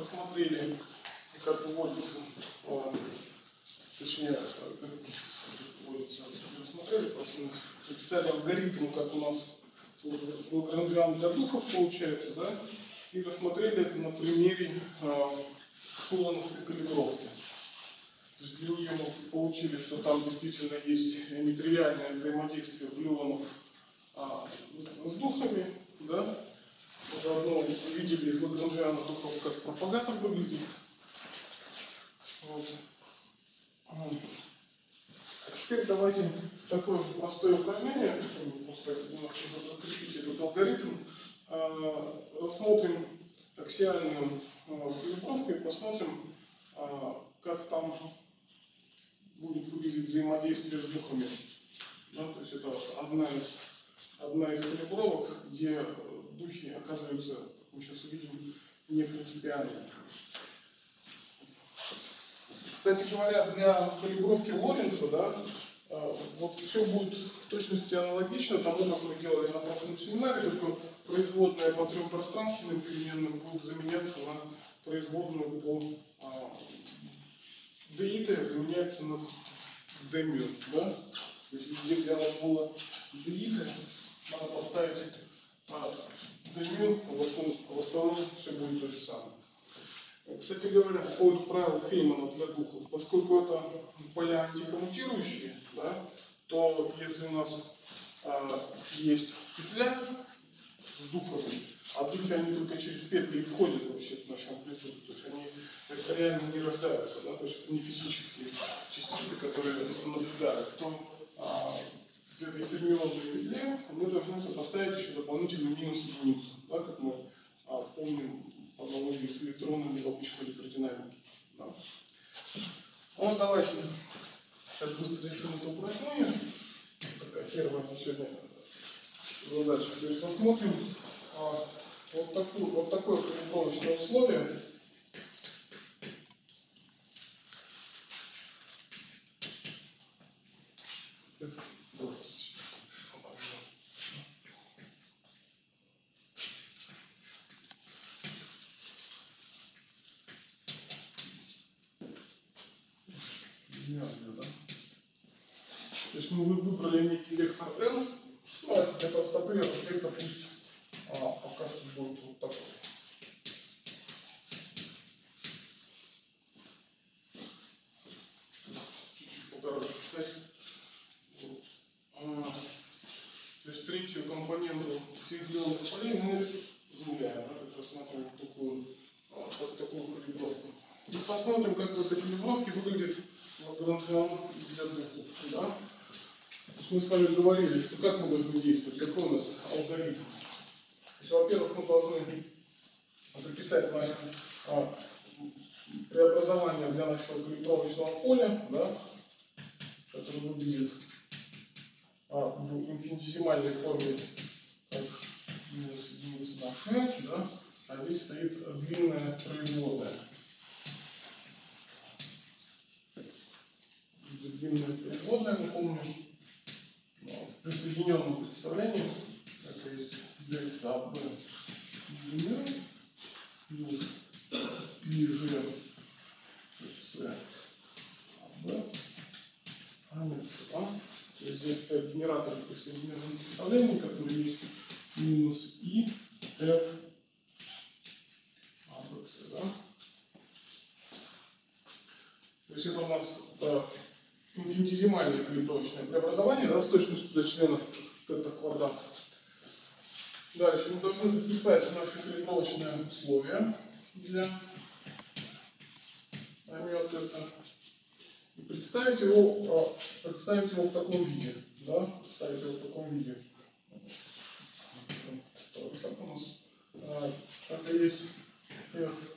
рассмотрели, как выводится, а, точнее, как выводится, рассмотрели, просто мы написали алгоритм, как у нас Лагранжиан для духов получается, да, и рассмотрели это на примере а, Хулановской калибровки. То есть для мы получили, что там действительно есть нетривиальное взаимодействие глюонов а, с духами, да, Заодно увидели из Лагранжиана духов, как пропагатор выглядит. Вот. А теперь давайте такое же простое упражнение, чтобы просто немножко закрепить этот алгоритм. А, рассмотрим аксиальную калибровку и посмотрим, а, как там будет выглядеть взаимодействие с духами. Да, то есть это одна из, одна из калибровок, где духи оказываются, как мы сейчас увидим, не принципиальными. Кстати говоря, для калибровки Лоренца, да, а, вот все будет в точности аналогично тому, как мы делали на прошлом семинаре, только производная по трем пространственным переменным будет заменяться на производную по а, заменяется на демю, да? То есть везде, где нас было ДИТ, надо поставить а, демю, а в все будет то же самое. Кстати говоря, по поводу правил Феймана для духов, поскольку это поля антикоммутирующие, да, то если у нас а, есть петля с духами, а духи они только через петли и входят вообще в нашу амплитуду, то есть они реально не рождаются, да, то есть это не физические частицы, которые наблюдают, то а, в этой фермионной петле мы должны сопоставить еще дополнительный минус единицу, да, как мы а, помним по аналогии с электронами в обычной электродинамике. Да. Ну, давайте сейчас быстро решим это упражнение. Такая первая на сегодня задача. То есть рассмотрим а, вот, такую, вот такое калибровочное условие. да? То есть мы выбрали некий вектор n, ну, это для простоты этот вектор пусть а, пока что будет вот такой. Чуть-чуть покороче писать. А, то есть третью компоненту всех деловых полей мы заменяем, да, то есть рассматриваем вот такую, а, вот такую калибровку. И посмотрим, как в этой калибровке выглядит Лагранжиан для духов. Да? То есть мы с вами говорили, что как мы должны действовать, какой у нас алгоритм. Во-первых, мы должны записать наше а, преобразование для нашего калибровочного поля, да, которое выглядит а, в инфинитизимальной форме как минус, минус на ш, да, а здесь стоит длинная производная. длинная производная, мы помним, в присоединенном представлении это есть дельта длины плюс и g c b равно а. То есть здесь стоит генератор присоединенного представления, который есть минус и f abc, да? То есть это у нас инфинитизимальное калибровочное преобразование да, с точностью до членов тета квадрат. Дальше мы должны записать наши калибровочные условия для омет это и представить его, а, представить его в таком виде. Да? Представить его в таком виде. Второй шаг у нас. А, это есть f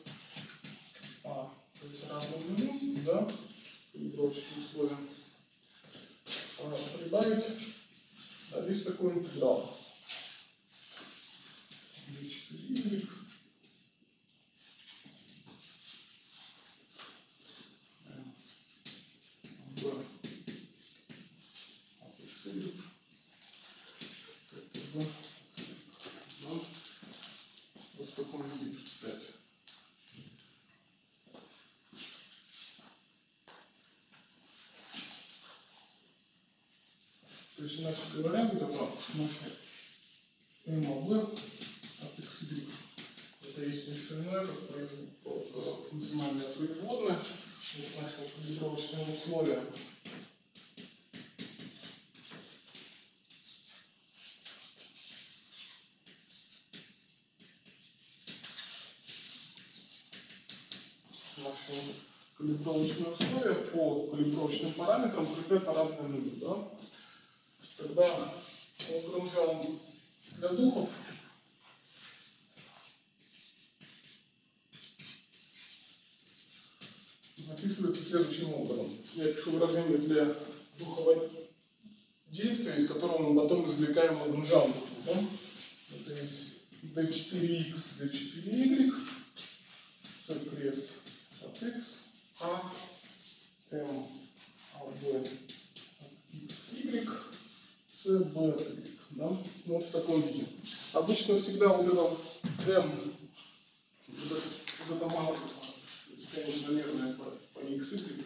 а, то есть равно нулю, да? Прочие условия, а, прибавить здесь такой интеграл. d4y Вот в таком виде представить. Иначе говоря, вот это наше МАВ от XY. Это есть произ- э, функциональная производная. Вот наши калибровочные условия. Наши калибровочные условия по калибровочным параметрам примерно равны нулю. Да? Когда Лагранжан для духов записывается следующим образом. Я пишу выражение для духового действия, из которого мы потом извлекаем Лагранжан. Да? Это есть d4x, d4y, c крест от x, а, m, а, b, x, y, c, b, y. Да? Ну, Вот в таком виде. Обычно всегда вот это m, вот это, вот это матрица, конечно, по, по x, y,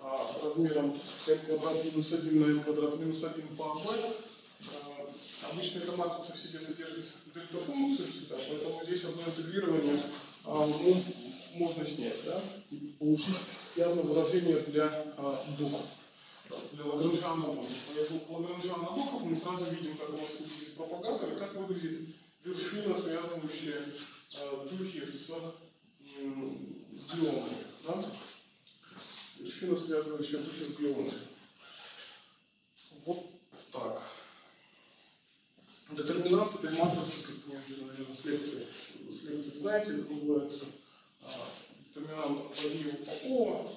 а, размером m квадрат минус 1 на m квадрат минус 1 по ab. А, Обычно эта матрица в себе содержит дельта-функцию всегда, поэтому здесь одно интегрирование а, ну, можно снять, да, и получить явно выражение для а, духов. Для Лагранжана духов. Если у Лагранжана духов мы сразу видим, как у нас выглядит пропагатор и как выглядит вершина, связывающая а, духи с, м, с глионами. Да? Вершина, связывающая духи с глионами. Вот так. Детерминант этой матрицы, как вы, наверное, с лекции, с лекции знаете, это называется а, детерминант Фадеева Попова.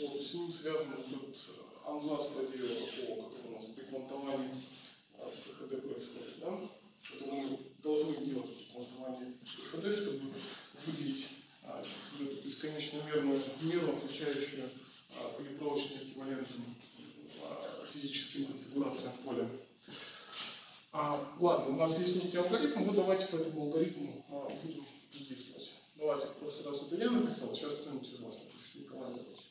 Вот, с ним вот этот анзас Фадеева Попова, который у нас при квантовании а, в КХД происходит, да? Который мы должны делать при квантовании в КХД, чтобы выделить а, бесконечно мерную меру, отвечающую а, калибровочным эквивалентным а, физическим конфигурациям поля. А, ладно, у нас есть некий алгоритм, вот давайте по этому алгоритму а, будем действовать. Давайте, в прошлый раз это я написал, сейчас кто-нибудь из вас напишет, Николай давайте.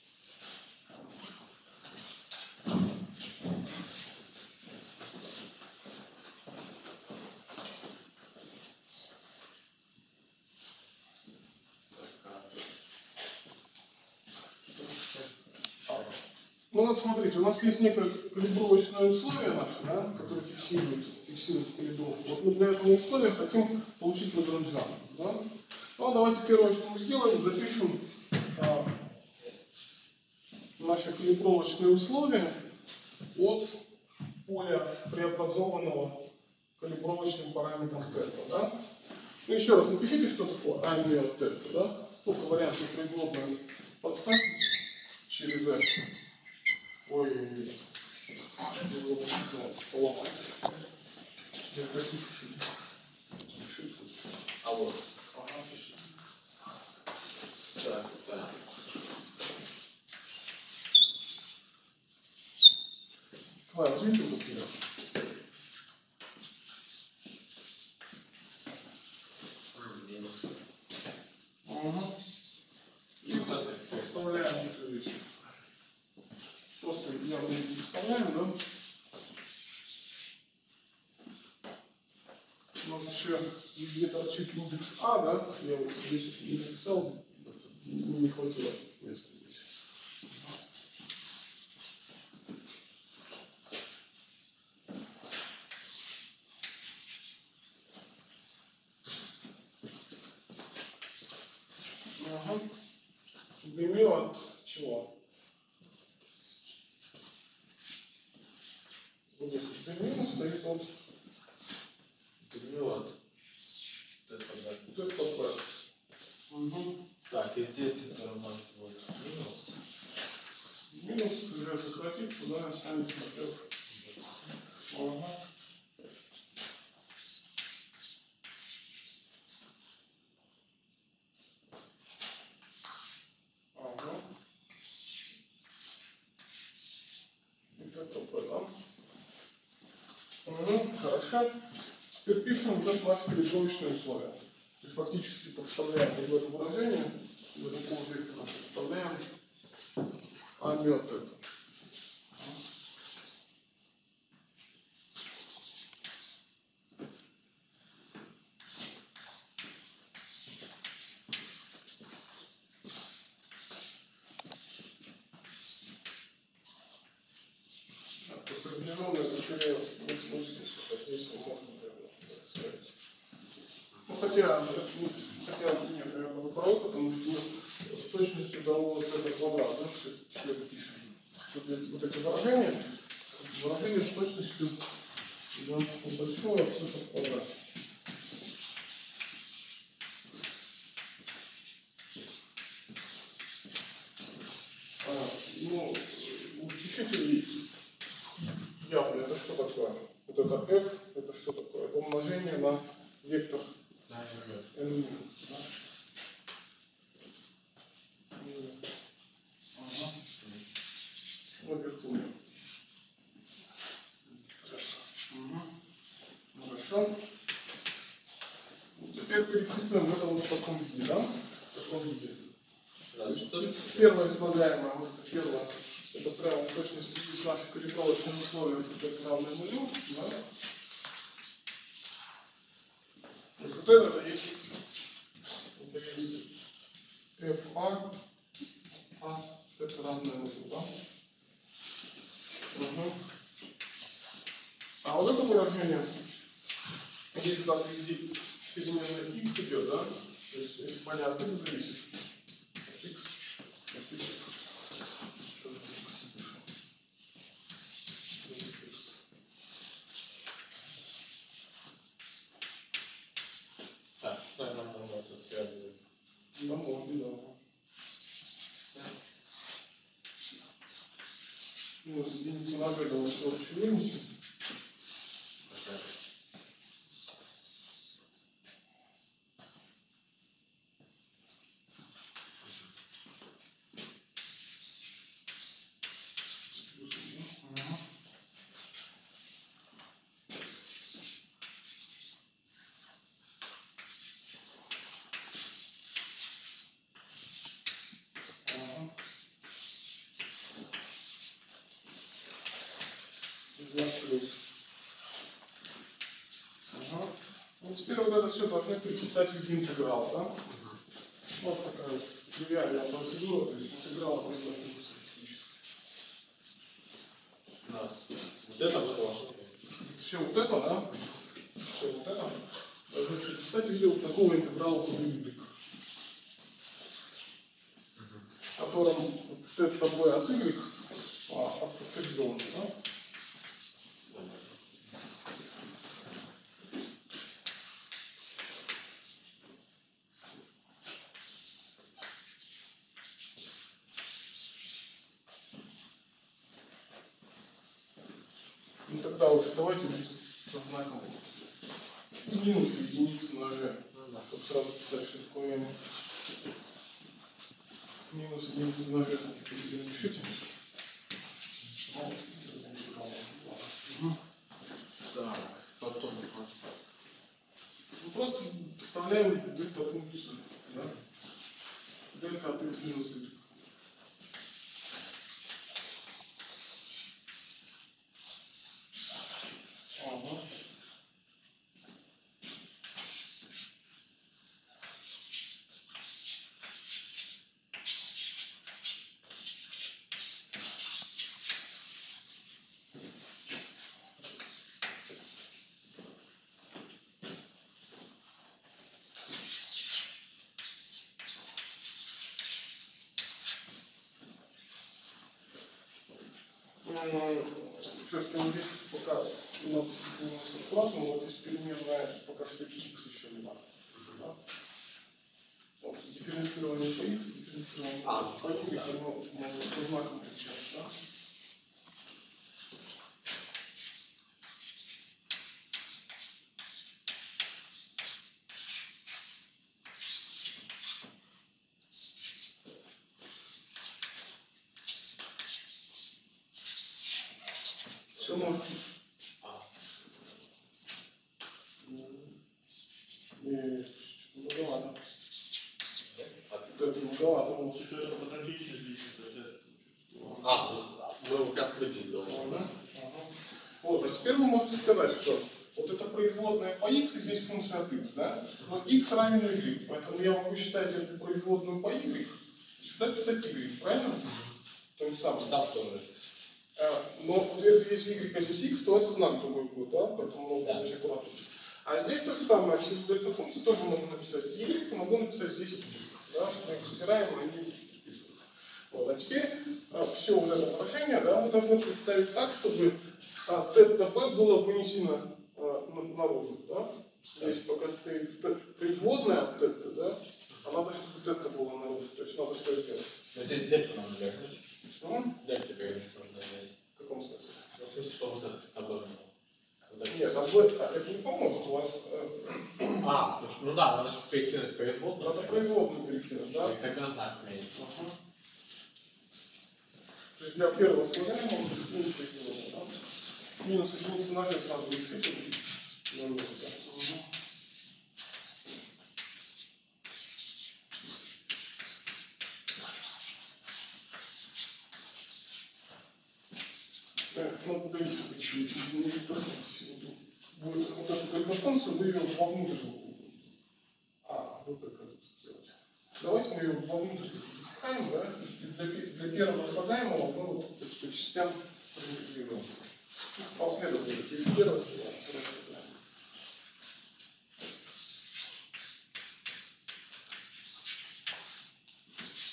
Ну вот смотрите, у нас есть некое калибровочное условие наше, да, которое фиксирует, фиксирует калибровку. Вот мы для этого условия хотим получить Лагранжан. Да? Ну а давайте первое, что мы сделаем, запишем а, наши калибровочные условия от поля преобразованного калибровочным параметром тета. Да? Ну еще раз напишите, что такое а от тета. Да? Ну, по варианту производной подставьте через f. Ой. Я хочу так. Давай, возьмите вот вперед. М, Минус. Угу. И Минус. подставляем что здесь. Просто явно не представляем, да? У нас еще где торчит индекс А, да? Я вот здесь не написал, не не хватило места здесь. Ага. Дымил от чего? Вот здесь вот дымил стоит от Терминат. Это да. ТПП. Угу. Так, и здесь это равно вот минус. Минус уже сократится, да, останется F. Ага. Ага. И ТПП, да? Хорошо. Теперь пишем вот это наши калибровочные условия. То есть фактически подставляем в это выражение, в этом повод вектора подставляем омет это. приближенная бактерия восьмидесяти, если можно наверное, ставить. Ну, хотя, ну, хотя нет, наверное, вы правы, потому что ну, с точностью до вот это квадрат, да, все, все это пишем. Вот, эти- вот эти выражения, выражения с точностью до большого абсолютно в квадрате. А, ну, пишите явно, это что такое? Вот это f, это что такое? Это умножение на вектор Да, ребят. n да? М, Ага. Наверху. Мгм. Хорошо. Ну, Это вот в таком виде, да? В таком виде. Первое слагаемое, вот это первое, это в точности здесь наши корректировочные условия, что это равно нулю, да? То есть вот это, это есть, это есть FA, а это равно нулю, да? Угу. А вот это выражение, здесь у нас везде переменная x идет, да? То есть это понятно, это зависит. X, от X. Что же X пишу? X. Так, наверное, можно это связывать. Да, можно, да. Ну, с единицы на G давай все вообще вынесем. Такая. Плюс один. Ага. Ага. Плюс. Ага. Ну, теперь вот это все должны приписать в виде интеграла, да? Вот такая вот тривиальная процедура, то есть интеграл. У нас вот это мы должны. Все вот это, да? Все вот это должны приписать в виде вот такого интеграла по. В котором вот это b от y а, отфакторизовано, да? Ну тогда уж давайте со знаком минус единицы на g, чтобы сразу писать, что такое m. Минус единицы на g, значит, пишите. Мгм. Так, потом у нас. Ну, просто вставляем дельта-функцию. Да? Дельта от x минус y. Ага. Все-таки вот здесь пока аккуратно, вот здесь переменная пока что x еще не надо. Да? Потому что дифференцирование по x, дифференцирование А, по y, оно может по знакам отличаться, да? Все можете. А, Не, что-то многовато. а, Это многовато. ну, Если что, это потенциально здесь, то это... а, ну, да, мы как раз выделить должны. Ага, ага. Вот, а теперь вы можете сказать, что вот это производная по x, и здесь функция от x, да? Но x равен y, поэтому я могу считать эту производную по y, и сюда писать y, правильно? То же самое. Там тоже. А, но вот если есть y, а здесь x, то это знак другой будет, да? Поэтому надо Да. быть аккуратным. А здесь то же самое, все дельта функции тоже могу написать y, могу написать здесь y. Да? Мы их стираем, они будут переписываться. Вот. А теперь все вот это выражение да, мы должны представить так, чтобы а, b было вынесено а, на- наружу. Да? Здесь пока стоит производная от тета, да? а надо, чтобы тета было наружу. То есть надо что сделать? Но здесь дельту надо вернуть. Ну, Дельту вернуть нужно здесь. в каком смысле? Ну, в смысле, что вот этот табло вот это. Нет, а а это не поможет. У вас э, А, потому что, ну да, надо же перекинуть производную. надо производную перекинуть, да? И тогда знак сменится. То есть для первого слагаемого будет минус производная, да? Минус единицы на g сразу решите. Ну, нет, да. Мгм. Так, ну, погодите, погодите, не-. Вы вот эту гальвафункцию вы ее вовнутрь. А, вот как это сделать. Давайте мы ее вовнутрь запихаем, да? И для, для первого слагаемого мы вот по частям проинтегрируем. Последовательно. То есть первое слагаемое, второе слагаемое.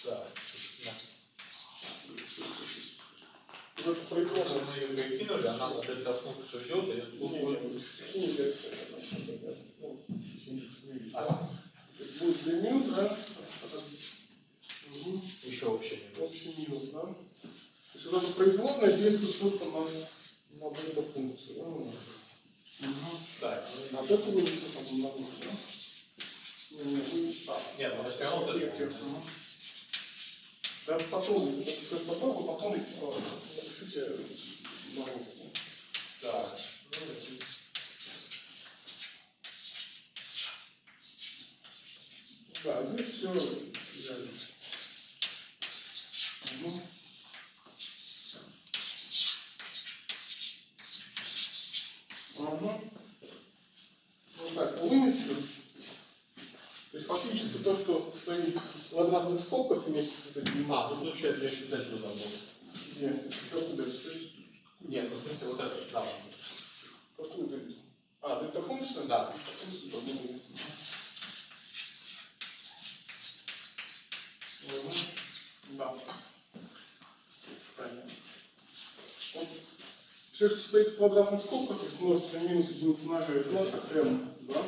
Так. Вот это производное. Мы ее перекинули, она вот дельта функцию идет, и Не, тут не, будет... не, стихи не версия, да, ну, не видите, да? Ага. То есть будет для минус, да? Угу. Еще вообще не Общий минус, да? То есть вот это производное действует только на, на эту функцию, да? Угу. Так, ну, А вот это вынесем потом на да? Вы- а, Нет, ну все равно вот это. Да, потом, это как потом, потом э, напишите на да. Так. Да, здесь все. Мгм. Ага. Вот так, вынесли. То есть фактически то, что стоит в квадратных скобках вместе с длиной. А, тут еще я еще дельту забыл. Где? Какую дельту? Нет, ну в смысле вот это сюда. какую дельту? А, дельта функция? Да. Функцию должны быть. Да. Правильно. Вот. Все, что стоит в квадратных скобках, есть множество минус единицы на g, это наше m, да?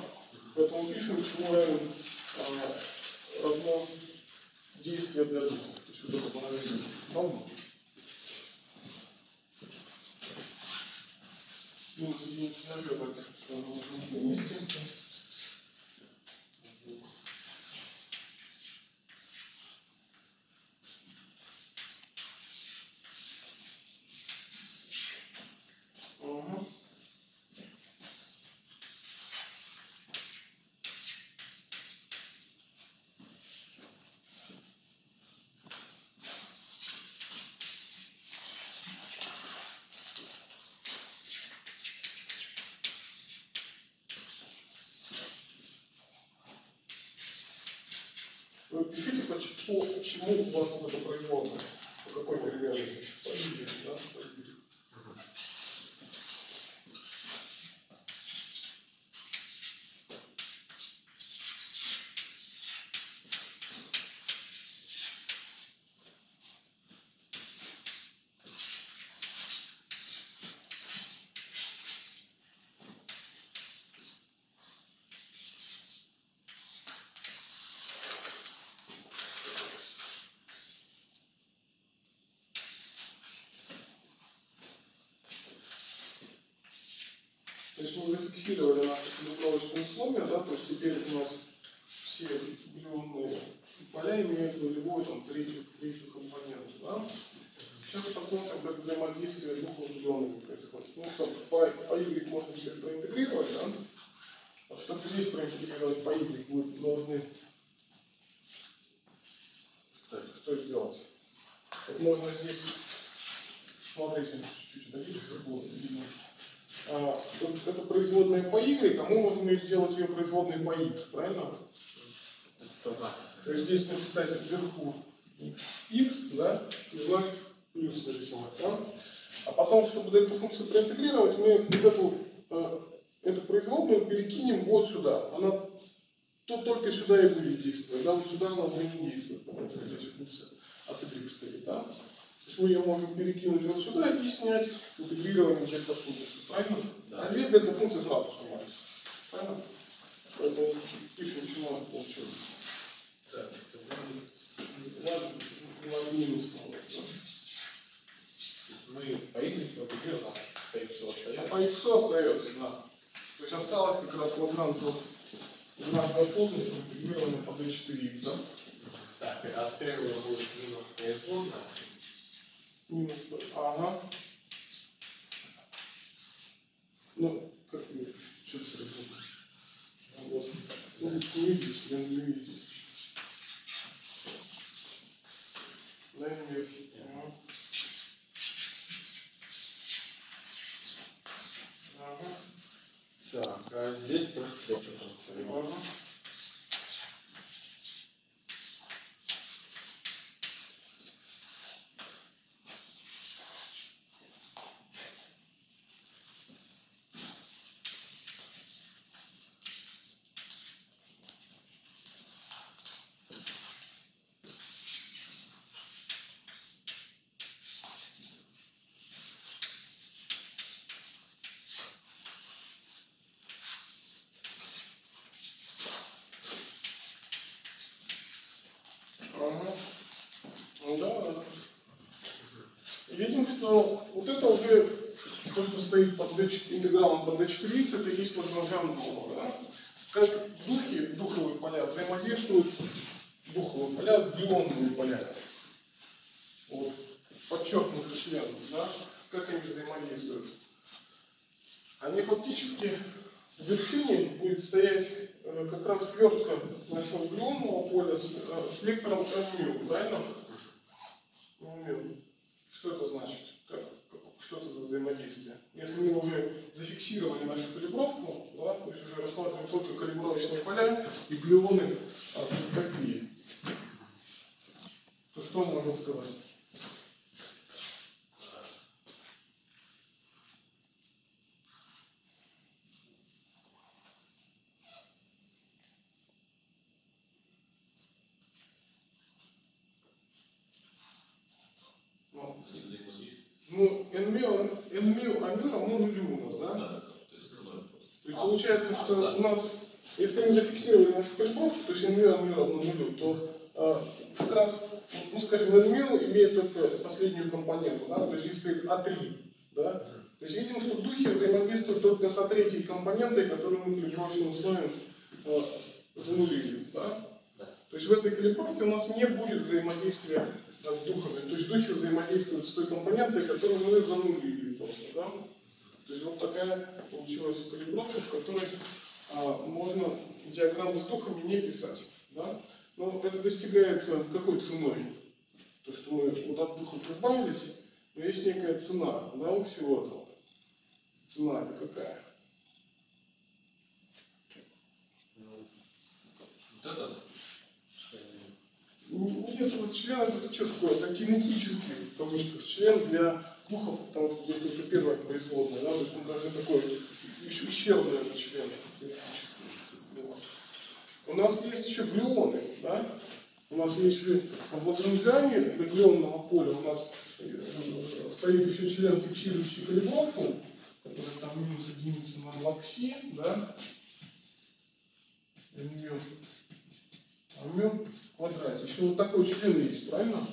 Поэтому пишем, чему равен а, равно действие для духов. То есть вот это положение. Равно. Минус единицы на g, поэтому что нужно вынести. Мгм. Вы пишите, по ч- по чему у вас это производное. По какой переменной? По Y, да? По Y. То есть мы зафиксировали наши калибровочные условия, да, то есть теперь у нас все глюонные поля имеют нулевую там, третью, третью компоненту. Да? Сейчас посмотрим, как взаимодействие двух глюонов происходит. Ну что, по, по Y можно теперь проинтегрировать, да? Вот чтобы здесь проинтегрировать по Y, мы должны что, что сделать? Вот можно здесь, смотрите, чуть-чуть добить, чтобы было видно. А, вот это производная по Y, а мы можем ее сделать ее производной по X, правильно? Со знаком. То есть здесь написать вверху x, да, и знак плюс нарисовать, да? А потом, чтобы эту функцию проинтегрировать, мы вот эту, э, эту производную перекинем вот сюда. Она то только сюда и будет действовать. Да, вот сюда она уже не действует, потому что здесь функция от y стоит. Да? То есть мы ее можем перекинуть вот сюда и снять интегрирование дельта функции. Правильно? Да. А здесь дельта функция сразу снимается. Правильно? Поэтому пишем, что у нас получилось. Так, это минус. мы по Y победили, у нас по X А остается. по x остается, да. То есть осталось как раз Лагранж Лагранжевая плотность интегрирована по d4x, да? Так, и от первого будет минус производная. Минус, ага. Ну, как мне что это такое? А, вот. Ну, не видишь, я не видишь. Дай мне. Ага. Ага. Так, а здесь просто это. Ага. Ну да, да. Видим, что вот это уже то, что стоит под D4, интегралом под D4x, это есть Лагранжан духа, да? Как духи, духовые поля взаимодействуют, духовые поля с глионными полями. Вот, подчеркнутых членов, да? Как они взаимодействуют? Они фактически в вершине будет стоять э, как раз свертка нашего глионного поля с, э, с вектором mu, правильно? Что это значит? Как- что это за взаимодействие? Если мы уже зафиксировали нашу калибровку, да, то есть уже рассматриваем только калибровочные поля и глионы а, какие, то что мы можем сказать? Ну, Они взаимодействуют. Ну, nmu, nmu амю равно нулю у нас, да? Да, да, то есть это ноль просто. То есть получается, что у нас, если мы зафиксировали нашу калибровку, то есть амю равно нулю, то а, как раз, ну скажем, nmu имеет только последнюю компоненту, да? то есть здесь стоит А3, да? То есть видим, что духи взаимодействуют только с А3 компонентой, которую мы калибровочным условием а, занулили, да? То есть в этой калибровке у нас не будет взаимодействия а, с духами. То есть духи взаимодействуют с той компонентой, которую мы занулили просто, да? То есть вот такая получилась калибровка, в которой а, можно диаграмму с духами не писать. Да? Но это достигается какой ценой? То, что мы вот от духов избавились, но есть некая цена да, у всего этого. Цена это какая? Вот это Нет, вот член это что такое? Это кинетический, в кавычках, член для духов, потому что здесь только первая производная, да, то есть он даже такой ущербный этот член. У нас есть еще глионы, да? У нас есть же в Лагранжане для глионного поля у нас э, стоит еще член, фиксирующий калибровку, который там минус единица на лакси, да? Мю. А мю в квадрате. Еще вот такой член есть, правильно?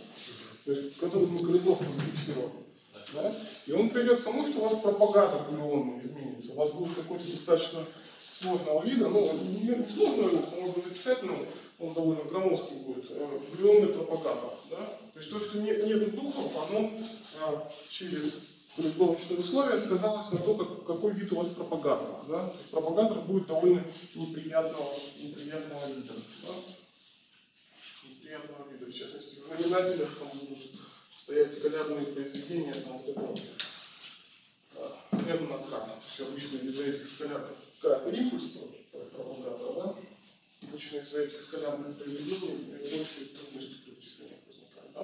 То есть, который мы калибровку зафиксировали. Да? И он придет к тому, что у вас пропагатор глионный изменится. У вас будет какой-то достаточно сложного вида, ну, не сложного, его можно записать, но он довольно громоздкий будет, э, глионный пропагатор. Да? То есть то, что нет, нет духов, оно а, через калибровочные условия сказалось на то, как, какой вид у вас пропагатора. Да? То есть пропагатор будет довольно неприятного, неприятного вида. Да? Неприятного вида. В частности, в знаменателях там стоят скалярные произведения там вот этого М а, на К, все обычно из-за этих скалярных К импульс пролонгатора, да? Обычно из-за этих скалярных произведений больше трудности при вычислении возникают. да?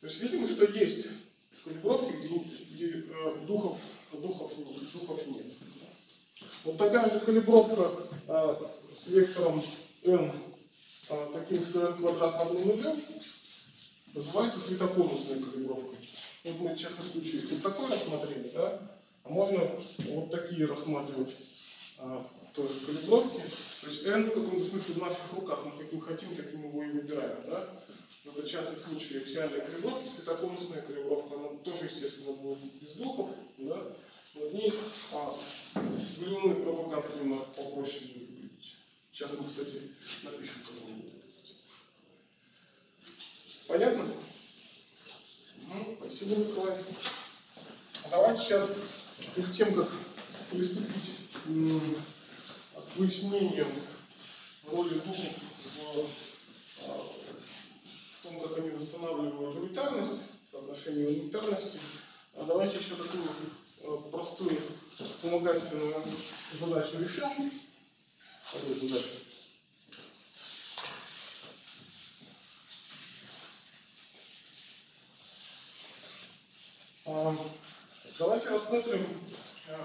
То есть видим, что есть калибровки, где, где э, духов, духов, духов нет. Вот такая же калибровка э, с вектором m э, таким, что n квадрат равно нулю, называется светоконусной калибровкой. Вот мы в частном случае вот такой рассмотрели, да? А можно вот такие рассматривать а, тоже калибровки. То есть n в каком-то смысле в наших руках, мы каким хотим, таким его и выбираем, да? Но это частный случай аксиальной калибровки, светоконусная калибровка, она тоже, естественно, будет без духов, да? Но в ней а, глюонный пропаганда немножко попроще будет выглядеть. Сейчас мы, кстати, напишем, как он будет выглядеть. Понятно? Мгм, Спасибо, Николай. Давайте сейчас, перед тем, как приступить к выяснению роли духов в, а, в том, как они восстанавливают унитарность, соотношение унитарности, а давайте еще такую э, простую вспомогательную задачу решим. Вторую задачу. А, Давайте рассмотрим а,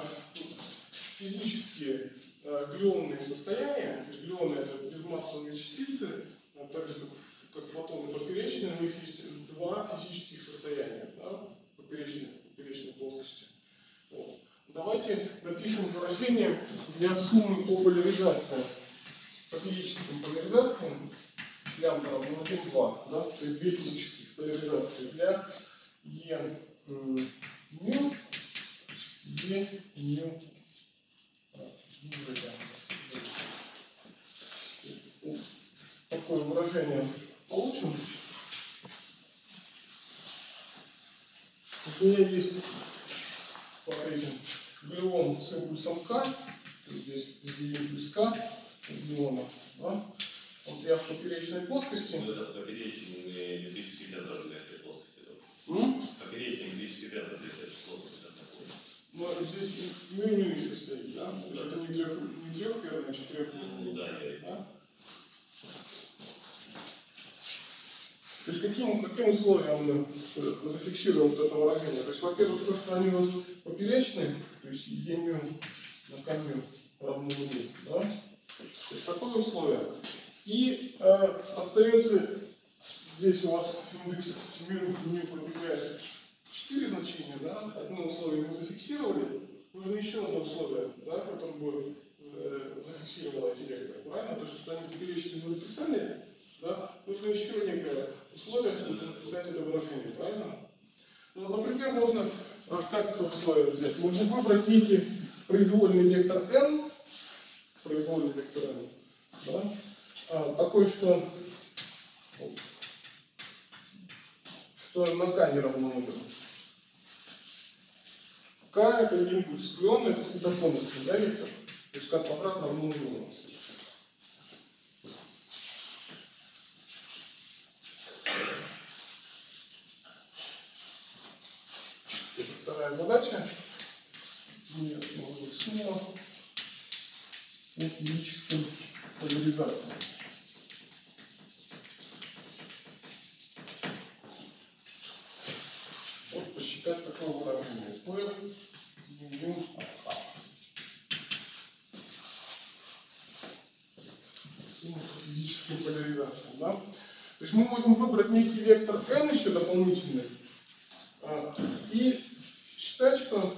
физические а, глюонные состояния. Глюоны это безмассовые частицы, а так же как, фотоны поперечные, у них есть два физических состояния да, поперечной, поперечной плоскости. Вот. Давайте напишем выражение для суммы по поляризации. По физическим поляризациям лямбда равно 1, 2, да? то есть две физических поляризации для Е м, мю, Е мю ниже лямбда. Вот Такое выражение получим. У меня есть, смотрите, глюон с импульсом К, здесь везде импульс К, глюона, да? Вот я в поперечной плоскости. Ну, это поперечный электрический театр для этой плоскости. да. М? Поперечный этой плоскости. это такой. Ну, здесь меню еще стоит, да? То есть это не трех, не трехмерное, а четырехмерное. Ну, да, я Да? То есть каким, каким условием мы э, зафиксируем вот это выражение? То есть, во-первых, то, что они у нас поперечные, то есть е мю на камю равно нулю, да? То есть такое условие. И э, остается здесь у вас индекс мю, мю пробегает 4 значения, да? Одно условие мы зафиксировали, нужно еще одно условие, да, которое бы э, зафиксировало эти векторы, правильно? То, что они поперечные мы написали, да? нужно еще некое условие, чтобы написать это выражение, правильно? Ну, например, можно, а, как это условие взять? Можно выбрать некий произвольный вектор n, произвольный вектор n, да? а, такой, что, что на равно нулю. К это не глюон это светоконусный, да, вектор? То есть k квадрат равно нулю у нас. Это вторая задача. Нет, быть, снова по физическим поляризациям. Посчитать такое выражение. P ю А. Сумма по физическим поляризациям, да? То есть мы можем выбрать некий вектор n еще дополнительный, а, и считать, что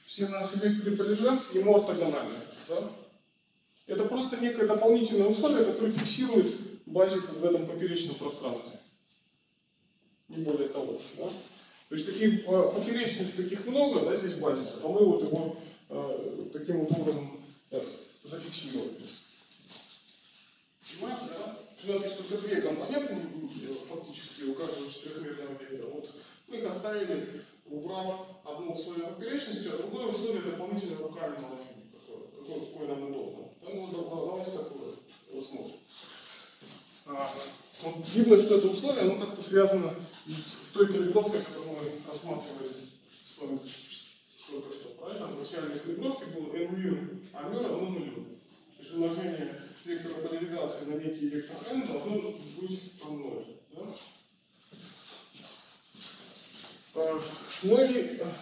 все наши векторы поляризации ему ортогональны. Да? Это просто некое дополнительное условие, которое фиксирует базис в этом поперечном пространстве. Не более того. Да? То есть таких э, поперечных таких много, да, здесь базисов, а мы вот его э, таким вот образом э, зафиксировали. Понимаете, да? У нас есть только две компоненты фактически у каждого четырехмерного вектора. Вот мы их оставили, убрав одно условие поперечности, а другое условие дополнительное руками наложили, какое, какое, какое нам удобно. Да, ну, да, давайте такое рассмотрим. А, вот видно, что это условие, оно как-то связано с той калибровкой, которую мы рассматривали с вами только что, правильно? В начальной калибровке был n μ, а μ равно нулю. То есть умножение вектора поляризации на некий вектор n должно быть равно. Да? А, Ну а,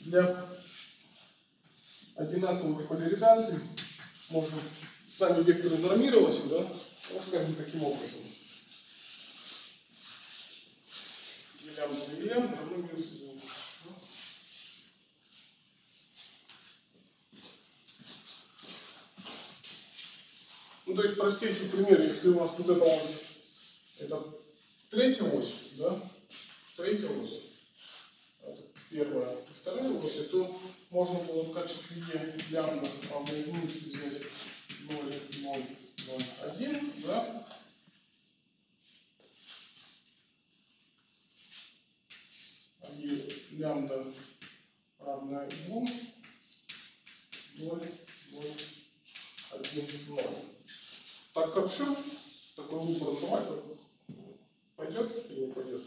для одинаковых поляризаций можем сами векторы нормировать, да? Ну, скажем, таким образом. И лямбда и лямбда равно минус единица. Ну, то есть простейший пример, если у вас вот эта ось, это третья ось, да, третья ось, это первая. И вторая ось, то можно было в качестве е лямбда единице взять 0, 0, 0, 1, да, е лямбда равна 2, 0, 0, 1, 0. Так хорошо? Такой выбор давай пойдет или не пойдет?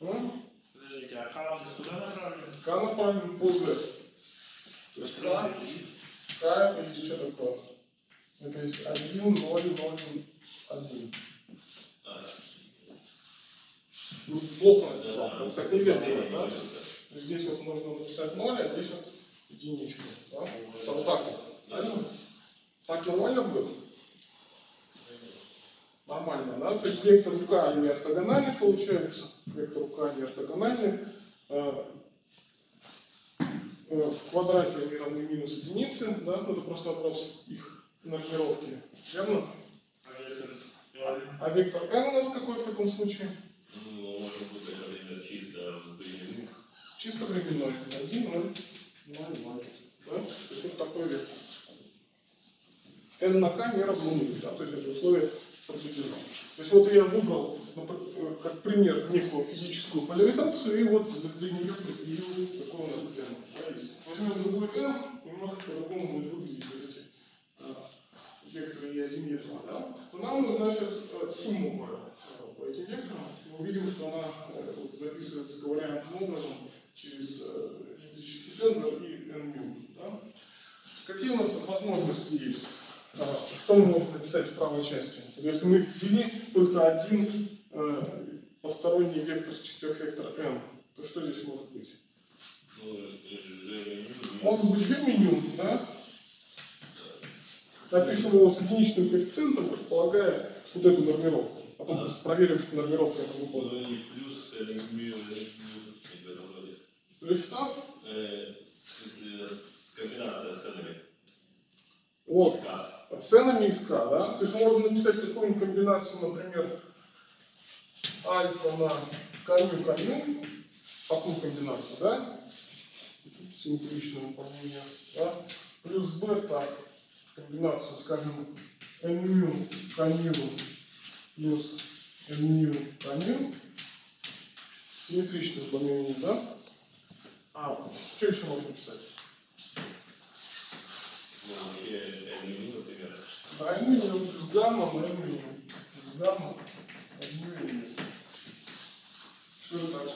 И? Подождите, а куда направлен? К направлен по Z. То есть К, К это есть что такое? Это есть 1, 0, 0, 1. А, Ну, плохо да, написал, да, последний делать, да? да. То Здесь вот нужно написать 0, а здесь вот единичку. Да? Вот так вот. Правильно? Так нормально будет? Нормально, да? То есть вектор К не ортогональный получается. Вектор К не ортогональный. Э, В квадрате они равны минус единице, да? Ну, это просто вопрос их нормировки. Верно? А вектор? А вектор n у нас какой в таком случае? Ну, может быть, например, чисто временных. Чисто временной. 1, 0, 0, 0. Да? То есть вот такой вектор. n на k не равно нулю, да? то есть это условие соблюдено. То есть вот я выбрал э, как пример некую физическую поляризацию, и вот для нее предъявил такой у нас есть. Возьмем другой n, немножко по-другому будет выглядеть вот эти э, векторы E1, E2. Да? То нам нужна сейчас э, сумма по, по этим векторам. Мы увидим, что она вот записывается ковариантным образом через электрический тензор и n μ. Да? Какие у нас возможности есть? А, Что мы можем написать в правой части? Если мы ввели только один э, посторонний вектор с четырехвектора m, то что здесь может быть? Может быть g меню, да? Напишем его с единичным коэффициентом, предполагая вот эту нормировку. Потом просто проверим, что нормировка это выполнена. Плюс. Плюс что? Э, в смысле, комбинация с ценами. Вот. Ценами из К, да? То есть можно написать какую-нибудь комбинацию, например, альфа на камю камю, такую комбинацию, да? Симметричную выполнение, да? Плюс бета, комбинацию, скажем, мю камю плюс мю камю, симметричное выполнение, да? А, что еще можно писать? Плюс гамма на алюминиум. Плюс гамма алюминиум. Что это такое?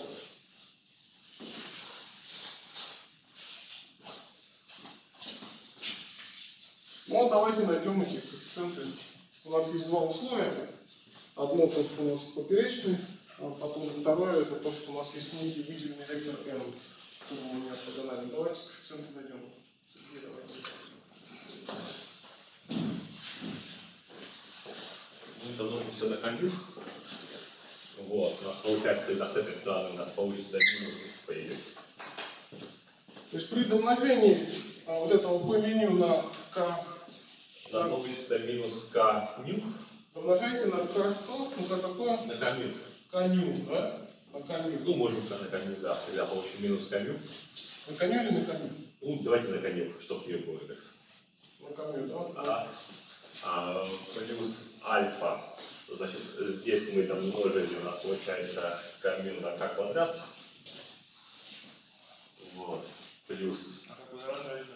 Ну, давайте найдем эти коэффициенты. У нас есть два условия. Одно то, что у нас поперечный, а потом второе, это то, что у нас есть некий выделенный вектор n, который мы не ортогональный. Давайте коэффициенты найдем. Сергей, давайте. Должно все на камню. Вот, у нас получается, тогда с этой стороны у нас получится минус поедет. То есть при домножении а, вот этого p меню на k, У нас получится минус к ню домножайте на k что? Ну как такое? на k ню, да? На k ню. Ну, можем на камню, да, тогда получим минус камню. На коню или на коню? Ну, давайте на камню, чтобы не было так. На коню, да? А, а, плюс альфа. Значит, здесь мы там умножили, у нас получается камню на k квадрат. Вот. Плюс. А?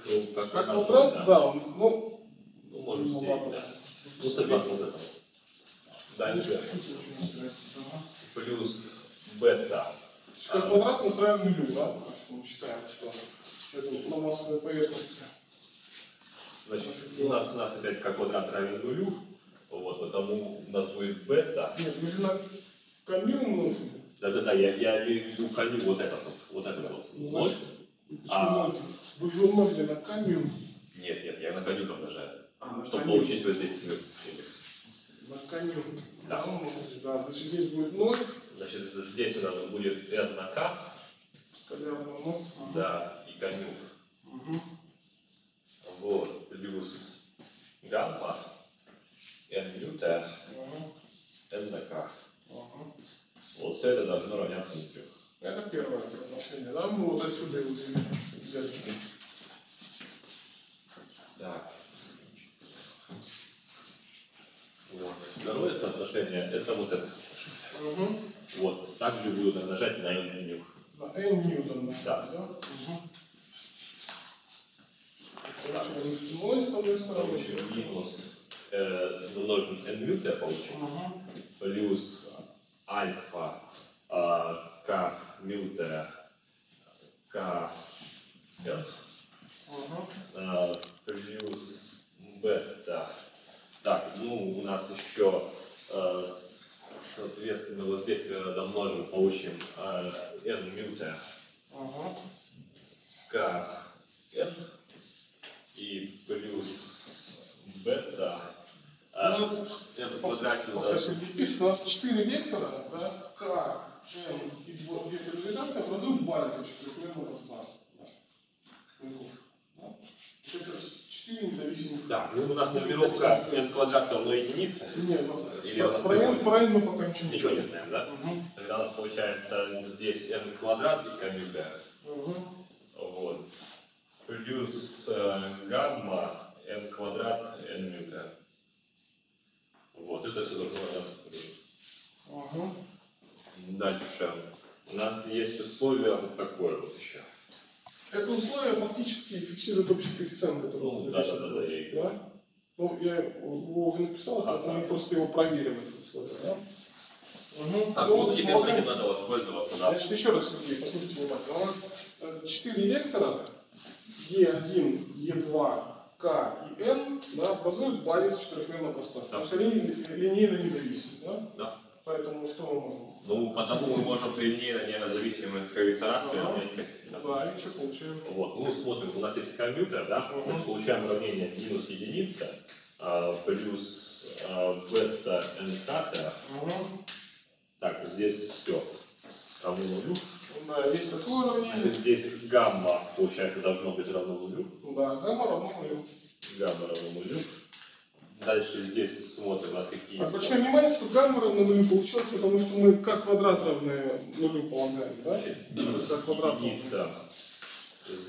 Ну, как квадрат? Да, он, ну, Ну, можем Ну, ладно. да. Ну, согласно вот этому. Дальше. Плюс бета. Как квадрат нас равен нулю, да? Потому что мы считаем, что это на массовой поверхности. Значит, у нас, у нас опять как квадрат равен нулю, вот, потому у нас будет бета. Нет, вы же на камю умножили. Да-да-да, я, я имею в виду коню вот этот вот, вот этот вот. Ну, значит, Почему А. Вы же умножили на камю. Нет, нет, я на коню помножаю. А, Чтобы камю. получить вот здесь индекс. На камю. Да. умножили, да. Значит, здесь будет ноль. Значит, здесь у нас будет n на k, Понятно, ну. ага. да, и коню. Мгм. Вот, плюс гамма, n минута, Ага. n на k. Вот все это должно равняться нулю. Это первое отношение, да? Мы вот отсюда его взяли. Так. Вот. Второе соотношение это вот это соотношение. Угу. Вот. Также буду умножать на n ню. На n ньютон. Да. Угу. Получаем 0 с одной стороны. Получим минус э, умножим n ньюта получим. Угу. Плюс альфа а, к ньюта к n, Угу. а, плюс бета. Так, ну у нас еще э, соответственно вот здесь когда домножим получим э, n ньюта Угу. к n и плюс бета У а, нас, квадрате у пока нас Сергей пишет, у нас 4 вектора, да, k, n и поляризации образуют баланс четырехмерного пространства. да? Это 4 независимых. Да, ну у нас нумеровка n квадрат равно единице. Нет, ну, Или про n, про n мы пока ничего Ничего не знаем, да? Угу. Тогда у нас получается здесь n квадрат и конюга. Угу. Вот. Плюс э, гамма n квадрат n ньюта. Вот, это все должно равняться нулю. Угу. Дальше. У нас есть условие вот такое вот еще. Это условие фактически фиксирует общий коэффициент, который Ну, нас да, да, да, да, я Да? Ну, я его уже написал, Ага. поэтому мы просто его проверим, это условие, да? Угу. Так, ну, вот тебе смотрим. надо воспользоваться, да. Значит, еще раз, Сергей, послушайте внимательно. У нас э, четыре вектора E1, E2, K и N да, образуют базис четырехмерного пространства. Да. Есть они линейно независимы. Да? Да. Поэтому что мы можем? Ну, потому мы можем при линейно независимых векторах Ага. коэффициент. Да, и что получаем? Вот, ну смотрим, у нас есть компьютер, да, Мгм. мы получаем уравнение минус единица а, плюс а, бета n ката. Угу. Так, здесь все равно нулю. Да, есть такое уравнение. Значит, здесь гамма, получается, должно быть равно нулю. Да, гамма равно нулю. Гамма равно нулю. Дальше здесь смотрим, у нас какие Обращаем внимание, что гамма равно нулю получилось, потому что мы как квадрат равны нулю полагаем, да? Значит, есть как квадрат единица,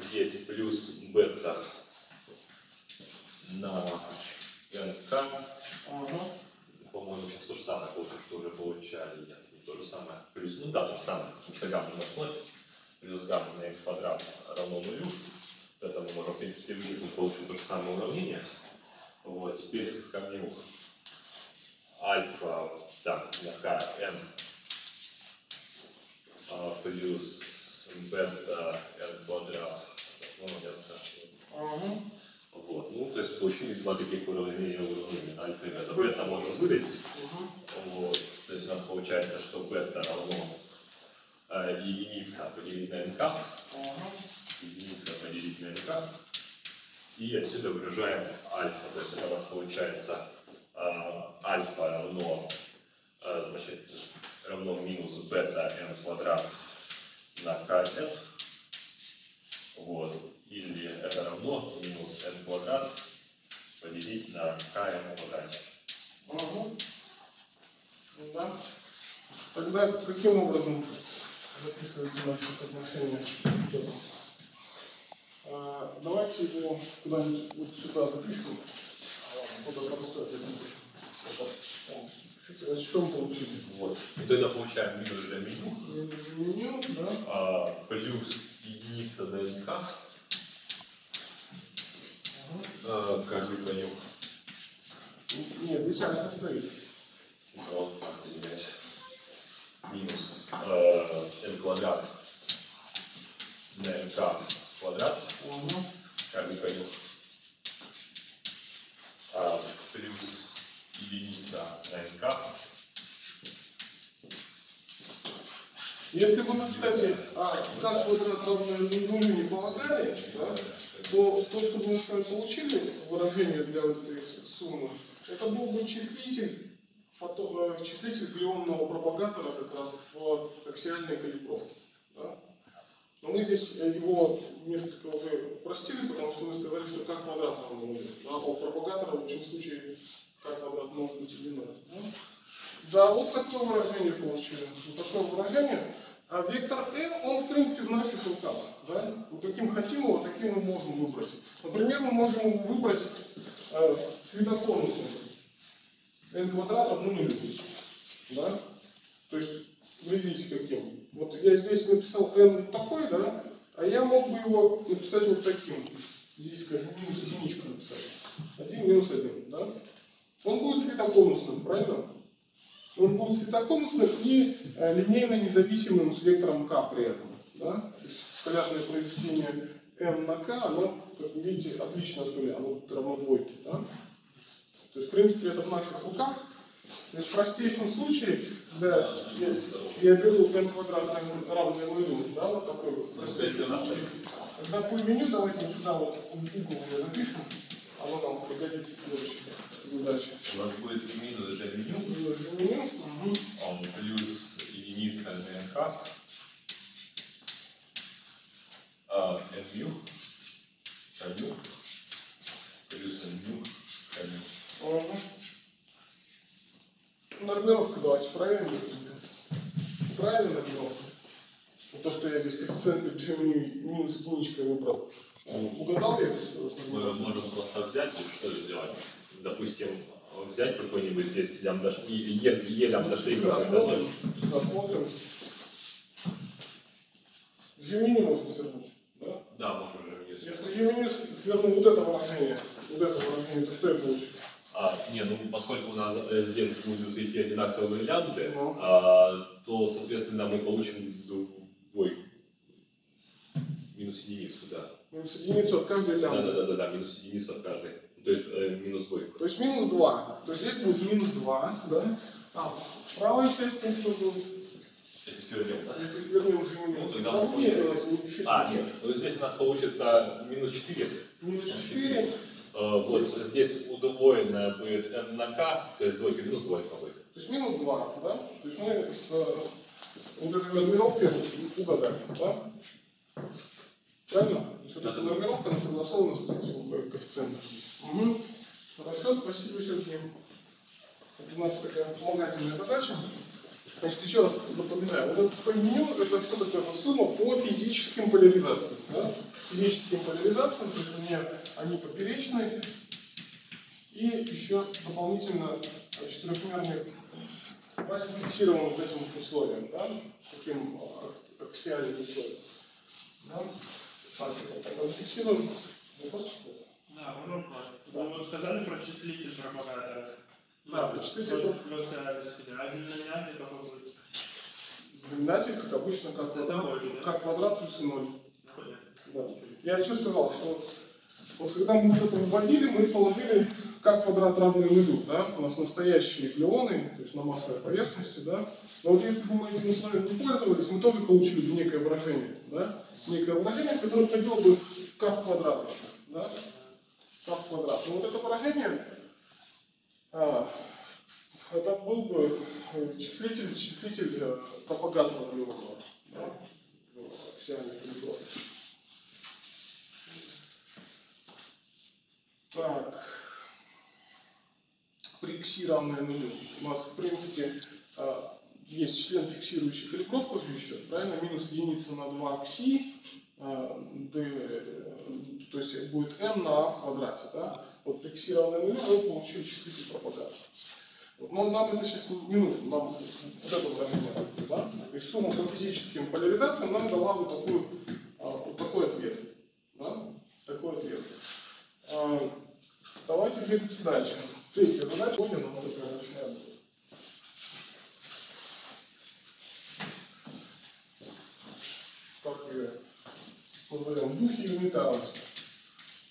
здесь плюс бета на nk. Ага. По-моему, сейчас то же самое что уже получали. То же самое. Плюс, ну да, то же самое. Что гамма на основе. Плюс гамма на x квадрат равно нулю. Это мы можем, в принципе, вычеркнуть, получим то же самое уравнение. Вот, теперь с камню альфа, так, k, n, а, плюс бета, n квадрат, равняется Ага. вот, ну, то есть получили два таких уравнения уравнения. Альфа и бета. Бета можно вылезть. Ага. Вот. То есть у нас получается, что бета равно э, единица поделить на nk, единица поделить на nk, и отсюда выгружаем альфа. То есть это у нас получается э, альфа равно, э, значит, равно минус бета n квадрат на kn. Вот. Или это равно минус n квадрат поделить на kn квадрате. Ага. Да. Тогда каким образом записывается наше соотношение? А, давайте его куда-нибудь вот сюда запишем. А, Куда подставить я напишу. Вот что мы получили? Вот. И тогда получаем минус для меню, Меню, да? а, плюс единица на nk, а, как бы коню. Нет, здесь альфа стоит. Вот. Минус э, n квадрат на nk квадрат, как бы коню. плюс единица на НК. Если бы мы, кстати, а, как равное нулю не полагали, да, то то, что бы мы с вами получили, выражение для вот этой суммы, это был бы числитель, фото, э, числитель глионного пропагатора как раз в аксиальной калибровке. Да? Но мы здесь э, его несколько уже упростили, потому что мы сказали, что как квадрат равно нулю. Да? А у пропагатора в общем случае как квадрат может быть ноль. Да? Да, вот такое выражение получили. Вот такое выражение. А вектор n, он в принципе в наших руках. Да? Вот каким хотим его, таким мы можем выбрать. Например, мы можем выбрать э, светоконусный n квадрат равно нулю. Да? То есть, вы видите каким. Вот я здесь написал n вот такой, да, а я мог бы его написать вот таким. Здесь, скажем, минус единичку написать. Один минус один, да? Он будет светоконусным, правильно? Он будет цветоконусным и э, линейно независимым с вектором k при этом. Да? То есть скалярное произведение n на k, оно, как вы видите, отлично от нуля, оно равно двойке. Да? То есть, в принципе, это в наших руках. То есть в простейшем случае, да, я, я беру n квадрат равное нулю, да, вот такой вот простейший случай. Когда по меню, давайте вот сюда вот в угол ее напишем, оно нам пригодится в следующей задаче. У нас будет минус это меню, Меню, мгм. он плюс единица на НК. А, NU, NU, плюс NU, NU. Ага. Нормировка давайте проверим быстренько. Правильно нормировка? Вот То, что я здесь коэффициент G меню минус единичка выбрал. Угадал я с, с Мы можем просто взять и что сделать? Допустим, взять какой-нибудь здесь лямбда, е, е лямбда штрих, Сюда как смотрим, сюда смотрим. G меню можно свернуть. Да? Да, можем же вниз. Если G меню с- сверну вот это выражение, вот это выражение, то что я получу? А, не, ну поскольку у нас здесь будут идти одинаковые лямбды, Ну. а, то, соответственно, мы получим двойку. Минус единицу, да. Минус единицу от каждой лямбды. да, да, да, да, минус единицу от каждой. То есть э, минус двойку. То есть минус 2. То есть здесь будет минус 2, да? А в правой части что будет? Если свернем, да? Если свернем же меню. Ну, тогда у нас получается- не пишите А, нет, ну здесь у нас получится минус 4. Минус 4. Э, вот здесь удвоенное будет n на k, то есть двойка минус двойка будет. То есть минус 2, да? То есть мы с э, нормировкой угадали, да? Правильно? То есть вот эта нормировка, она согласована с коэффициентом. Мгм. Хорошо, спасибо, Сергей. Это у нас такая вспомогательная задача. Значит, еще раз напоминаю, вот это по меню, это что такое? Это сумма по физическим поляризациям. Да? Физическим поляризациям, то есть у меня они поперечные. И еще дополнительно четырехмерный базис фиксирован вот этим условием, да? Таким э, аксиальным условием. Да? Так, это зафиксируем. Вопрос какой-то? Да, Вы сказали про числитель пропагатора. Да, про числитель знаменатель? Знаменатель, как обычно, как, Это да? как квадрат плюс и ноль. Да. Я что сказал, что вот когда мы вот это вводили, мы положили как квадрат равный нулю, да? У нас настоящие глионы, то есть на массовой поверхности, да? Но вот если бы мы этим условием не пользовались, мы тоже получили бы некое выражение, да? Некое выражение, которое входило бы в квадрат еще, да? k квадрат. Но вот это выражение, а, это был бы э, числитель, числитель э, пропагатора нулевого, да? В аксиальной Так. При равное нулю у нас, в принципе, а, есть член, фиксирующий калибровку же еще, правильно? Минус единица на 2 кси, d, э, то есть будет n на а в квадрате, да? Вот при кси равное нулю мы получили числитель пропаганда. Вот, Но нам это сейчас не нужно, нам вот это выражение да? То есть сумма по физическим поляризациям нам дала вот, такую, а, вот такой ответ. Да? Такой ответ. Давайте двигаться дальше. Третья задача, понял, но такая большая будет. Так ее назовем. Дух и унитарность.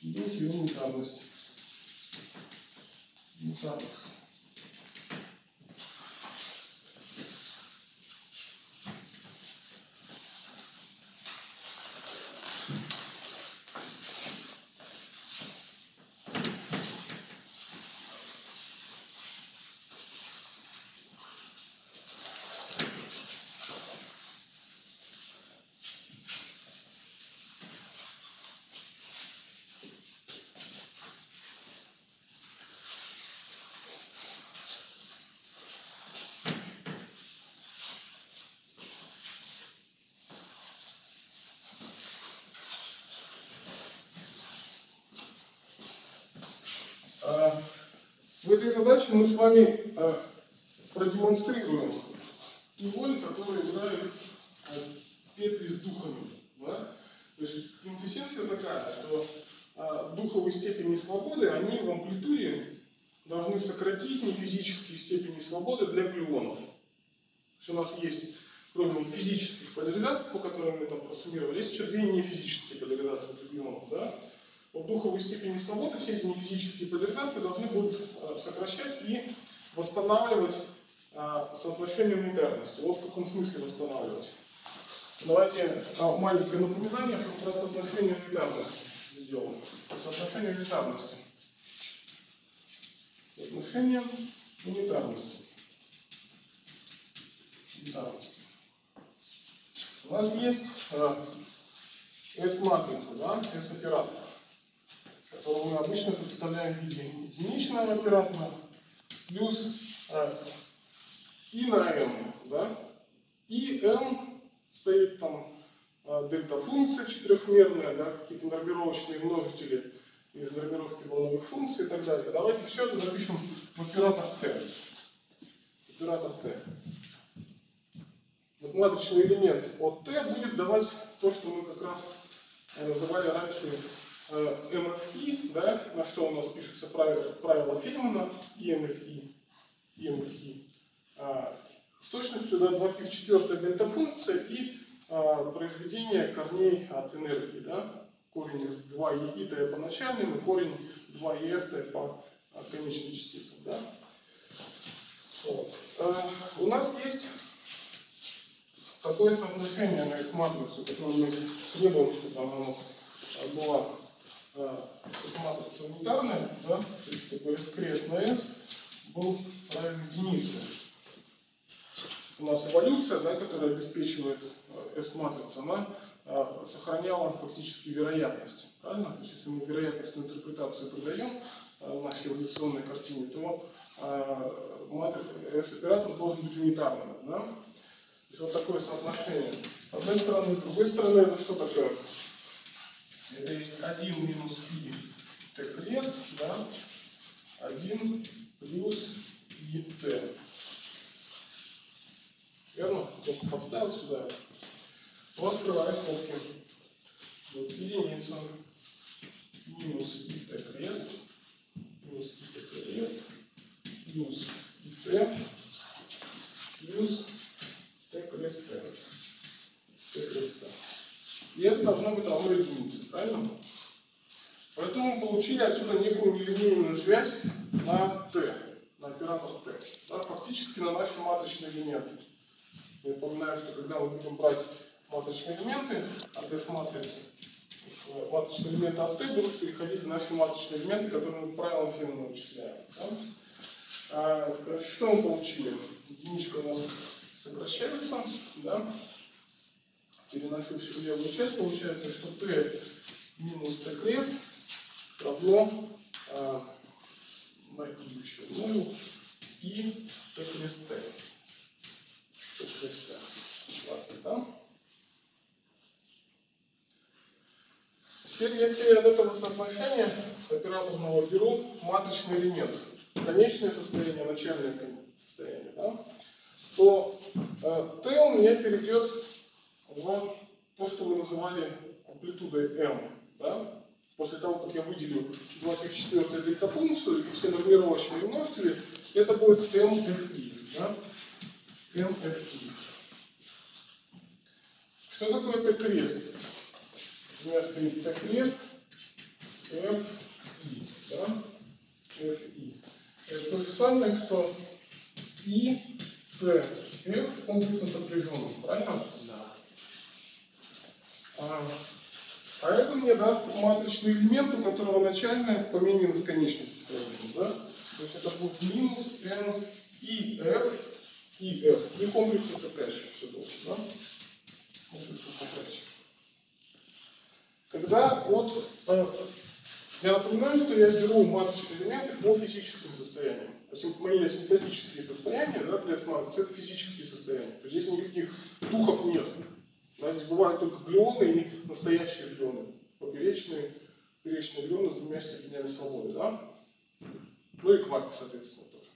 Дух и унитарность. Дух Ставится. А, В этой задаче мы с вами а, продемонстрируем ту роль, которую играют а, петли с духами. да? То есть квинтэссенция такая, что а, духовые степени свободы, они в амплитуде должны сократить нефизические степени свободы для глюонов. То есть у нас есть, кроме физических поляризаций, по которым мы там просуммировали, есть еще две нефизические поляризации для глюонов. Да? Вот духовые степени свободы, все эти нефизические поляризации должны будут э, сокращать и восстанавливать э, соотношение унитарности. Вот в каком смысле восстанавливать. Давайте э, маленькое напоминание про соотношение унитарности сделаем. Соотношение унитарности. Соотношение унитарности. Унитарности. У нас есть S-матрица, да, S-оператор которую мы обычно представляем в виде единичного оператора, плюс и на m, да, и m стоит там э, дельта-функция четырехмерная, да, какие-то нормировочные множители из нормировки волновых функций и так далее. Давайте все это запишем в оператор t. Оператор t. Вот матричный элемент от t будет давать то, что мы как раз называли раньше MFI, да, на что у нас пишутся правила, правила Феймана, EMFI, EMFI, а, с точностью до 2 в 4 дельта-функция и а, произведение корней от энергии, да, корень из 2 и и по начальным и корень 2 и f по а, конечным частицам, да. Вот. А, у нас есть такое соотношение на S-матрицу, которое мы требуем, чтобы она у нас была S-матрица унитарная, да, то есть такой S-крест на S был равен единице. У нас эволюция, да, которая обеспечивает S-матрицу, она а, сохраняла фактически вероятность. Правильно? То есть если мы вероятностную интерпретацию придаем в нашей эволюционной картине, то S-оператор должен быть унитарным. Да? То есть вот такое соотношение. С одной стороны, с другой стороны, это что такое? Это есть 1 минус и t крест, да? 1 плюс и t. Верно? Только подставил сюда. Вот открываю скобки. Вот единица. Минус и t крест. Минус и t крест. Плюс и t. Плюс t крест t. t крест. И это должно быть равно единице, правильно? Поэтому мы получили отсюда некую нелинейную связь на t, на оператор t. Да, фактически на наши матричные элементы. Я напоминаю, что когда мы будем брать матричные элементы от S-матрицы, матричные элементы от t будут переходить в наши матричные элементы, которые мы правилам Фемина вычисляем. Да? А, что мы получили? Единичка у нас сокращается, да? Переношу всю левую часть, получается, что t минус t крест равно и еще умножил и t крест t. t крест t. Ладно, да? Теперь, если от этого соотношения операторного беру матричный элемент, конечное состояние, начальное состояние, да, то э, t у меня перейдет в то, что мы называли амплитудой m. Да? После того, как я выделю 2 в 4 дельта-функцию и все нормировочные множители, это будет mfi. Да? mfi. Что такое t-крест? У меня стоит t-крест fi. Да? fi. Это то же самое, что И, П, F комплексно сопряженным, правильно? А, а это мне даст матричный элемент, у которого начальное с помененной с конечным состоянием, да? То есть это будет минус n и f, и f, и комплексно сопряжущихся должен, да? Комплексно сопряжущих. Когда от... э, я напоминаю, что я беру матричные элементы по физическим состояниям. Мои асимптотические состояния да, для S-матрицы это физические состояния. То есть здесь никаких духов нет. Да, здесь бывают только глионы и настоящие глионы. Поперечные, поперечные глионы с двумя степенями свободы. Да? Ну и кварки, соответственно, тоже.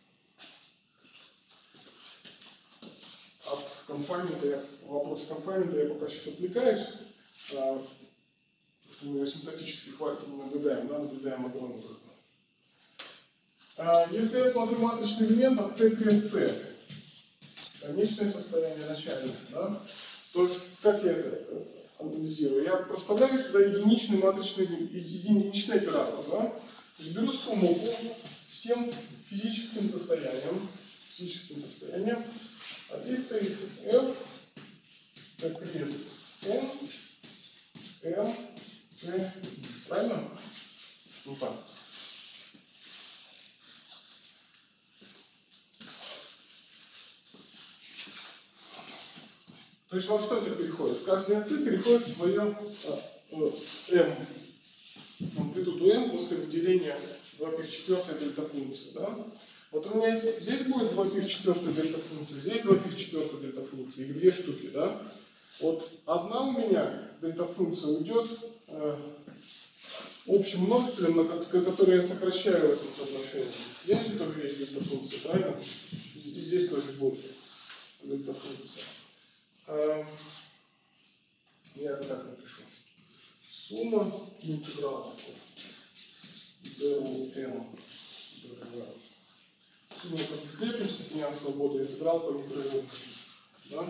От конфаймента, я, вопрос конфаймента я пока сейчас отвлекаюсь. а, потому что мы асимптотические кварки не наблюдаем, да, наблюдаем огромный только. А, Если я смотрю матричный элемент от Т крест Т, конечное состояние начальное, да, то есть как я это э, анализирую? Я проставляю сюда единичный матричный, единичный оператор, да, то есть беру сумму по всем физическим состояниям, физическим состояниям, а здесь стоит F, Т крест N, N, Т, правильно? Ну так. То есть во что это переходит? Каждый от переходит в свое а, m, амплитуду m после выделения 2 пи в дельта функции. Да? Вот у меня здесь будет 2 пи в дельта функции, здесь 2 пи в дельта функции, их две штуки. Да? Вот одна у меня дельта функция уйдет э, общим множителем, на ко- ко- который я сокращаю в этом соотношении. Здесь же тоже есть дельта функция, правильно? И здесь тоже будет дельта функция. Эм, Я это так напишу. Сумма интегралов ДУМ Сумма по дискретным степеням свободы, интеграл по непрерывным. Да?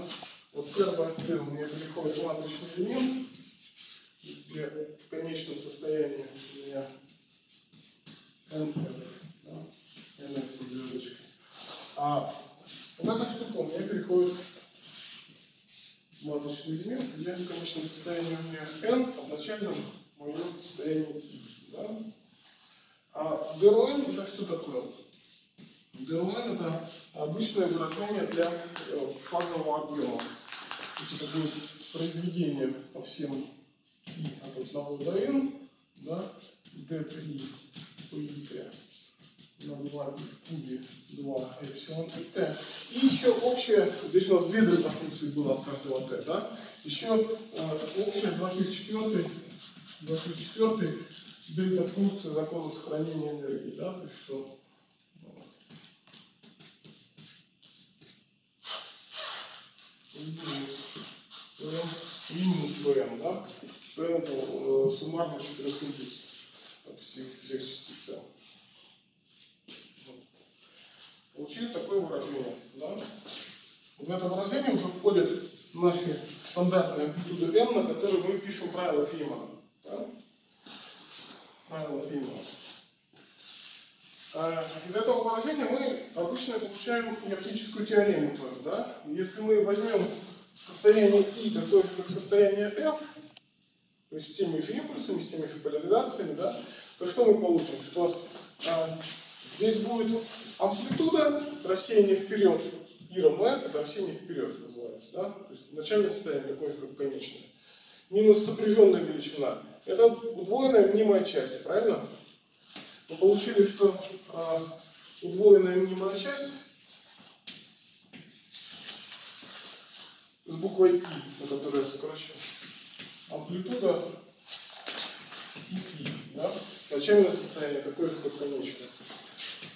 Вот первое Т у меня переходит в матричный элемент, где в конечном состоянии у меня NF, да? NF с звездочкой. А вот эта штука у меня переходит маточный элемент, где в конечном состоянии у меня n, в начальном моем состоянии i. Да? А ДРОН это что такое? ДРОН это обычное выражение для э, фазового объема. То есть это будет произведение по всем i от 1 до n, да, d3 по it на 2 в кубе 2 эпсилон и t. И еще общее, здесь у нас две дельта функции было от каждого t, да? Еще э, общая 2 в 4, 2 в 4 дельта функция закона сохранения энергии, да? То есть что m, минус bm, да? bm это э, суммарный четырех импульс от всех, всех частиц. Вот. Получили такое выражение. Да? В это выражение уже входят наши стандартные амплитуды m, на которые мы пишем правило Феймана. Да? Правило Феймана. Из этого выражения мы обычно получаем и оптическую теорему тоже. Да? Если мы возьмем состояние I такое же, как состояние F, то есть с теми же импульсами, с теми же поляризациями, да, то что мы получим? Что а, здесь будет амплитуда рассеяния вперед и равно f, это рассеяние вперед называется, да? То есть начальное состояние такое же, как конечное. Минус сопряженная величина. Это удвоенная мнимая часть, правильно? Мы получили, что а, удвоенная мнимая часть с буквой И, на которую я сокращу. Амплитуда И, да? Начальное состояние такое же, как конечное.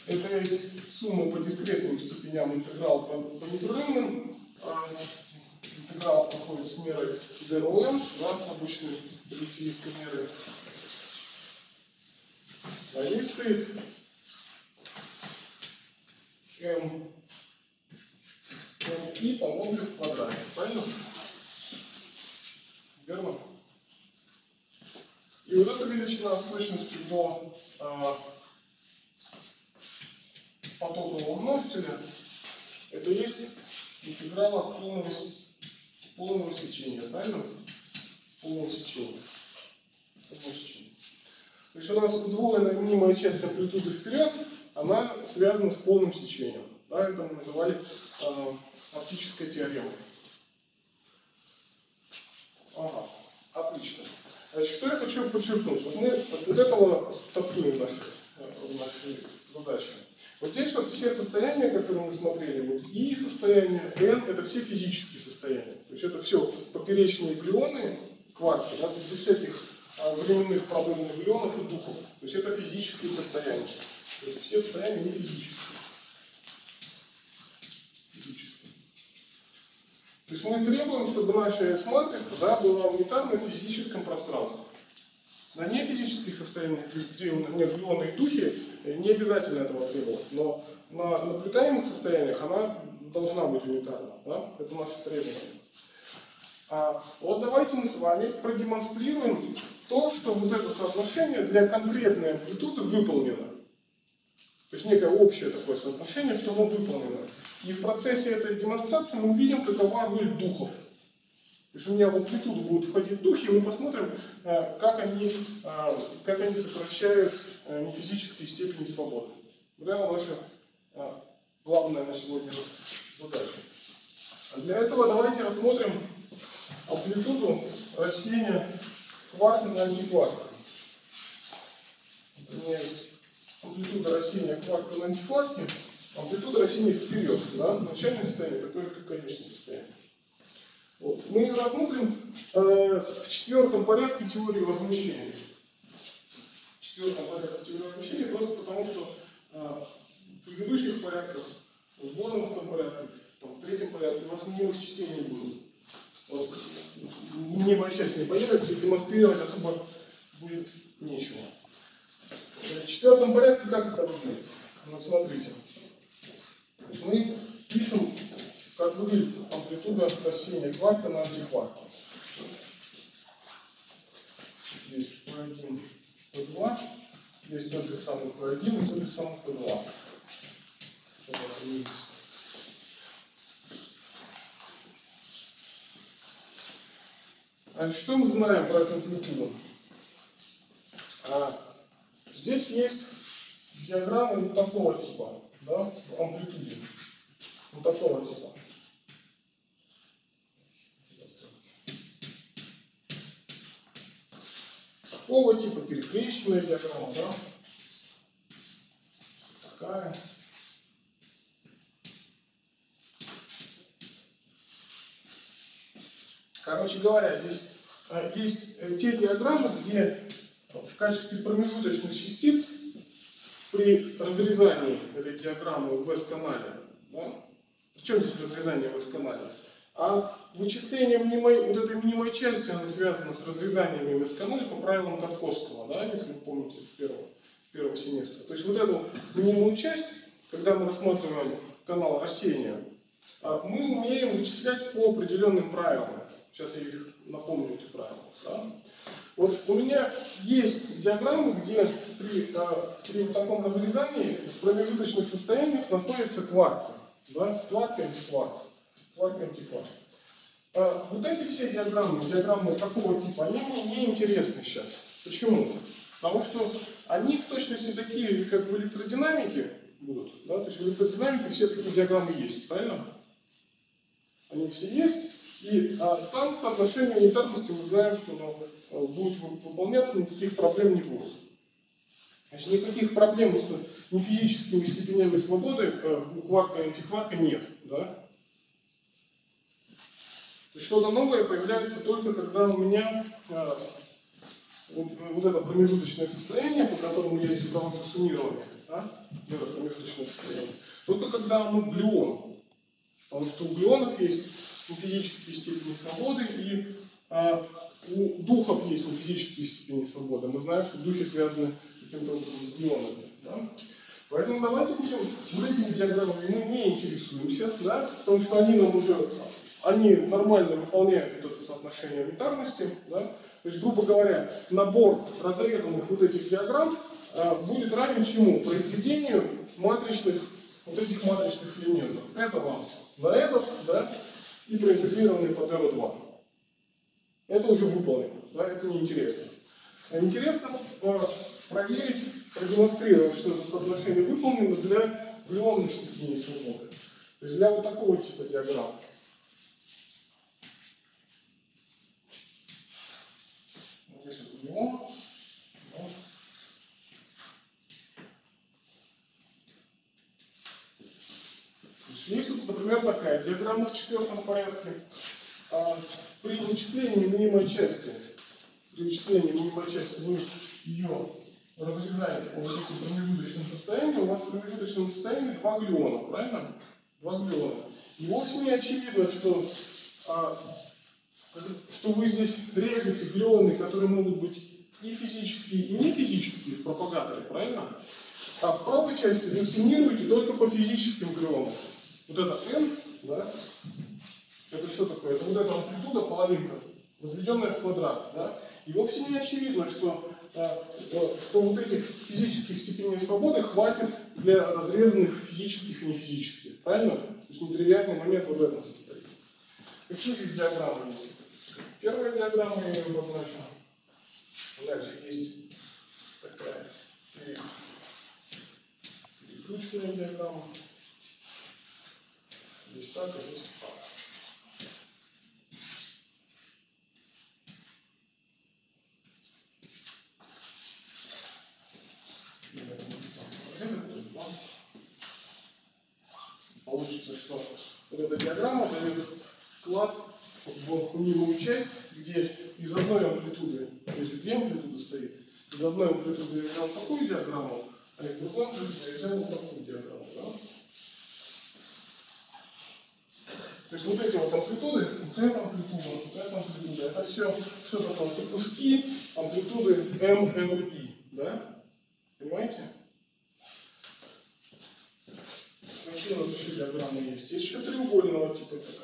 Это есть сумма по дискретным степеням интеграл по, непрерывным. а, интеграл проходит с мерой ДРОМ, да, обычной релятивистской мерой. А здесь стоит М, МИ по модулю в квадрате. Правильно? Верно? И вот эта величина с точностью до а, потокового множителя, это есть интеграл от полного, полного сечения, правильно? Полного сечения. Полного сечения. То есть у нас удвоенная мнимая часть амплитуды вперед, она связана с полным сечением. Да, это мы называли э, оптической теоремой. Ага, отлично. Значит, что я хочу подчеркнуть? Вот мы после этого стартуем наши, э, наши задачи. Вот здесь вот все состояния, которые мы смотрели, вот И состояние, N, это все физические состояния. То есть это все поперечные глионы, кварки, да, без всяких а, временных проблемных глионов и духов. То есть это физические состояния. То есть все состояния не физические. То есть мы требуем, чтобы наша S-матрица да, была унитарна в физическом пространстве. На нефизических состояниях, где у меня глионы и духи, не обязательно этого требовать. Но на наблюдаемых состояниях она должна быть унитарна. Да? Это наше требование. А вот давайте мы с вами продемонстрируем то, что вот это соотношение для конкретной амплитуды выполнено. То есть некое общее такое соотношение, что оно выполнено. И в процессе этой демонстрации мы увидим, какова роль духов. То есть у меня в амплитуду будут входить духи, и мы посмотрим, э, как они, э, как они сокращают э, нефизические степени свободы. Вот это наша э, главная на сегодня задача. Для этого давайте рассмотрим амплитуду растения кварка на меня есть амплитуда растения кварка на антикварке, амплитуда растения вперед. Да? Начальное состояние такое же, как конечное состояние. Вот. Мы рассмотрим э, в четвертом порядке теории возмущения. Четвертом порядке теории возмущения просто потому, что э, в предыдущих порядках, в Борновском порядке, там, в третьем порядке у вас мнимых частей не будет. У вас мнимая часть не появится, демонстрировать особо будет нечего. В четвертом порядке как это выглядит? Вот смотрите. Мы пишем, как выглядит амплитуда растения кварка на антикварке. Здесь P1, P2, здесь тот же самый P1 и тот же самый P2. Вот это есть. Значит, что мы знаем про амплитуду? А, здесь есть диаграмма вот такого типа, да, в амплитуде. Вот такого типа. Такого типа перекрещенная диаграмма, да? Такая. Короче говоря, здесь э, есть э, те диаграммы, где в качестве промежуточных частиц при разрезании этой диаграммы в S-канале, да, причем здесь разрезание в S-канале, а вычисление мнимой, вот этой мнимой части, она связана с разрезаниями в S-канале по правилам Катковского, да, если вы помните с первого, первого семестра. То есть вот эту мнимую часть, когда мы рассматриваем канал рассеяния, а, мы умеем вычислять по определенным правилам. Сейчас я их напомню, эти правила. Да? Вот у меня есть диаграммы, где при, а, при таком разрезании в промежуточных состояниях находятся кварки. Да? Кварк антикварк. Кварк антикварк. А, вот эти все диаграммы, диаграммы такого типа, они мне не интересны сейчас. Почему? Потому что они в точности такие же, как в электродинамике будут. Да? То есть в электродинамике все такие диаграммы есть, правильно? Они все есть. И а, там соотношение унитарности мы знаем, что оно а, будет вы- выполняться, никаких проблем не будет. Значит, никаких проблем с нефизическими степенями свободы э, у кварка и антикварка нет. Да? То есть что-то новое появляется только когда у меня э, вот, вот это промежуточное состояние, по которому я здесь провожу суммирование, да? Это промежуточное состояние, только когда оно глион. Потому что у глионов есть физические степени свободы, и а, у духов есть физические степени свободы. Мы знаем, что духи связаны каким-то образом с глионами. Да? Поэтому давайте будем вот этими диаграммами мы не интересуемся, да? потому что они нам уже они нормально выполняют вот это соотношение унитарности. Да? То есть, грубо говоря, набор разрезанных вот этих диаграмм а, будет равен чему? Произведению матричных вот этих матричных элементов. Это вам на этот, да, и проинтегрированный под R2. Это уже выполнено, да, это неинтересно. Интересно э, проверить, продемонстрировать, что это соотношение выполнено для глюонных степеней свободы. То есть для вот такого типа диаграмм. Вот То есть например, такая диаграмма в четвертом порядке. А, при вычислении мнимой части, при вычислении мнимой части вы ее разрезаете по вот этим промежуточным состояниям, у вас в промежуточном состоянии два глиона, правильно? Два глиона. И вовсе не очевидно, что, а, что вы здесь режете глионы, которые могут быть и физические, и не физические в пропагаторе, правильно? А в правой части вы суммируете только по физическим глионам. Вот это n, да, это что такое? Это вот эта амплитуда, половинка, возведенная в квадрат. Да? И вовсе не очевидно, что, э, э, что вот этих физических степеней свободы хватит для разрезанных физических и нефизических. Правильно? То есть нетривиальный момент вот в этом состоит. Какие здесь диаграммы есть? Первая диаграмма я ее обозначу. Дальше есть такая пере- переключенная диаграмма. Здесь так, а здесь так. Получится, что вот эта диаграмма дает вклад в мнимую часть, где из одной амплитуды, же две амплитуды стоит, из одной амплитуды я взял такую диаграмму, а из другой я взял такую диаграмму. Да? То есть вот эти вот амплитуды, вот эта амплитуда, вот эта амплитуда, это все что такое? Куски амплитуды M, N, I. Да? Понимаете? Какие у нас еще диаграммы есть? Есть еще треугольного типа такая.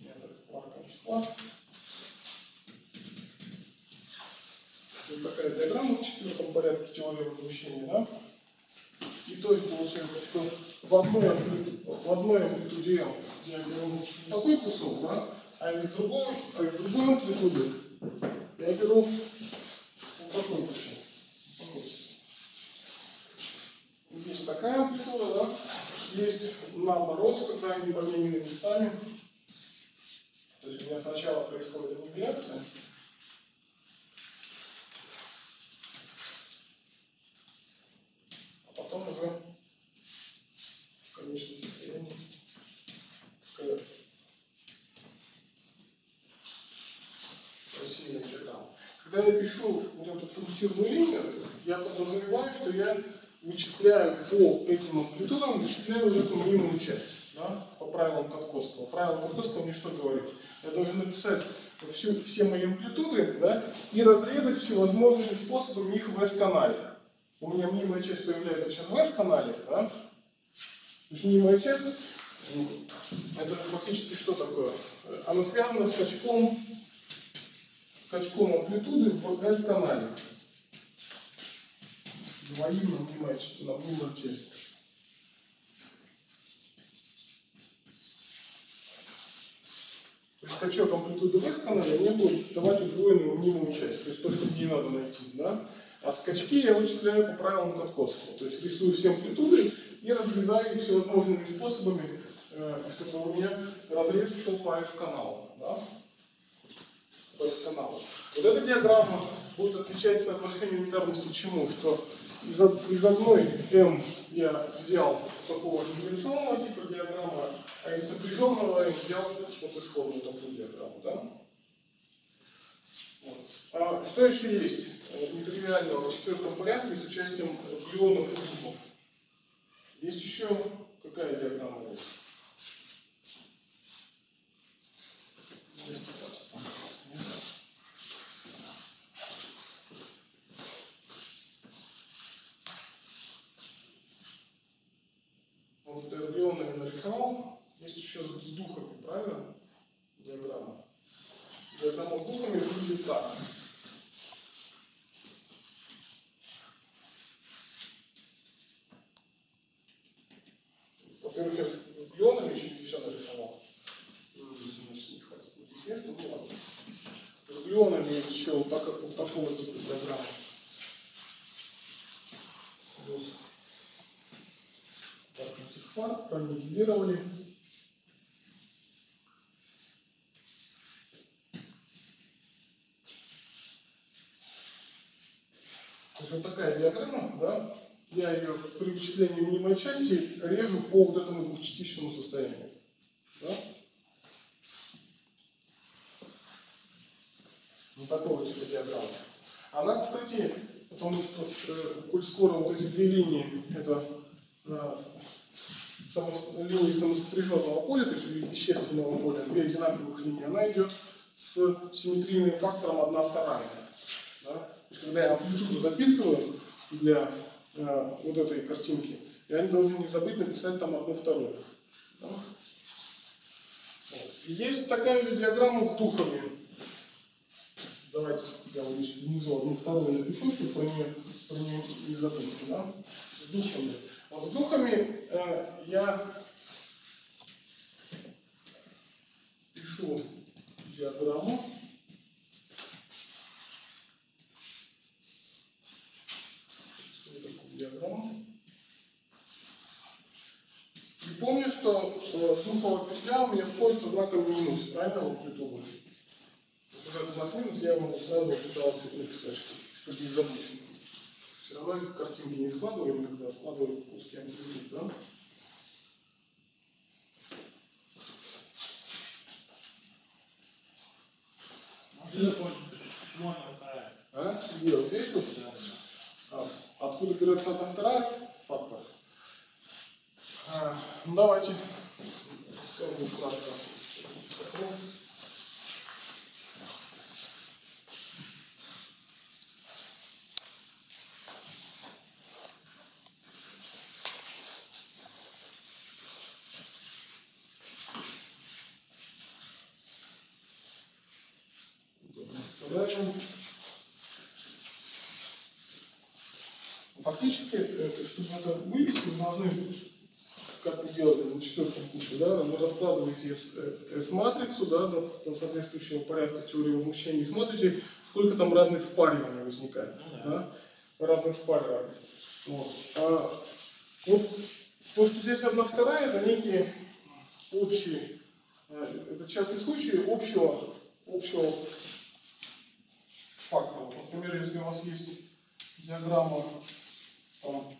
Нет, это кварком склад. Вот такая диаграмма в четвертом порядке теории возмущения, да? И то есть получается, что в одной, в одной амплитуде я беру такой кусок, да? А из другой, а из другой амплитуды я беру вот такой кусок. Такой. Есть такая амплитуда, да? Есть наоборот, когда они поменены местами. То есть у меня сначала происходит аннигиляция, а потом уже в конечном состоянии диаграмма. Когда я пишу вот эту пунктирную линию, я подразумеваю, что я вычисляю по этим амплитудам, вычисляю вот эту мнимую часть, да, по правилам Катковского. Правило Катковского мне что говорит? Я должен написать всю, все мои амплитуды да, и разрезать всевозможными способами их в S-канале. У меня мнимая часть появляется сейчас в S-канале, да? Мнимая часть, ну, это фактически что такое? Она связана с скачком, скачком амплитуды в S-канале. Двоим часть. На мнимую часть. То есть скачок амплитуды в S-канале мне будет давать удвоенную мнимую часть, то есть то, что мне надо найти, да? А скачки я вычисляю по правилам Катковского, то есть рисую все амплитуды и разрезаю их всевозможными способами, э, чтобы у меня разрез шел по S-каналу, да? По S-каналу. Вот эта диаграмма будет отвечать соотношению унитарности чему? Что из, из одной M я взял такого регуляционного типа диаграммы, а из сопряженного M взял вот исходную такую диаграмму. Да? Вот. А что еще есть нетривиального в четвертом порядке с участием глионов и зубов? Есть еще какая диаграмма есть? Есть такая. Вот я с нарисовал. Есть еще с духами, правильно? Диаграмма. Диаграмма с духами выглядит так. Во-первых, я с глионами еще не все нарисовал. С глионами еще вот, так, вот такого типа диаграммы. Вот. Так, этих фар проаннигилировали. То есть вот такая диаграмма, да? Я вычислении минимальной части режу по вот этому двухчастичному состоянию. Да? Ну, такого типа диаграмма. Она, кстати, потому что, э, коль скоро вот эти две линии, это э, линии самосопряженного поля, то есть вещественного поля, две одинаковых линии, она идет с симметрийным фактором 1 вторая. Да? То есть, когда я амплитуду записываю для э, вот этой картинки, я не должен не забыть написать там одну вторую. Да? Вот. Есть такая же диаграмма с духами. Давайте я вот здесь внизу одну вторую напишу, чтобы про нее, про не забыть. Да? С духами. Вот с духами э, я пишу диаграмму. Вот диаграмму. И помню, что э, духовая петля у меня входит со знаком минус, правильно, в амплитуду? То есть вот этот знак минус я могу сразу вот сюда вот написать, чтобы не забыть. Все равно картинки не складываю никогда, складываю куски амплитуд, да? Можно запомнить, почему она вторая? А? Где? Вот здесь вот? Да, да. А, откуда берется одна вторая фактор? А, ну давайте скажу кратко. Вторая. Фактически, э, чтобы это вывести, вы должны, как вы делали на четвертом курсе, да, вы раскладываете S- э, S-матрицу да, до, соответствующего порядка теории возмущения и смотрите, сколько там разных спариваний возникает. Ну да, разных спариваний. Вот. А, вот то, что здесь одна вторая, это некие общие, э, это частный случай общего, общего фактора. Например, если у вас есть диаграмма там,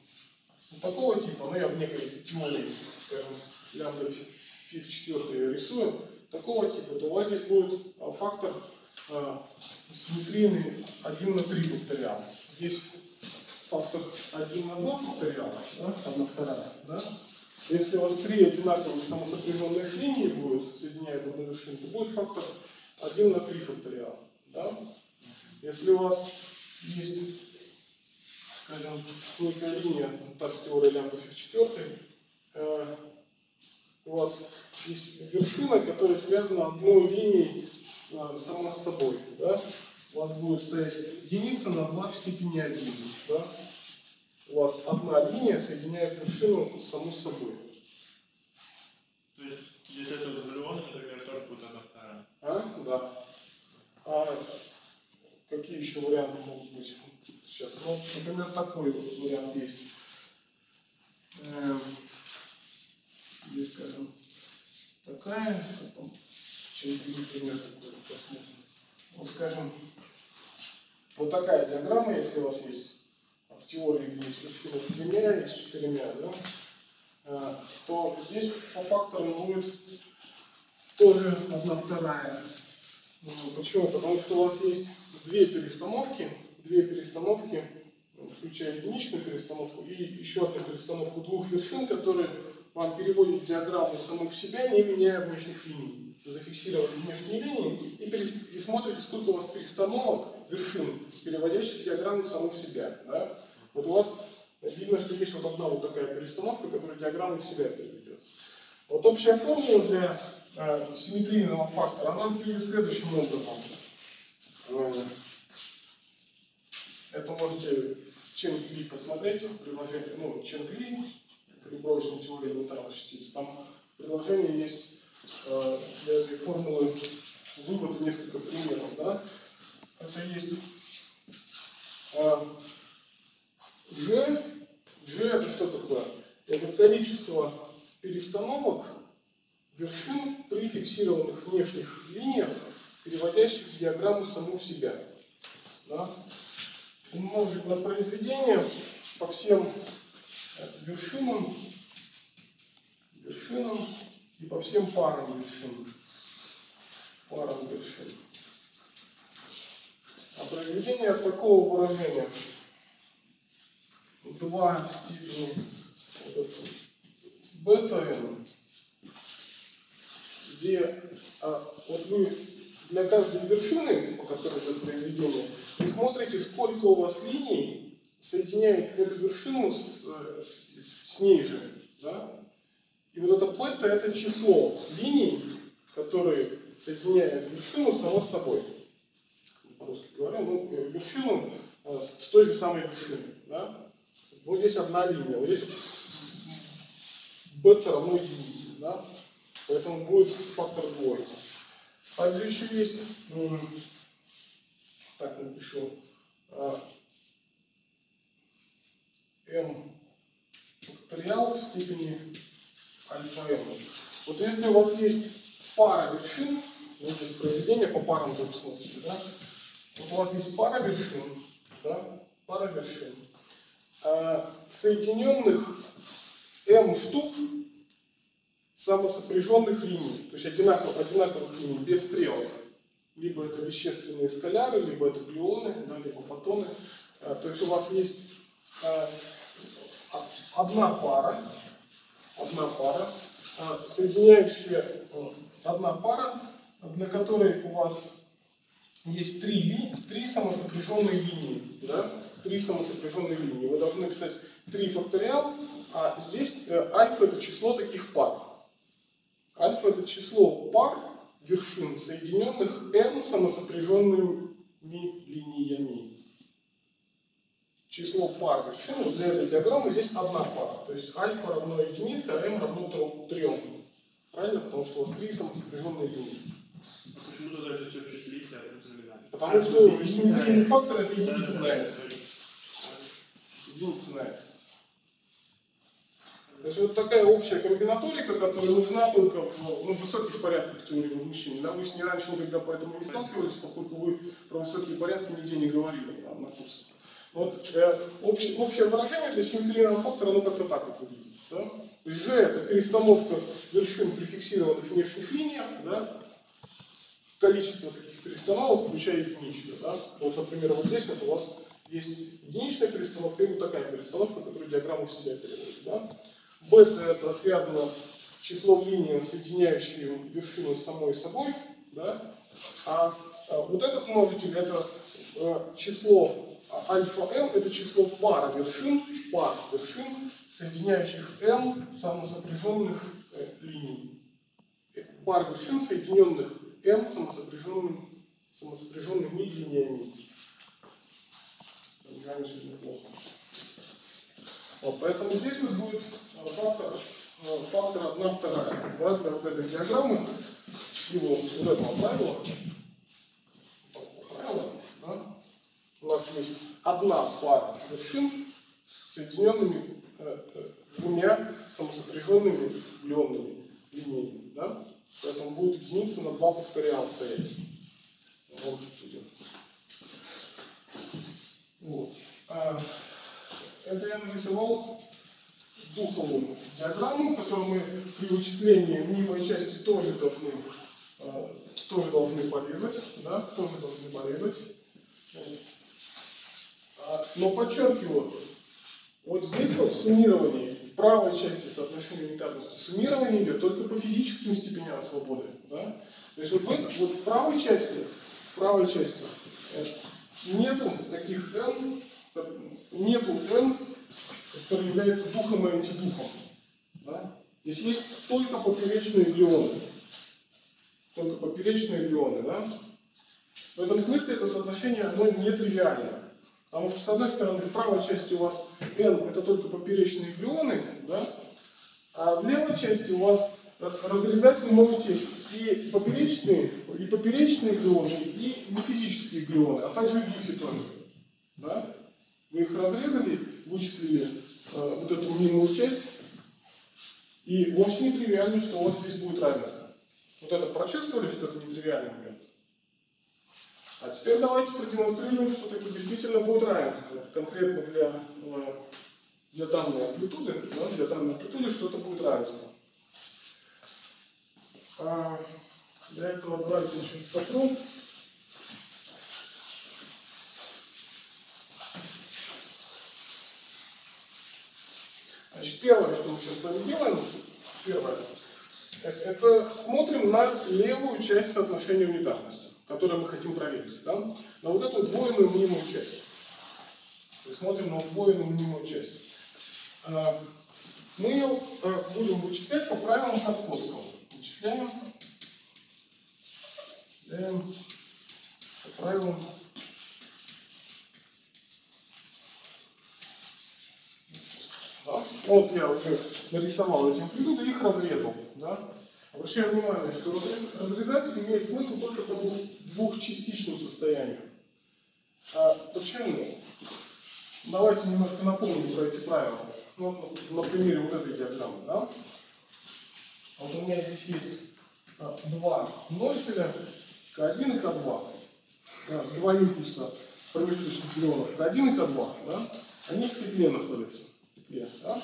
вот такого типа, ну я в некой теории, скажем, лямбда фи в четвертой рисую, такого типа, то у вас здесь будет а, фактор а, симметрийный 1 на 3 факториал. Здесь фактор 1 на 2 факториала, да, 1 вторая, да? Если у вас три одинаковых самосопряженных линии будут, соединяют одну вершинку, будет фактор 1 на 3 факториал. Да? Если у вас есть, скажем, некая линия, та же теория лямбда в четвертой, э, у вас есть вершина, которая связана одной линией э, сама с собой. Да? У вас будет стоять единица на 2 в степени 1. Да? У вас одна линия соединяет вершину саму с собой. То есть, если это галеоны, например, тоже будет одна вторая. А? Да. А какие еще варианты могут быть? Сейчас, ну, например, такой вариант есть. Эм, здесь, скажем, такая, потом, через пример такой посмотрим. Вот, скажем, вот такая диаграмма, если у вас есть в теории, где есть вершина с тремя и с четырьмя, да, э, то здесь по факторам будет тоже одна вторая. Ну, Почему? Потому что у вас есть две перестановки, две перестановки, ну, включая единичную перестановку и еще одну перестановку двух вершин, которые вам переводят диаграмму саму в себя, не меняя внешних линий. Зафиксировали внешние линии и, перес- и смотрите, сколько у вас перестановок вершин, переводящих диаграмму саму в себя. Да? Вот у вас видно, что есть вот одна вот такая перестановка, которая диаграмму в себя переведет. Вот общая формула для э, симметрийного фактора, она выглядит следующим образом. Это можете в Ченгли посмотреть, в приложении, ну, Ченгли, перебровочной теории элементарных частиц. Там в приложении есть э, для этой формулы вывод несколько примеров. Да? Это есть э, G. G это что такое? Это количество перестановок вершин при фиксированных внешних линиях, переводящих диаграмму саму в себя. Да? Умножить на произведение по всем э, вершинам, вершинам и по всем парам вершин. Парам вершин. А произведение такого выражения 2 в степени вот бета n, где а, вот вы для каждой вершины, по которой это произведение, вы смотрите, сколько у вас линий соединяет эту вершину с, э, с, с ней же. Да? И вот это бета это число линий, которые соединяют вершину само с собой. По-русски говоря, ну, э, вершину э, с той же самой вершиной. Да? Вот здесь одна линия, вот здесь бета равно единице. Да? Поэтому будет фактор двойки. Также еще есть, м, так напишу, а, m факториал в степени альфа m. Вот если у вас есть пара вершин, вот здесь произведение по парам смотрите, да? Вот у вас есть пара вершин, да? Пара вершин, а, соединенных m штук самосопряженных линий, то есть одинаковых, одинаковых линий, без стрелок. Либо это вещественные скаляры, либо это глюоны, да, либо фотоны. А, То есть у вас есть а, а, одна пара, одна пара, соединяющая одна пара, для которой у вас есть три, ли, три самосопряженные линии. Да? Три самосопряженные линии. Вы должны написать 3 факториал, а здесь э, альфа это число таких пар. Альфа это число пар вершин, соединенных n самосопряженными линиями. Число пар вершин, вот для этой диаграммы здесь одна пара. То есть альфа равно единице, а m равно трем. Правильно? Потому что у вас три самосопряженные линии. А почему тогда это все в числителе, а это номинально? Потому что симметрийный фактор это единица на s. Единица на s. То есть вот такая общая комбинаторика, которая нужна только в ну, высоких порядках теории возмущения. Да, вы с ней раньше никогда поэтому не сталкивались, поскольку вы про высокие порядки нигде не говорили да, на курсе. Вот э, общее, общее выражение для симметрийного фактора, оно как-то так вот выглядит. Да? То есть G это перестановка вершин при фиксированных внешних линиях, да? количество таких перестановок, включая единичную. Да? Вот, например, вот здесь вот у вас есть единичная перестановка и вот такая перестановка, которую диаграмма в себя переводит. Да? Бета это связано с числом линий, соединяющих вершину с самой собой. Да? А, а вот этот множитель это э, число а, альфа m, это число пар вершин, пар вершин, соединяющих m самосопряженных э, линий. Э, Пар вершин, соединенных m самосопряженным, самосопряженными линиями. Сегодня плохо. Вот, поэтому здесь вот будет э, фактор, э, фактор 1 вторая. Для вот этой диаграммы, его вот этого правила, правила да, у нас есть одна пара вершин, соединенными э, двумя самосопряженными глионными линиями. Да? Поэтому будет единица на 2 факториал стоять. Вот. Вот. А, это я нарисовал духовую диаграмму, которую мы при вычислении мнимой части тоже должны, э, тоже должны порезать. Да? Тоже должны порезать. А, Но подчеркиваю, вот здесь вот суммирование в правой части соотношения унитарности, суммирование идет только по физическим степеням свободы. Да? То есть вот в, этой- вот в правой части, в правой части э, нету таких n, нету n, который является духом и антидухом. Да? Здесь есть только поперечные глионы. только поперечные глионы, да? В этом смысле это соотношение, оно нетривиальное. Потому что, с одной стороны, в правой части у вас n это только поперечные глионы, да? А в левой части у вас разрезать вы можете и поперечные, и поперечные глионы, и нефизические глионы, а также и духи тоже. Да? Вы их разрезали, вычислили э, вот эту мнимую часть, и вовсе не тривиально, что вас здесь будет равенство. Вот это прочувствовали, что это не тривиальный момент? А теперь давайте продемонстрируем, что таки действительно будет равенство. Конкретно для, э, для данной амплитуды, да, для данной амплитуды что-то будет равенство. А, для этого давайте чуть сотру. Значит, первое, что мы сейчас с вами делаем, первое, э, это смотрим на левую часть соотношения унитарности, которую мы хотим проверить. Да? На вот эту удвоенную мнимую часть. Смотрим на удвоенную мнимую часть. А, Мы ее э, будем вычислять по правилам. Вычисляем. Вычисляем по правилам Вот я уже нарисовал эти амплитуды, их разрезал. Да? Обращаю внимание, что разрез- разрезать имеет смысл только по двух- двухчастичным состояниям. А почему? Давайте немножко напомним про эти правила. Ну, на примере вот этой диаграммы. Да? Вот у меня здесь есть а, два носителя, К1 и К2. Да, два импульса промежуточных миллионов К1 и К2. Да? Они в петле находятся. Петле, да?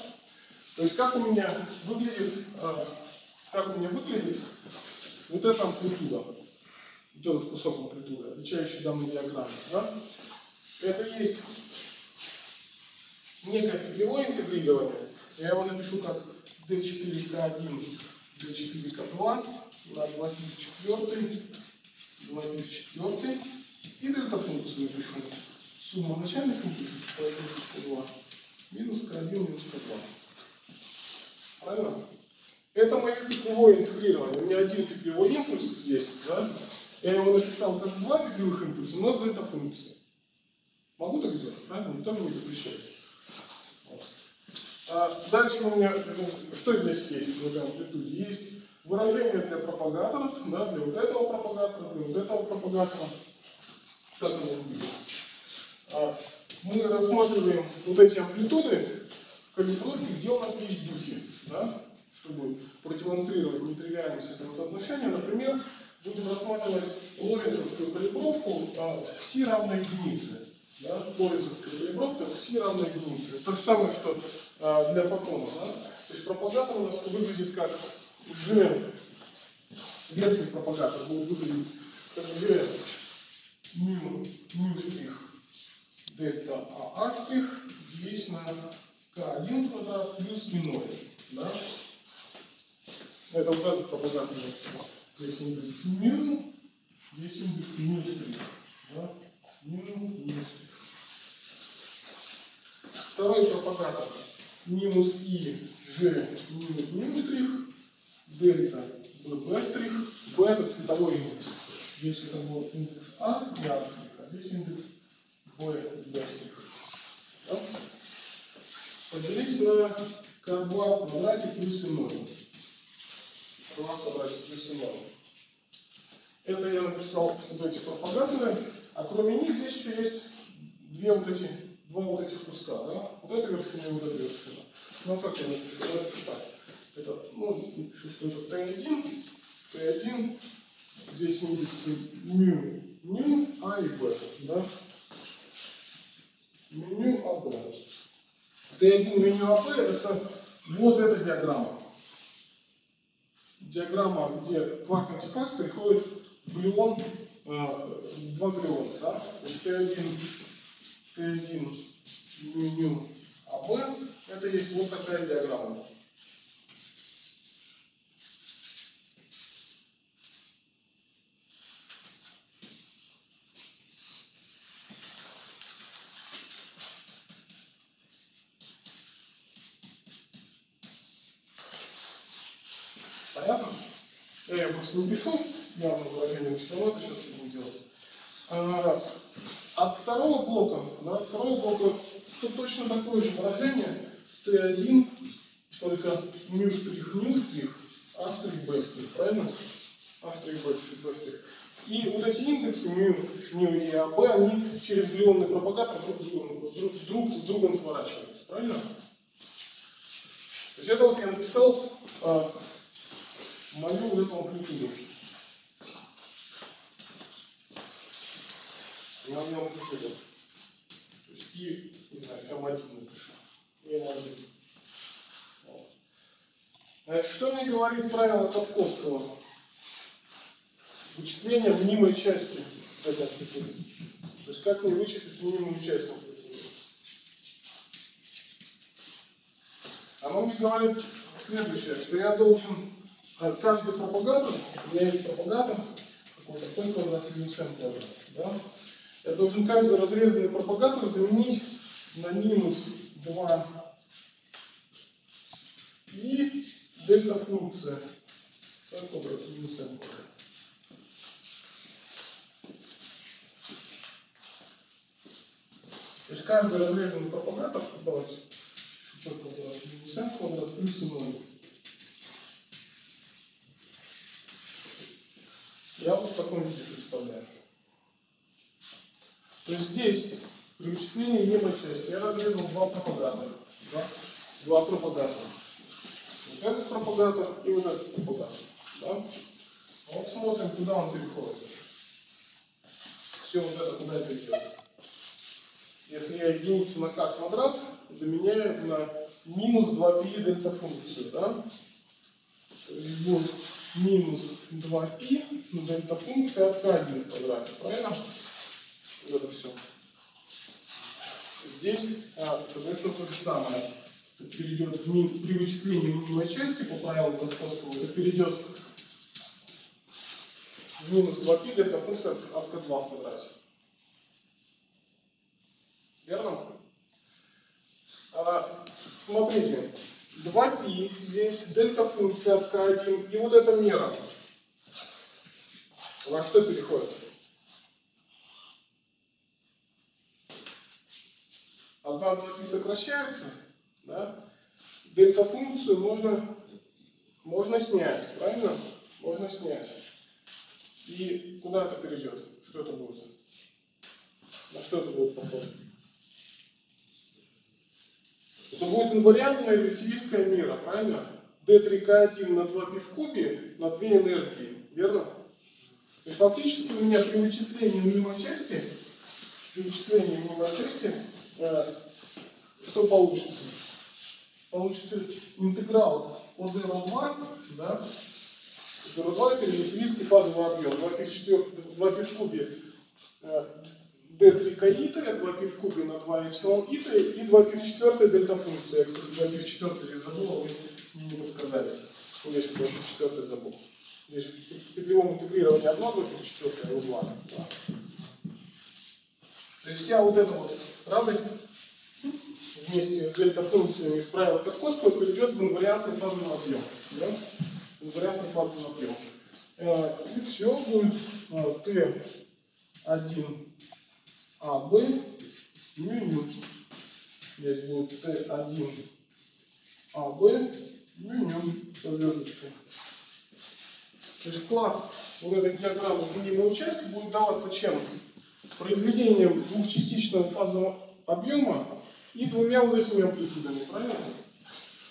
То есть как у меня выглядит, а, как у меня выглядит вот эта амплитуда, вот этот кусок амплитуды, отвечающий данной диаграмме. Да? Это есть некое петлевое интегрирование. Я его напишу как D4K1, D4K2 на 2 пи 4, 2 пи 4 и дельта-функцию напишу. Сумма начальных импульсов по 2 минус К1 минус К2. Правильно? Это мое петлевое интегрирование. У меня один петлевой импульс здесь, да? Я его написал как два петлевых импульса, но с дельта-функцией. Могу так сделать, правильно? Никто мне не запрещает. Вот. А дальше у меня, э, что здесь есть в амплитуде? Есть выражение для пропагаторов, да, для вот этого пропагатора, для вот этого пропагатора. Как оно выглядит? Мы рассматриваем вот эти амплитуды в калибровке, где у нас есть духи, да, чтобы продемонстрировать нетривиальность этого соотношения. Например, будем рассматривать лоренцовскую калибровку а, в кси равной единице. Да? Лоренцовская калибровка в кси равной единице. То же самое, что а, для фотона. Да? То есть пропагатор у нас выглядит как G, верхний пропагатор будет выглядеть как G мю, мю штрих дельта АА штрих здесь на К1 квадрат плюс миной. Да? Это вот этот пропагатор я написал. Здесь индекс мю, здесь индекс мю штрих. Да? Мю штрих. Второй пропагатор минус и g минус мю штрих, дельта bb штрих, b это цветовой индекс. Здесь это был индекс А, А штрих, а здесь индекс B штрих. Да? Поделить на К2 в квадрате плюс и 0. К2 в квадрате плюс и 0. Это я написал вот эти пропагаторы, а кроме них здесь еще есть две вот эти, два вот этих куска, да? Вот эта вершина и вот эта вершина. Ну, как я напишу? Я напишу так. Это, ну, напишу, что это Т1, Т1, здесь индексы мю, мю, А и Б, да? Меню АБ. Т1 меню АБ это вот эта диаграмма. Диаграмма, где кварк антикварк приходит в глион, э, два глиона. Да? То есть Т1, Т1 меню АБ это есть вот такая диаграмма. Понятно? Я ее просто не пишу, явно выражение, но все равно это сейчас будем делать. А, от второго блока, да, от второго блока тут точно такое же выражение. Т1, только мю штрих, ню штрих, а штрих, б штрих, правильно? А штрих, б штрих, б штрих. И вот эти индексы мю, мю и АБ, они через глионный пропагатор друг с другом, друг, друг с другом сворачиваются, правильно? То есть это вот я написал а, мою эту амплитуду. Мою амплитуду. То есть и, не знаю, М1 напишу. И М1. Вот. Значит, что мне говорит правило Капковского? Вычисление мнимой части этой амплитуды. То есть как мне вычислить мнимую часть амплитуды? Оно мне говорит следующее, что я должен каждый пропагатор, у меня есть пропагатор, какой-то минус n квадрат, да? Я должен каждый разрезанный пропагатор заменить на минус 2 и дельта функция n квадрат минус квадрат. То есть каждый разрезанный пропагатор, давайте, p квадрат минус n квадрат плюс 0. Я вот в таком виде представляю. То есть здесь при вычислении левой части я разрезал два пропагатора. Два, два пропагатора. Вот этот пропагатор и вот этот пропагатор. Да? Вот смотрим, куда он переходит. Все вот это куда перейдет. Если я единицу на k квадрат заменяю на минус 2π дельта функцию, да? То есть будет минус 2π на дельта функция от k1 в квадрате, правильно? Вот это все. Здесь, а, соответственно, то же самое. Это перейдет в мин, при вычислении минимальной части по правилам Костковского, это перейдет в минус 2π дельта функция от от k2 в квадрате. Верно? А, смотрите, 2π здесь, дельта функция от k1, и вот эта мера. Во что переходит? Одна 2π сокращается, да? Дельта функцию можно, можно снять, правильно? Можно снять. И куда это перейдет? Что это будет? На что это будет похоже? Это будет инвариантная релятивистская мера, правильно? D3K1 на 2π в кубе на 2 энергии, верно? То есть фактически у меня при вычислении мнимой части, при вычислении мнимой части, э, что получится? Получится интеграл от R2, да? R2 это релятивистский фазовый объем, 2π в, четвер... 2π в кубе э, d3k ита, 2π в кубе на 2 эпсилон ита и 2π в четвертой дельта функция. Я, кстати, 2π в четвертой забыл, а вы мне не подсказали. Ну, я 2π в четвертой забыл. Здесь в петлевом интегрировании одно 2π в четвертой, а два. Да. То есть вся вот эта вот радость вместе с дельта функциями из правила Каткоского перейдет в инвариантный фазовый объем. Да? Инвариантный фазовый объем. Э, И все будет э, Т1 АБ меню. Здесь будет Т1 АБ меню со. То есть вклад вот этой диаграммы в минимальную часть будет даваться чем? Произведением двухчастичного фазового объема и двумя вот этими амплитудами, правильно?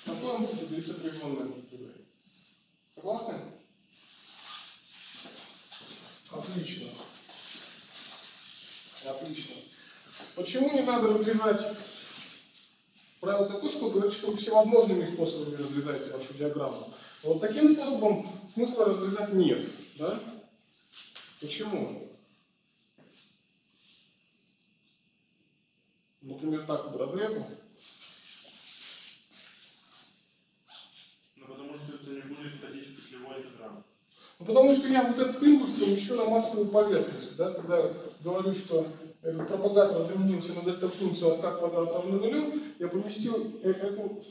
Такой амплитудой и сопряженной амплитудой. Согласны? Отлично. Отлично. Почему не надо разрезать? Правило Кокуского говорит, что вы всевозможными способами разрезаете вашу диаграмму. Но вот таким способом смысла разрезать нет. Да? Почему? Например, так бы разрезал. Ну, потому что это не будет входить. Ну, потому что я вот этот импульс помещу на массовую поверхность. Да? Когда говорю, что этот пропагатор заменился на дельта-функцию от k квадрат равно нулю, я поместил э- эту,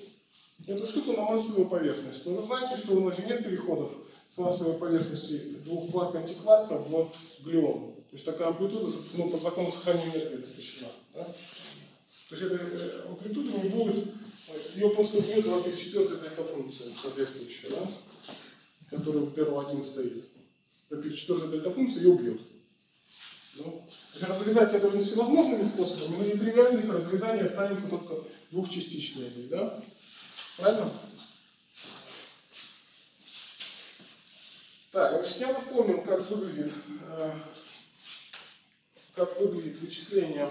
эту штуку на массовую поверхность. Но вы знаете, что у нас же нет переходов финансовой поверхности двухкварк антикварка в глион. То есть такая амплитуда ну, по закону сохранения энергии запрещена. Да? То есть эта э, амплитуда не будет, э, ее просто в четвертой дельта-функция соответствующая, да? Которая в DRO1 стоит. Эта четвертая дельта-функция ее убьет. Ну, разрезать это всевозможными способами, но нетривиальных разрезаний останется только двухчастичные здесь, да? Правильно? Так, значит, я напомнил, как выглядит, э, как выглядит вычисление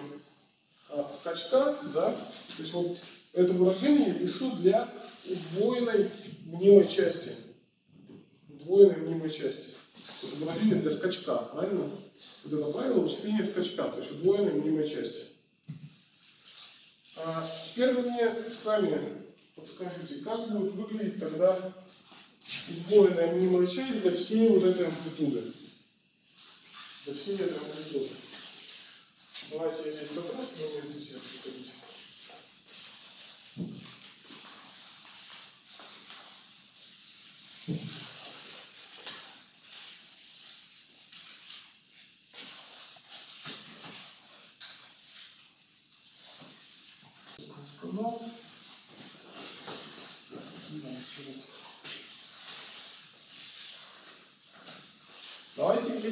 э, скачка, да? То есть вот это выражение я пишу для удвоенной мнимой части. Удвоенной мнимой части. Это выражение для скачка, правильно? Вот это правило вычисления скачка, то есть удвоенной мнимой части. А теперь вы мне сами подскажите, как будет выглядеть тогда удвоенная мнимая часть для всей вот этой амплитуды. Для всей этой амплитуды. Давайте я здесь собрал, но вы здесь сейчас выходите. Канал. Да, сейчас.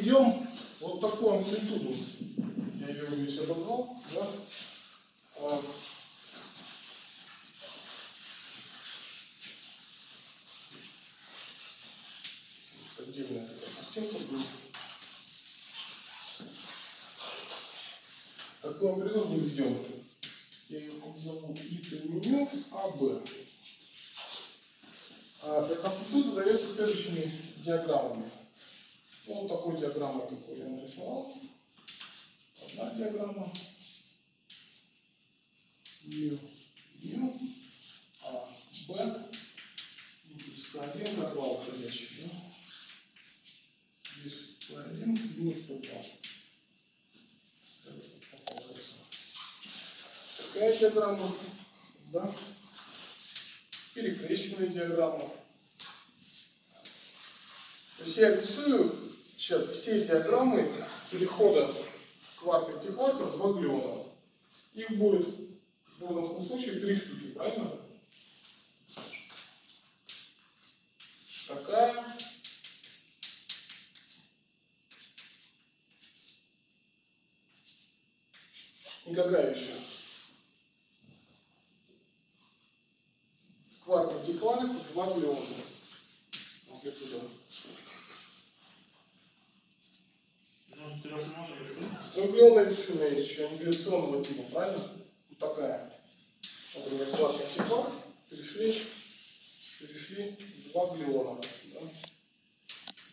Введем вот такую амплитуду. Я ее здесь обозвал. Да? А, Отдельная картинка будет. Такую амплитуду мы введем. Я ее назову ИТ меню АБ. А, эта амплитуда дается следующими диаграммами. Ну, вот такой диаграммой, какую я нарисовал. Одна диаграмма. Ю, Ю, А, Б. Здесь К1, К2 уходящий. Да? Здесь К1, минус К2. Такая диаграмма. Да? Перекрещенная диаграмма. То есть я рисую сейчас все диаграммы перехода кварк антикварка в глиона. Их будет в данном случае три штуки, правильно? Такая. И какая еще? Кварк антикварк в два глиона. Амплитуда. Ну, трехмиллионный решил. Есть еще аннигиляционного типа, правильно? Вот такая. Например, два антиквар перешли, перешли два глиона. Да?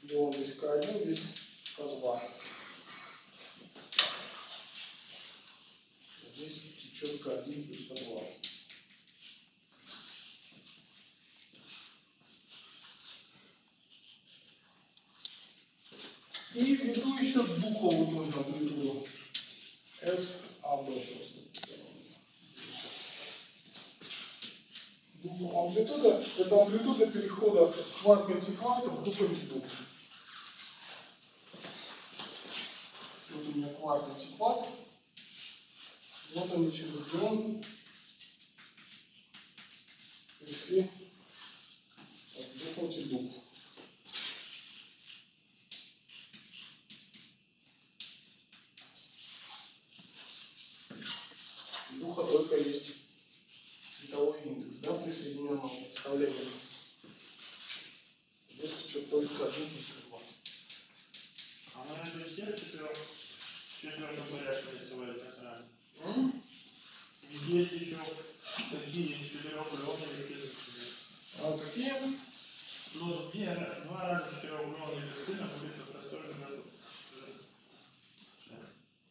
Глион здесь К1, здесь К2. Здесь течет К1 плюс К2. И введу еще духовую тоже амплитуду. S, А. Духовая амплитуда – это амплитуда перехода кварк антикварка в дух. Вот у меня кварк антикварк. Вот они через глион перешли в дух. Духа только есть цветовой индекс, да, при соединенном представлении. Здесь течет только один плюс два. А мы разве всех четырех в четвертом порядке рисовали так рано? М? Есть еще такие из четырех миллионов решили. А такие? Ну, не, два раза четырехугольные листы на какой-то простой же.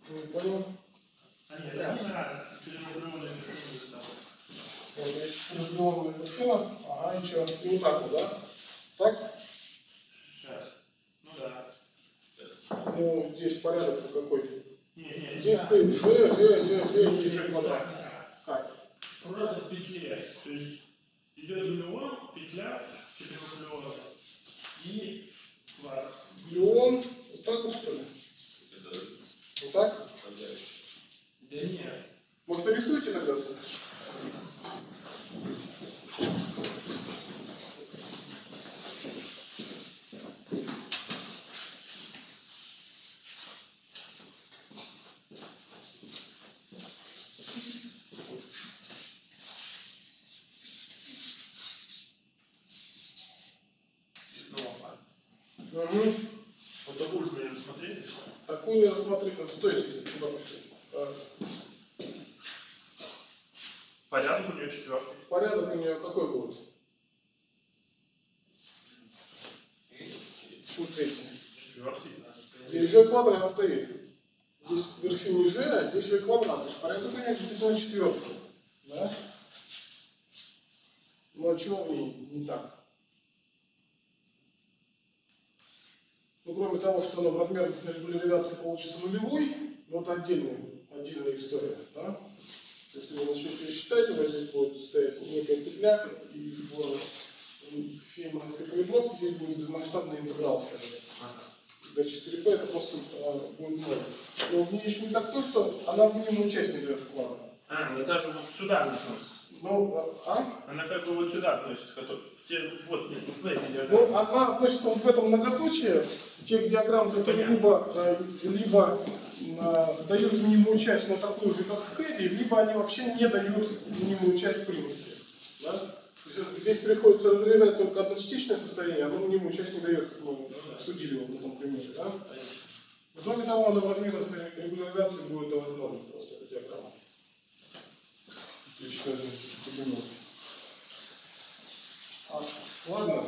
Не понял. А нет, один раз листы не разделенная вершина. Ага, еще. И вот так вот, да? Так? Сейчас. Ну да. Ну, здесь порядок-то какой? Не, не, Здесь не стоит Ж, Ж, Ж, Ж Ж не квадрат. не. Как? Просто в петле. То есть идет миллион, петля четырехмиллионная. И Ладно. Леон, вот так вот что ли? Вот так? Да нет. Может, нарисуйте тогда? Угу. Вот такую же мы рассмотрели. Такую я рассмотрел. Стойте, бабушка. А, Порядок у нее четвертый. Порядок у нее какой будет? Почему третий? Четвертый. Здесь же квадрат стоит. Здесь вершине Ж, а здесь же квадрат. То есть порядок у действительно четвертый. Да? Ну а чего в ней не так? Ну, кроме того, что она в размерности регуляризации получится нулевой, ну, это отдельная, отдельная история, да? Если вы начнете считать, у вас здесь будет стоять некая петля, и в, в феймановской калибровке здесь будет безмасштабный интеграл, скажем. До 4P это просто э, будет ноль. Но в ней еще не так то, что она в минимум часть не дает вклада. А, ну это же вот сюда она относится. Ну, а? Она как бы вот сюда относится, который в те, вот, нет, вот в этой Ну, диаграмме. она относится вот в этом многоточие, тех диаграмм, которые либо, э, либо э, дают минимуму часть, но такую же, как в кэде, либо они вообще не дают минимуму часть в принципе. Да? Есть здесь приходится разрезать только одночастичное состояние, оно минимуму часть не дает, как мы судили вот на том примере. Да? Кроме того, она в размерности регуляризации будет давать ноль просто эта диаграмма. Это еще один аргумент. А, ладно,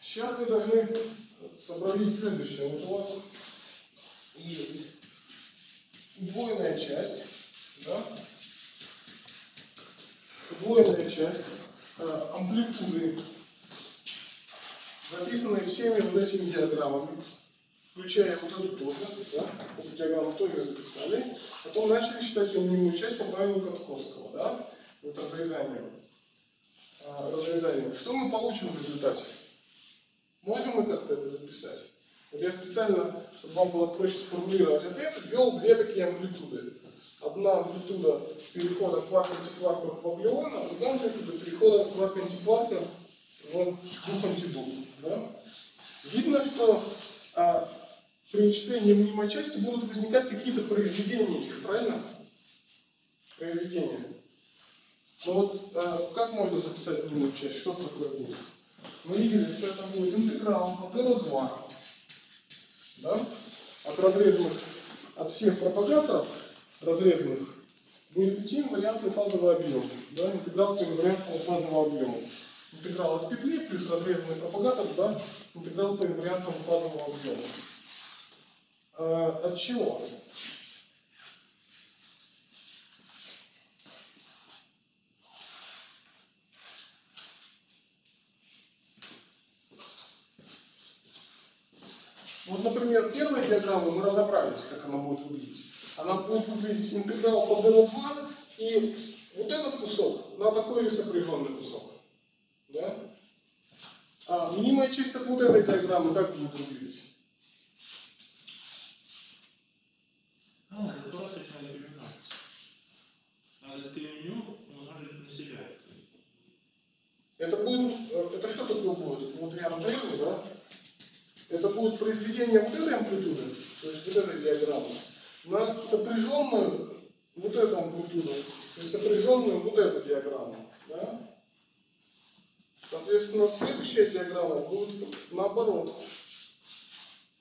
сейчас мы должны сообразить следующее. Вот у вас есть убойная часть, да? Убойная часть э, амплитуды, записанные всеми вот этими диаграммами, включая вот эту тоже, да? Эту диаграмму тоже записали. Потом начали считать минимумную часть по правилу Катковского, да? Вот разрезанием а, разрезанием. Что мы получим в результате? Можем мы как-то это записать? Вот я специально, чтобы вам было проще сформулировать ответ, ввел две такие амплитуды. Одна амплитуда перехода кварк-антикварка в аглион, а другая амплитуда перехода кварк-антикварка в двух-антидух. Да? Видно, что а, при вычислении минимальной части будут возникать какие-то произведения, правильно? Произведения. Ну вот э, как можно записать минимум часть? Что такое будет? Мы видели, что это будет интеграл от R2 да? от разрезанных, от всех пропагаторов разрезанных будет идти инвариантный фазовый объем. Да? Интеграл по инвариантному фазовому объему. Интеграл от петли плюс разрезанный пропагатор даст интеграл по инвариантному фазовому объему. Э, от чего? Вот, например, первая диаграмма, мы разобрались, как она будет выглядеть. Она будет выглядеть интеграл по DL2 и вот этот кусок на такой же сопряженный кусок. Да? А минимая часть от вот этой диаграммы как будет выглядеть? А, это просто надо перевернуть. Надо ты меню умножить на себя. Это будет, это что такое будет? Вот рядом зеленый, да? Это будет произведение вот этой амплитуды, то есть вот этой диаграммы, на сопряженную вот эту амплитуду, и сопряженную вот эту диаграмму. Да? Соответственно, следующая диаграмма будет наоборот.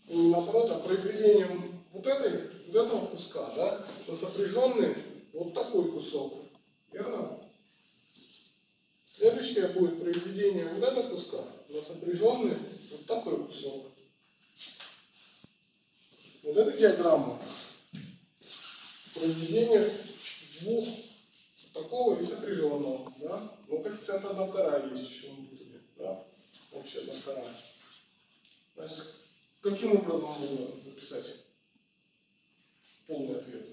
Не наоборот, а произведением вот, этой, вот этого куска, да, на сопряженный вот такой кусок. Верно? Следующее будет произведение вот этого куска на сопряженный вот такой кусок. Вот эта диаграмма произведение двух такого и сопряженного. Да? Ну, коэффициент 1 вторая есть еще в амплитуде. Да? Общая 1 вторая. Значит, каким образом можно записать полный ответ?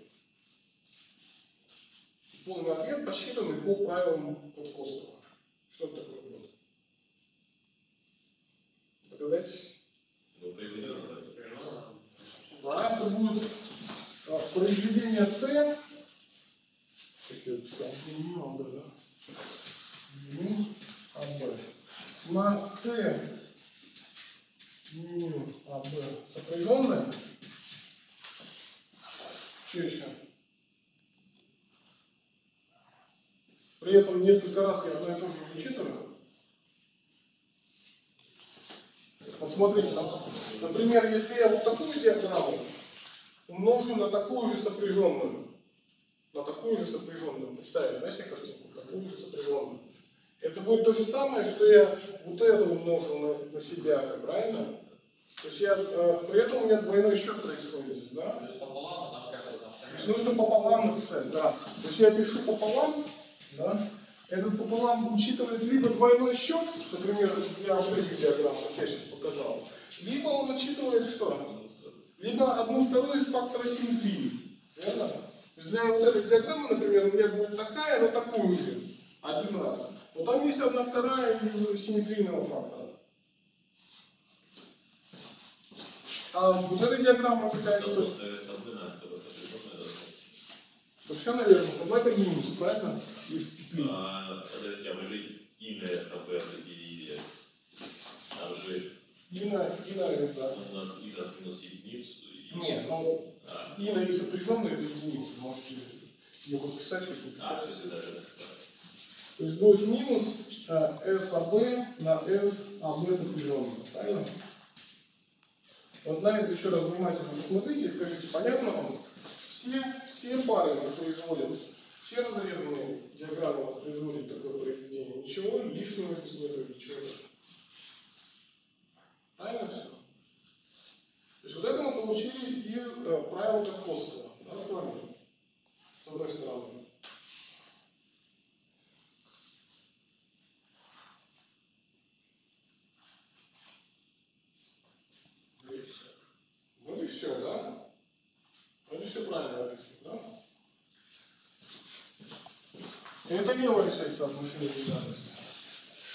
Полный ответ посчитанный по правилам Подкостова. Что это такое будет? Догадайтесь? Ну, произведение это будет а, произведение Т, как я писал, ну, АБ, да? Ну, АБ. На Т ну, АБ сопряженное. Что еще? При этом несколько раз я одно и то же вычитываю. Вот смотрите, нап- например, если я вот такую диаграмму умножу на такую же сопряженную, на такую же сопряженную, представили, да, себе картинку, такую же сопряженную. Это будет то же самое, что я вот это умножил на, на себя же, правильно? То есть я, э, при этом у меня двойной счет происходит здесь, да? То есть пополам, а там как бы там. То есть нужно пополам написать, да. То есть я пишу пополам, да. Этот пополам учитывает либо двойной счет, например, я в этих диаграммах я сейчас показал, либо он учитывает что? Либо одну вторую из фактора симметрии. Верно? Для вот этой диаграммы, например, у меня будет такая, но такую же. Один раз. Но там есть одна вторая из симметрийного фактора. А с вот этой диаграммой какая Это что? просто САБ на САБ сопряженная должна быть. Совершенно верно. Тогда это минус, правильно? Из петли. А, подождите, а мы же и на САБ определили. Там же И на, и на S, да. у нас и раз минус единицу. и- Не, ну, и на и сопряженные это единицы. Можете ее подписать, как а подписать. все сюда же. То есть будет минус э, SAB на SAB сопряженные. Правильно? Вот на это еще раз внимательно посмотрите и скажите, понятно вам? Все, все пары воспроизводят, все разрезанные диаграммы воспроизводят такое произведение. Ничего лишнего здесь нет, ничего. Правильно все? То есть вот это мы получили из э, правил Катковского, да, с вами, с одной стороны. Вот и все, да? И все правильно написано, да? Это левая часть соотношения унитарности.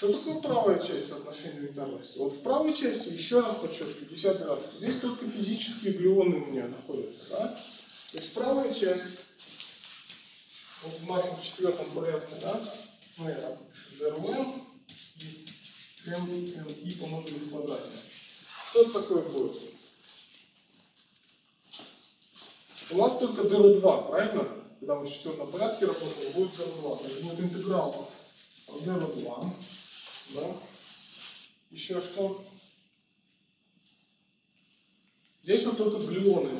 Что такое правая часть соотношения унитарности? Вот в правой части, еще раз подчеркиваю, 50 раз, что здесь только физические глионы у меня находятся, да? То есть правая часть, вот в нашем четвертом порядке, да, ну я так пишу, ДРВ и МНИ по модулю квадрате. Что это такое будет? У нас только dr2, правильно? Когда мы в четвертом порядке работаем, будет dr2. То есть будет интеграл dr2. Да? Еще что? Здесь вот только глионы.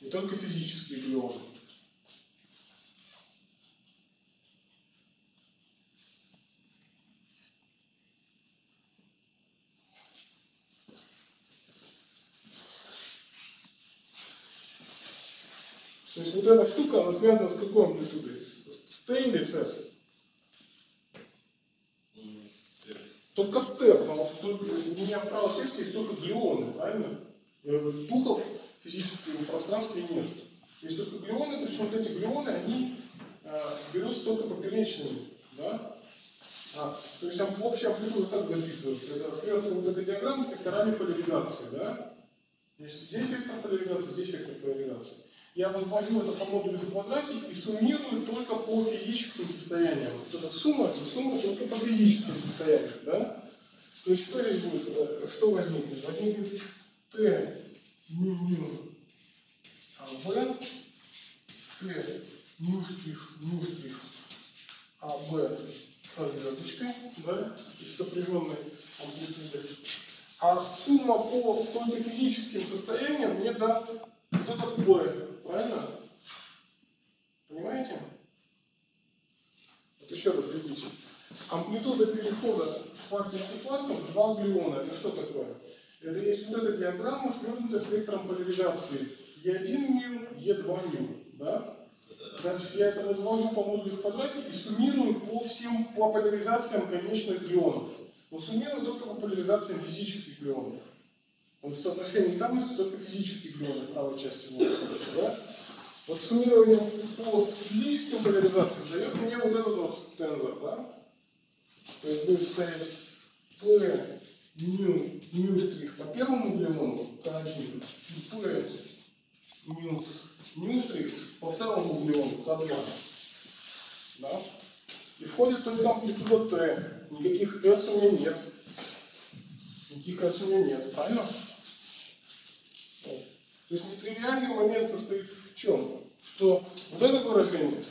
Не только физические глионы. То есть вот эта штука, она связана с какой амплитудой? С, Т или? М, с- Только с Т, потому что у меня в правой части есть только глионы, правильно? Говорю, Духов в физическом пространстве нет. Есть только глионы, причем вот эти глионы, они э, берутся только поперечными, да? А, то есть ам- общая амплитуда так записывается. Это сверху вот эта диаграмма с векторами поляризации, да? Если здесь вектор поляризации, здесь вектор поляризации. Я возвожу это по модулю в квадрате и суммирую только по физическим состояниям. Вот эта сумма, это сумма только по физическим состояниям, да? То есть что здесь будет? э, Что возникнет? Возникнет Т ню ню АВ, Т ню штрих, ню штрих АВ со звездочкой, да, сопряженной амплитуды. А сумма по только физическим состояниям мне даст вот этот Б, правильно? Понимаете? Вот еще раз глядите. Амплитуда перехода кварк-антикварков 2 глиона. Это что такое? Это есть вот эта диаграмма, свернутая с вектором поляризации. Е1 мил, Е2 мил. Да? Значит, я это возвожу по модулю в квадрате и суммирую по всем по поляризациям конечных глионов. Но суммирую только по поляризациям физических глионов. Потому что соотношение унитарности только физических глионов в правой части воздуха. Да? Вот суммирование по физическим поляризациям дает мне вот этот вот тензор, да? То есть будет стоять P мю, мю штрих по первому углеводу К1 и П мю, мю штрих по второму углеводу К2. Да? И входит только амплитуда Т. Никаких S у меня нет. Никаких S у меня нет, правильно? То есть нетривиальный момент состоит в чем? Что вот это выражение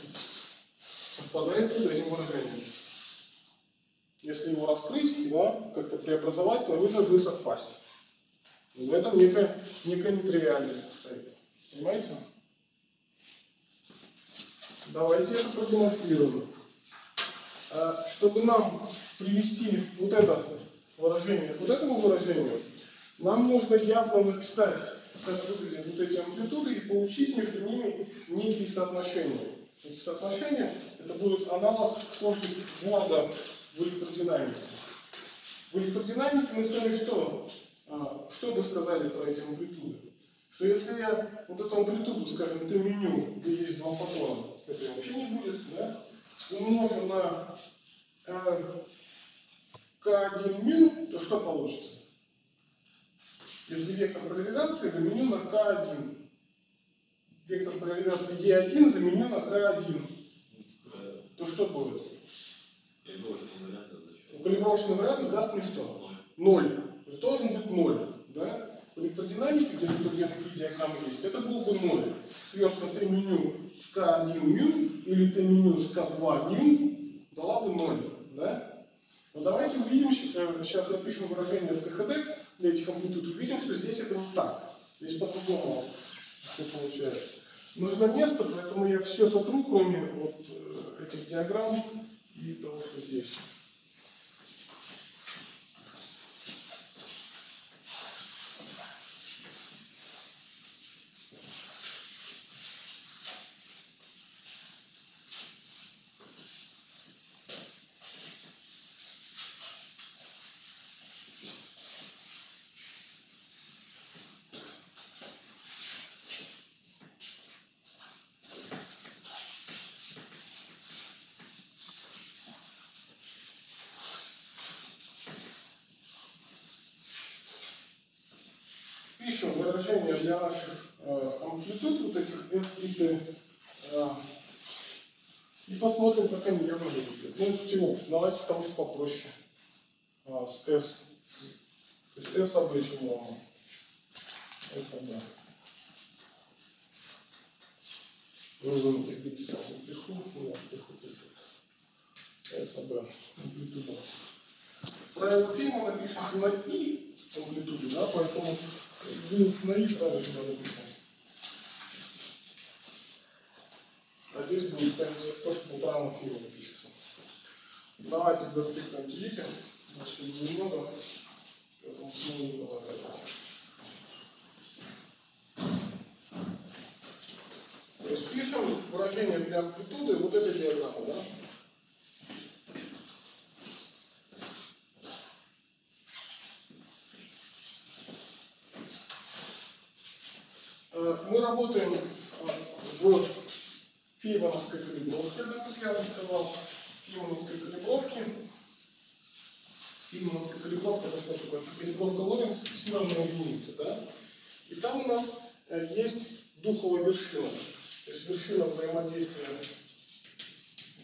совпадает с этим выражением. Если его раскрыть, да, как-то преобразовать, то они должны совпасть. И в этом некая, некая нетривиальность состоит. Понимаете? Давайте это продемонстрируем. А, Чтобы нам привести вот это выражение к вот этому выражению, нам нужно явно написать, как выглядят вот эти амплитуды, и получить между ними некие соотношения. Эти соотношения это будет аналог скорости Борда в электродинамике. В электродинамике мы с вами что? А, Что бы сказали про эти амплитуды? Что если я вот эту амплитуду, скажем, Т где здесь два фотона, это вообще не будет, да? Умножу на э, К1 мю, то что получится? Если вектор поляризации заменю на К1. Вектор поляризации Е1 заменю на К1. То что будет? Калибровочный вариант даст мне что? Ноль. То есть должен быть ноль. Да? В электродинамике, где две такие диаграммы есть, это был бы ноль. Сверху меню с К1 мю или Т меню с К2 ню дала бы ноль. Да? Но давайте увидим, э, сейчас напишем выражение в КХД этих амплитуд, увидим, что здесь это не так. Здесь по-другому все получается. Нужно место, поэтому я все сотру, кроме вот э, этих диаграмм и того, что здесь. Выражение для наших э, амплитуд, вот этих S и T, и посмотрим, как они выглядят. Ну, с чего? Давайте с того, что попроще. А, с S. То есть S равно? S АБ. Ну, я переписал вверху, нет, вверху тут. S АБ. Амплитуда. Правило фильма напишется на И амплитуде, да, поэтому на И сразу надо напишем. А здесь будет то, что по правилам фильма пишется. Давайте доступно делите. У нас сегодня немного. Поэтому снова не полагать. То есть пишем выражение для амплитуды вот этой диаграммы, да? Мы работаем э, в фибоновской калибровке, да, как я уже сказал, фибоновской калибровке. Фибоновская калибровка, это что такое? Калибровка Лоренца фиксированная единица, да? И там у нас э, есть духовая вершина. То есть вершина взаимодействия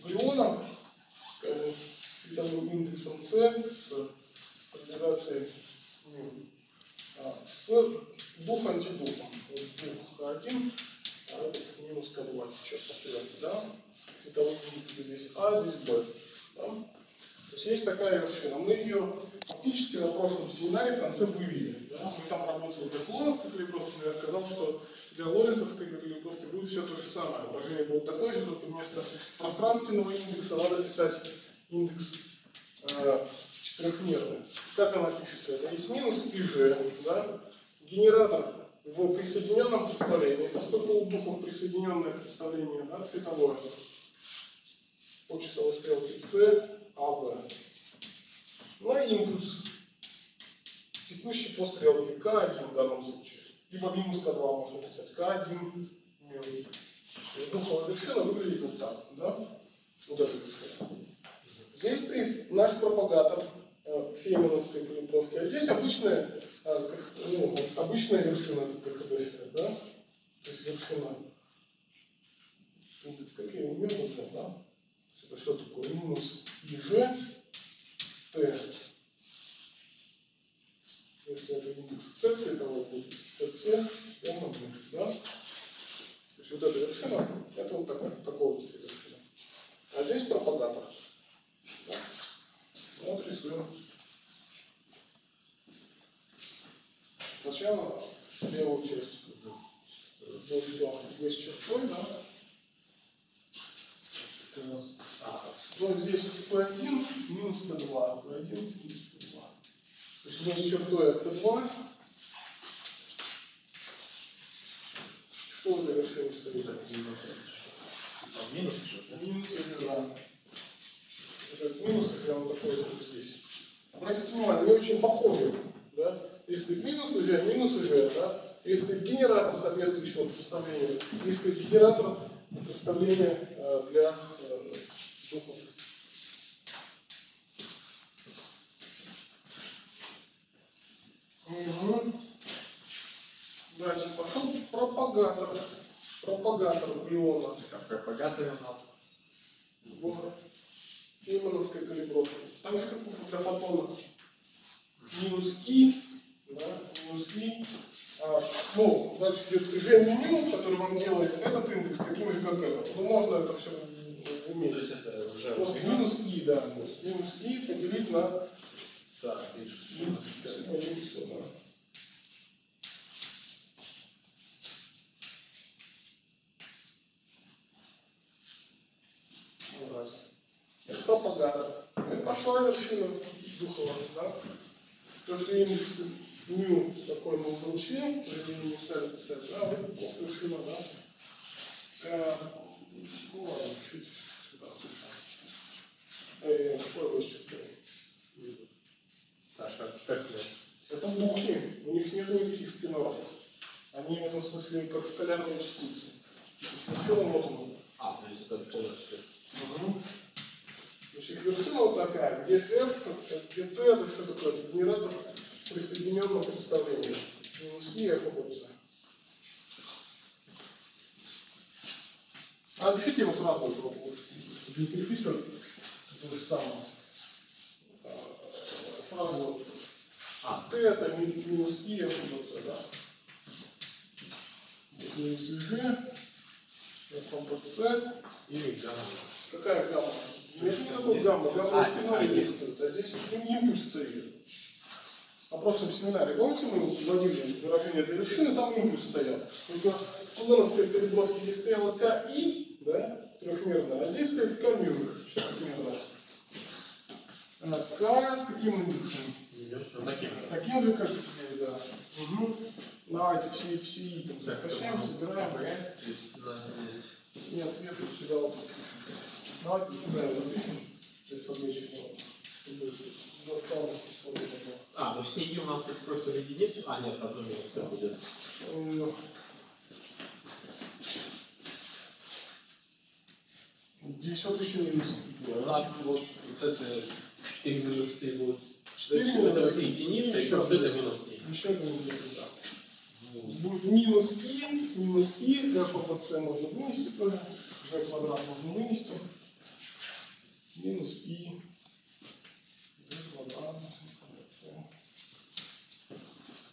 глиона, с световым индексом С, с поляризацией с двух антидухом. Вот дух К1, а этот минус К2 течет постоянно, да? Цветовой индекс здесь А, здесь Б. Да? То есть есть такая вершина. Мы ее фактически на прошлом семинаре в конце вывели. Да? Мы там работали для Лоренцовской калибровки, но я сказал, что для Лоренцовской калибровки будет все то же самое. Выражение будет такое же, только вместо пространственного индекса надо писать индекс э, четырехмерный. Как она пишется? Это есть минус и же. Да? Генератор в присоединенном представлении, поскольку у духов присоединенное представление да, цветовое по часовой стрелке А, Б. На импульс, текущий по стрелке К1 в данном случае. Либо минус К2 можно писать. К1 минус. То духовая вершина выглядит вот так. Да? Вот эта вершина. Здесь стоит наш пропагатор феймановской калибровки, а здесь обычная, э, как- ну, вот обычная вершина КХДшная, да? То есть вершина. Индекс какие методы, да? То есть это что такое? Минус ИЖ, Т. Если это индекс С цветовой будет, ТЦ, М индекс, да? То есть вот эта вершина, это вот такая, такого вот вершина. А здесь пропагатор. Да? Вот рисуем. Сначала левую часть. Вот что есть чертой, да? Это у нас- а, Вот здесь P1 минус P2, P1 минус P2. То есть у нас чертой P2. Что в этой вершине стоит? Минус да? Минус и да. Этот минус уже он такой же вот здесь. Обратите внимание, они очень похожи. Да? Если минус и же, минус и же, да? Если генератор соответствующего представления, если генератор представления э, для э, духов. Угу. Дальше пошел пропагатор. Пропагатор глиона Так, пропагатор у нас... в феймановской калибровке. Там же как для фотона. Минус И, да, минус И. А, ну, дальше идет G меню, который вам делает этот индекс таким же, как этот. Ну, можно это все уметь. То есть это уже... Просто минус И, да. Минус И поделить на Так, видишь, минус И, да. Ну, раз. Это пропаганда. Это пошла вершина духова, да? То, что индекс ню такой мы уже учли, уже не стали писать, да, вот вершина, да? Э, ну ладно, чуть сюда дыша. Э, какой чертой? Так, как, это? Духи, у них нет никаких спиноров. Они в этом смысле как скалярные частицы. Вершина вот он. А, то есть это полностью... Значит, вершина вот такая, где F, где T, это что такое? Это генератор присоединенного представления. Минус И, F ОБЦ. А напишите его сразу, чтобы не переписывать то же самое. А, Сразу. А. Т это ми- минус И, F ОБЦ, да? Вот Минус ИЖ, F ОБЦ. Или гамма. Какая гамма? Нет гаммы. Гамма на А, спиноре а, действует, а здесь им- импульс стоит. На прошлом семинаре, помните, мы вводили выражение для вершины, там импульс стоял. Только в фуллеровской калибровке здесь стояла КИ, да, трехмерная, а здесь стоит КМЮ, четырехмерная. А, К с каким индексом? Ну, таким же. Таким же, как здесь, да. Угу. Давайте все, все там сокращаем, собираем. То есть у нас здесь... Нет, вот сюда вот. Давайте сюда его запишем, здесь таблички, чтобы доставить свободно. А, ну все и у нас тут просто в единицу. А, нет, одно минус все будет. Здесь вот еще минус. У нас вот, вот это 4 минус и будут. Четыре Это вот минуса. единица, и Еще вот это минус и. Еще один минус, да. Будет минус и, минус и, f по c можно вынести тоже, g квадрат можно вынести. Минус и.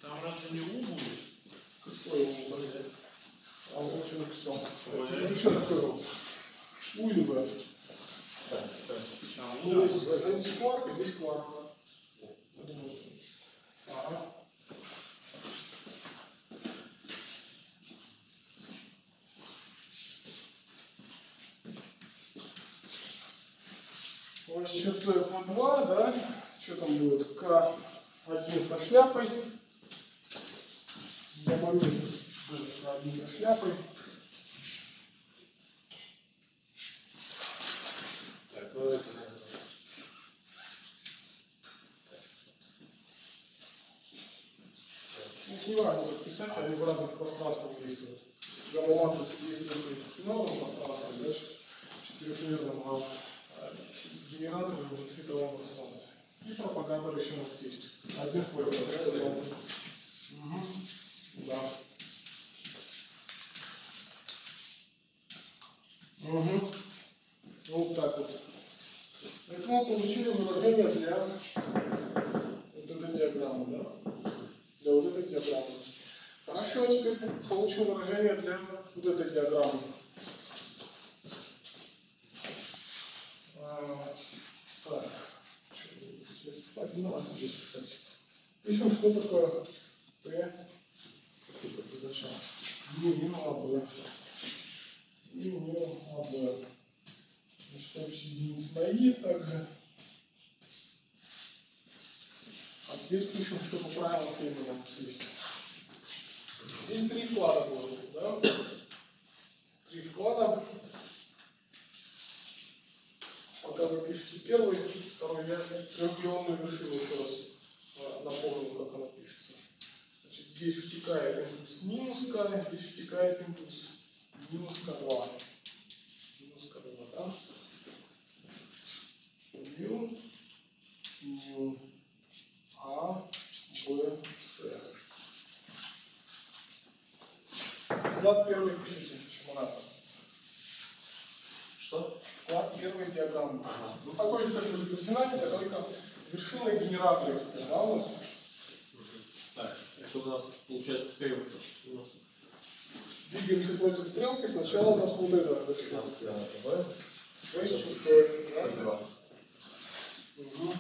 Там разве не У будет? Какой что ли? А он что написал? Ой. Ну что такое? вот? У или В? Так, так. Там Ну, У, да. здесь антикварк, а здесь думаю, Ага. Вас чертой по 2, да? Что там будет? К1 со шляпой. Добавим К1 со шляпой. Так, ну это, не важно, писать, они в разных пространствах действуют. Гамма-матрикс действует в стеновом пространстве, дальше четырехмерном а, генераторе в цветовом пространстве. И пропагатор еще у нас есть. Один квадрат. Угу. Да. Угу. Вот так вот. Это мы получили выражение для вот этой диаграммы, да? Для вот этой диаграммы. Хорошо, теперь получим выражение для вот этой диаграммы. Так, так, ну, ладно, здесь писать. Пишем, что такое Т. Зачем? Минимум АБ. Минимум АБ. Значит, общая единица на И также. А здесь пишем, что по правилам Феймана есть. Здесь три вклада будет, да? Три вклада. Пока вы пишете первый, второй, я трехмиллионную вершину еще раз а, напомню, как она пишется. Значит, здесь втекает импульс минус k, здесь втекает импульс минус k2. Минус k2, да? Ю, Ю, А, Б, С. Вклад первый пишите, почему надо. Что? Вклад первой диаграммы пишите. Ну, такой же, как и динамика, только вершина генератора теперь, да, у нас? Так, это у нас получается вот у нас Двигаемся против стрелки, сначала у нас вот эта вершина. Б, То есть, что, да? два. Угу.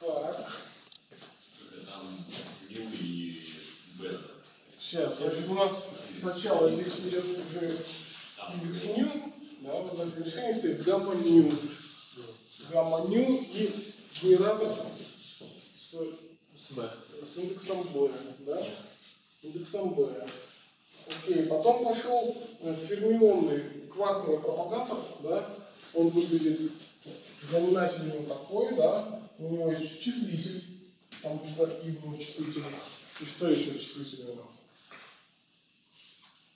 Так, Там Ю и Б. сейчас, значит, у нас сначала здесь идет уже индекс ню, да, вот на вершине стоит гамма ню. Гамма ню и генератор с С индексом b, да? Индексом b. Окей, потом пошел э, фермионный кварковый пропагатор, да? Он выглядит знаменатель вот такой, да? У него есть числитель, там именно числитель. И что еще числитель у него?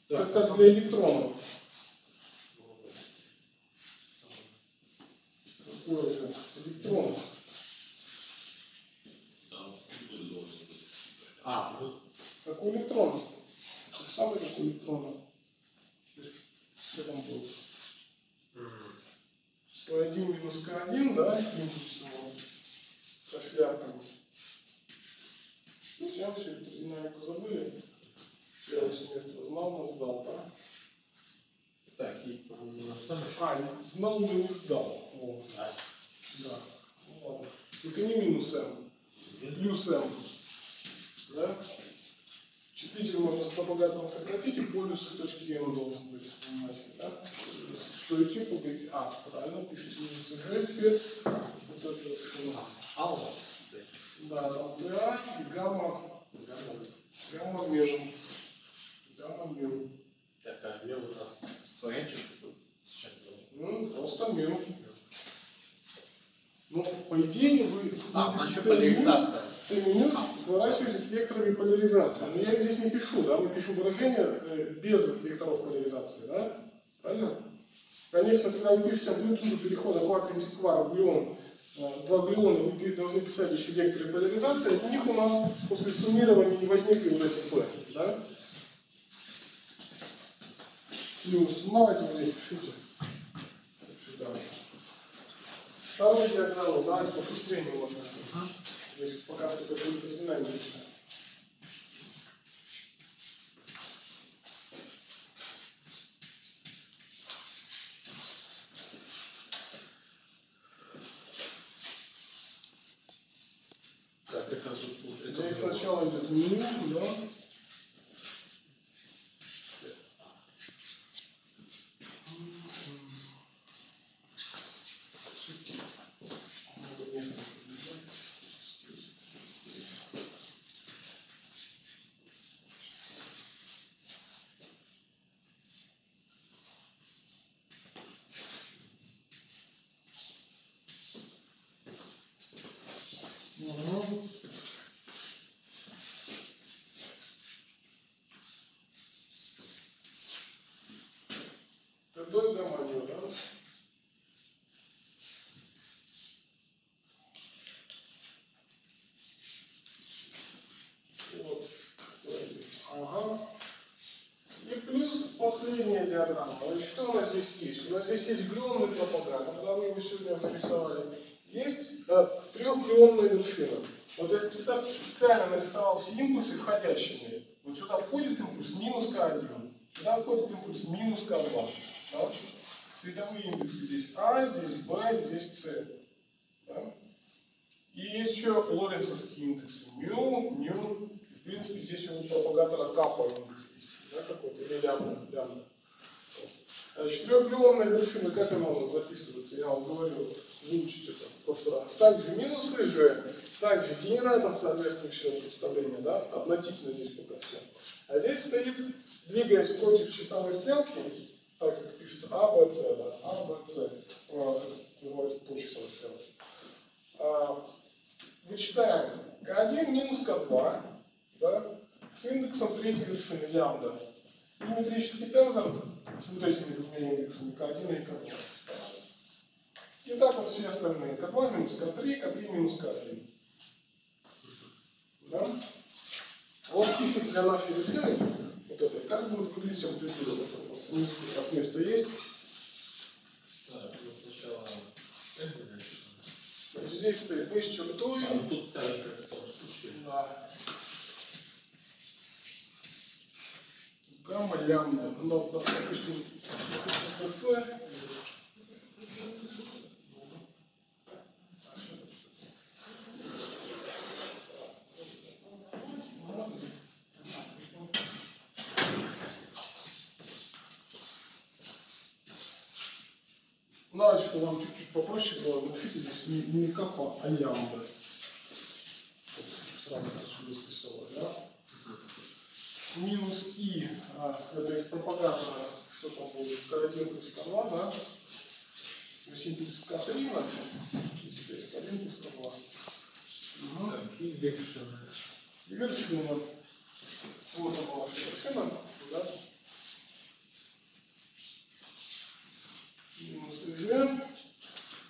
Как, как для электронов. Какой же электрон? Там тут должен быть. А, ну, Как у электрона. Тот самый, как у электрона. То есть, что там будет? P1 минус K1, да, импульс его со шляпками. Все, всю эту динамику забыли. Первый семестр знал, но сдал, да? так, и м, сам еще. А, не- знал, но не сдал. Вот. Да. Да. Ну ладно. Только не минус m, плюс m. Да? Числитель можно с пропагатором сократить, и полюс с точки m должен быть. Понимаете, да? Что и типа говорит, а, правильно, пишите минус g, теперь вот эту вершину. А у нас стоит. Да, там га и гамма, гамма мин. Гамма мин. Так, а где у нас своя частота? С чем? Ну, просто мин. Ну, по идее, вы... А, значит, пишете поляризация. Меню сворачиваете с векторами поляризации. Но я их здесь не пишу, да, мы пишем выражение э, без векторов поляризации, да? Правильно? Конечно, когда вы пишете амплитуду перехода кварк-антиквар, глюон, э, два глюона, вы должны писать еще векторы поляризации, от них у нас после суммирования не возникли вот эти P, да? Плюс, ну давайте вот здесь пишите. Вот Сюда. Вторую диаграмму, давайте пошустрее немножко. Здесь пока что только электродинамика все. Так, это получается. Здесь сначала идет минус, да? Много места. Угу. Твердой гаманью, да? Вот. Ага. И плюс последняя диаграмма. Значит, что у нас здесь есть? У нас здесь есть глюонный пропагатор, да, мы его сегодня уже рисовали. Есть э, трехглюонная вершина. Вот я специально, нарисовал все импульсы входящими. Вот сюда входит импульс минус К1, сюда входит импульс минус К2. Да? Световые индексы здесь А, здесь Б, здесь С. Да? И есть еще лоренцовские индексы. Мю, мю. И, в принципе, здесь у пропагатора капа индекс. Да, какой-то, или лямбда. лямбда. Значит, трехглюонная вершина, как она у нас записывается? Я вам говорил, выучить это в прошлый раз. Также минусы Ж, также генератор соответствующего представления, да, однотипно здесь пока все. А здесь стоит, двигаясь против часовой стрелки, так же как пишется А, Б, С, да, А, Б, С, это называется по часовой стрелке. А, вычитаем К1 минус К2, да, с индексом третьей вершины лямбда. И метрический тензор с вот этими двумя индексами К1 и К2. И так вот все остальные. К2 минус К3, К3 минус К1. Да? Вот пишет для нашей вершины вот это. Как будет выглядеть амплитуда? У нас место есть. Так, ну сначала. Здесь стоит B с чертой. А, тут так же, как в том случае. Да. Гамма, лямбда. Да, допустим, ПЦ. Надо, что вам чуть-чуть попроще было, напишите здесь не, не капа, а лямбда. Вот Сразу отсюда списала, да? Минус и, а, это из пропагатора, что там будет, К1 плюс К2, да? Импульс К3 наш, и теперь К1 плюс К2. Угу. Так, и вершина. И вершина. Вот она ваша вершина, да? Минус G.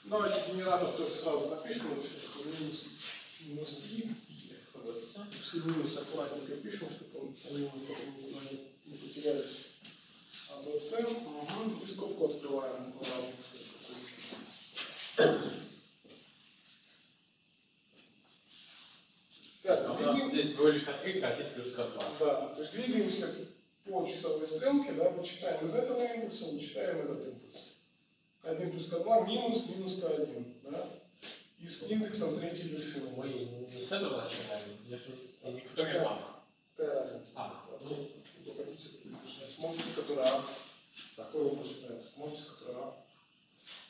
Давайте генератор тоже сразу напишем, вот что такое минус, минус I. Все минусы аккуратненько пишем, чтобы он, они потом никуда не, не потерялись. АБЦ, угу. и скобку открываем. У нас здесь были К3, К1 плюс К2. да, то есть двигаемся по часовой стрелке, да, вычитаем из этого импульса, вычитаем этот импульс. К1 плюс К2 минус минус К1, да, и с индексом третьей вершины. Мы не с этого начинаем, если не который А. Какая разница? А, ну, вы хотите. Можете с которой А, такой вот начинается, можете с которой А.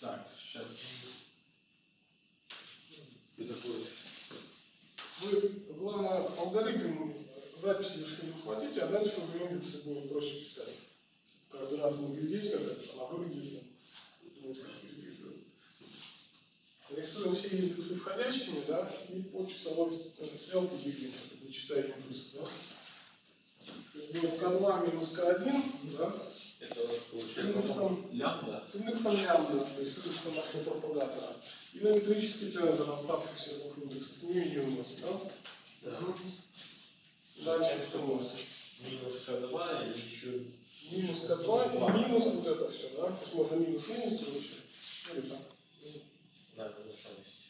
так, сейчас. Это будет. Вы, главное, алгоритм записи вершины ухватите, а дальше уже индексы будет проще писать. Каждый раз не глядеть, как это она выглядит, переписывать. Рисуем все индексы входящими, да, и по часовой стрелке двигаемся, как бы читая импульсы, да. Будет К2 минус К1, да, Это с индексом, лямбда. с индексом лямбда, то есть с индексом нашего пропагатора. И на метрический тензор оставшихся двух индексов, мю и у нас, да. Да. Дальше что у нас? Минус К2 и еще Минус К2 и минус вот это все, да? То есть можно минус вынести лучше. Или так на разрушенность.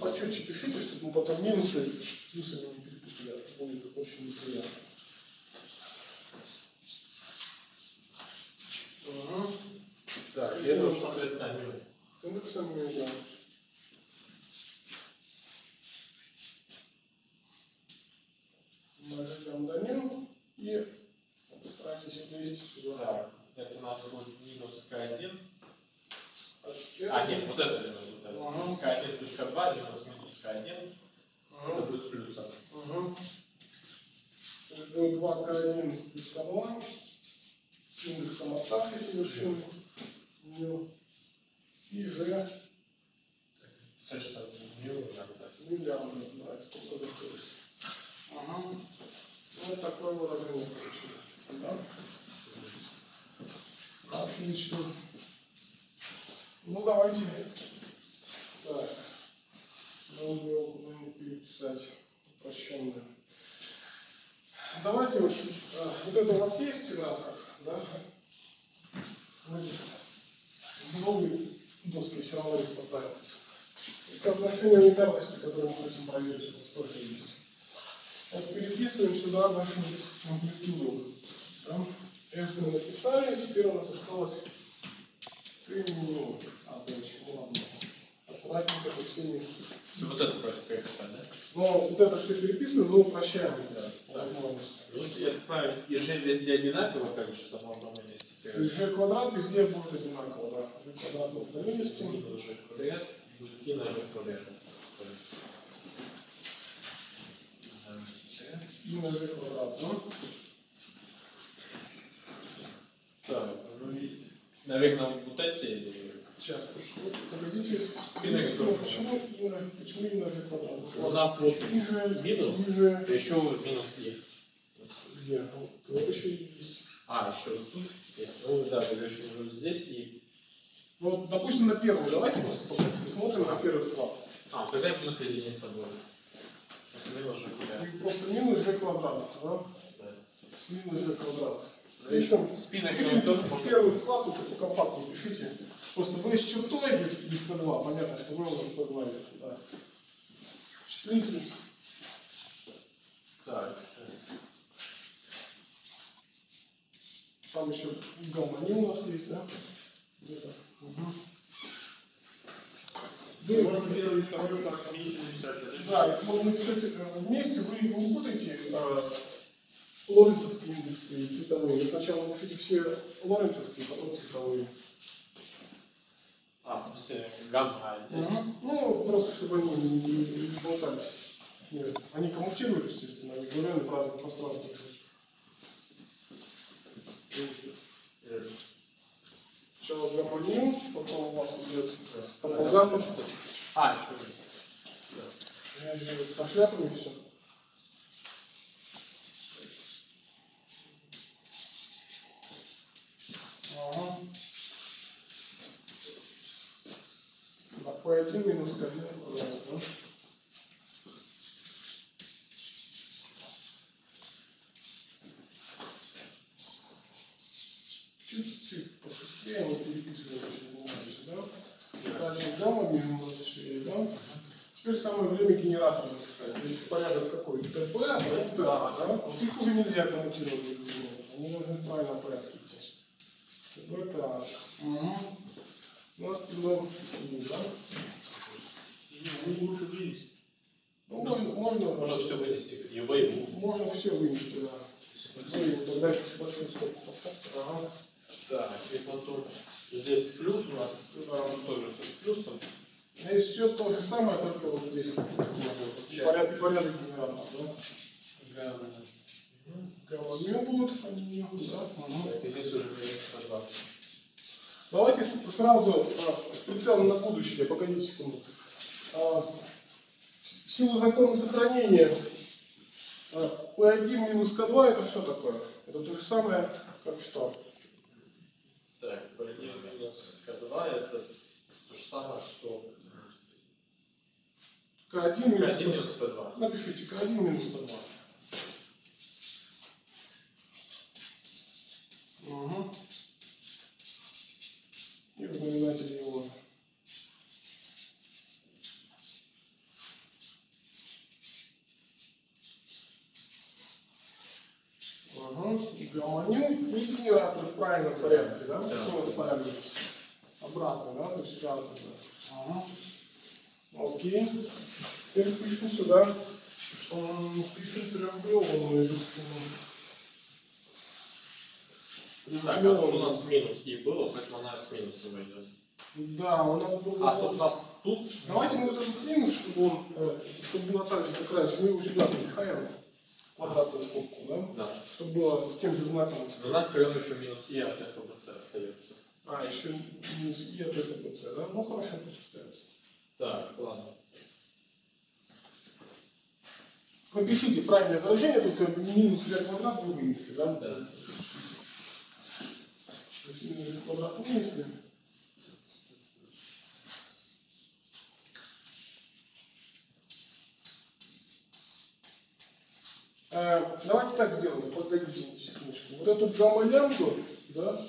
Почетче пишите, чтобы мы потом минусы минусами не перепутали. А будет очень неприятно. Угу. Да, я думаю, что... С индексами. С индексами, да. Мы ждем долину и абстракция 200 сюда. Да, это у нас будет минус К1. А, нет, вот это минус вот это. Ага. Минус К1 плюс К2, минус минус К1. Это Ага. будет с плюсом. Ага. Будет 2 К1 плюс К2 с индексом вершины. Ну, И Ж Соответственно, мю, наверное, так. миллиард, да, это способ закрылось. Ага. Ну, Вот такое выражение получили. Да? Отлично. Ну, давайте. Так. Надо его куда-нибудь переписать. Упрощенное. Давайте вот, а, вот это у вас есть в тетрадках, да? Новой доске все равно не хватает. И соотношение унитарности, которое мы хотим проверить, у нас тоже есть. Вот переписываем сюда нашу амплитуду. Да? S мы написали, теперь у нас осталось 3 минуты. А, да, еще ладно. Аккуратненько по всеми. Вот это просто переписать, да? Но вот это все переписываем, но упрощаем да, возможности. Ну, я так понимаю, и Ж везде одинаково, как бы, что можно вынести. Есть G квадрат везде будет одинаково, да. G квадрат нужно вынести. Ж квадрат и на Ж квадрат. И на G квадрат, да? Так, ну и, наверное, вот эти... Сейчас, пошло. Ну, стороны. почему почему именно G квадрат? У нас вот ниже, минус, ниже, еще минус И. где? Вот, еще есть. А, еще вот тут. Ну да, тогда еще уже здесь И. Вот, допустим, на первый, давайте просто пока смотрим на первый вклад. А, тогда минус единица будет. После минус Ж квадрат. Просто минус G квадрат, да? Да. Минус G квадрат. Спинок пишем тоже можно- первый вклад, уже по компакту пишите. Просто вы с чертой без, без P2, понятно, что вы у нас P2 нет, да. Числитель. Так, Там еще гамма у нас есть, да? Где-то. Угу. Вы, Можно первый и второй так вместе написать. да, их можно написать э, вместе, вы не путайте э, лоренцевские индексы и цветовые. Вы сначала напишите все лоренцевские, потом цветовые. А, в смысле, гамма один. Ну, просто чтобы они не, не- не болтались между. Они коммутируют, естественно, они говорят в разных пространствах. Сначала гамма потом у вас идет гамма. А, еще Я же со шляпами все. P1 минус К1 квадрат, да? Чуть-чуть пошустрее мы переписываем очень бумаги сюда. Дальше гамма минус у нас еще есть, да? Теперь самое время генератор написать. Здесь порядок какой? ТП, да? Да? Вот их уже нельзя другом. Они должны в правильном порядке ТП, так. Угу. У нас да? Лучше вынести. Ну, можно, можно, Можно все вынести. И в, и в. Можно все вынести, да. Ну, и тогда большую скобку поставьте. Ага. Так, и потом здесь плюс у нас, тут тоже с плюсом. Здесь все то же самое, только вот здесь порядок, порядок генератора, да? Гамма. Мю будут, они? Ага. Так, и здесь уже минус К2. Давайте сразу а, с прицелом на будущее, погодите секунду. А, в силу закона сохранения а, P1 минус К2 это что такое? Это то же самое, как что? Так, P1 минус К2 это то же самое, что К1 минус К1 К2. минус P2. Напишите К1 минус К2. Угу. И вот его. Угу. И гомоню и генератор в правильном порядке, да? да. Что это порядок? Обратно, да? То есть обратно. Да. Угу. Окей. Теперь пишу сюда. Пишу треугольную. Так, а тут у нас минус и было, поэтому она с минусом идет. Да, у нас был... А у нас тут Давайте мы вот этот минус, чтобы он, э, чтобы было так же, как раньше, мы его сюда запихаем, квадратную скобку, да? Да. Чтобы было с тем же знаком, У что... нас все равно еще минус и от ФБЦ остается. А, еще минус и от ФБЦ, да? Ну хорошо, пусть остается. Так, ладно. Напишите правильное выражение, только минус v квадрат вы вынесли, да? Да. То есть минус v квадрат вынесли. Э, Давайте так сделаем, подойдите секундочку. Вот эту гамма-лямбду, да,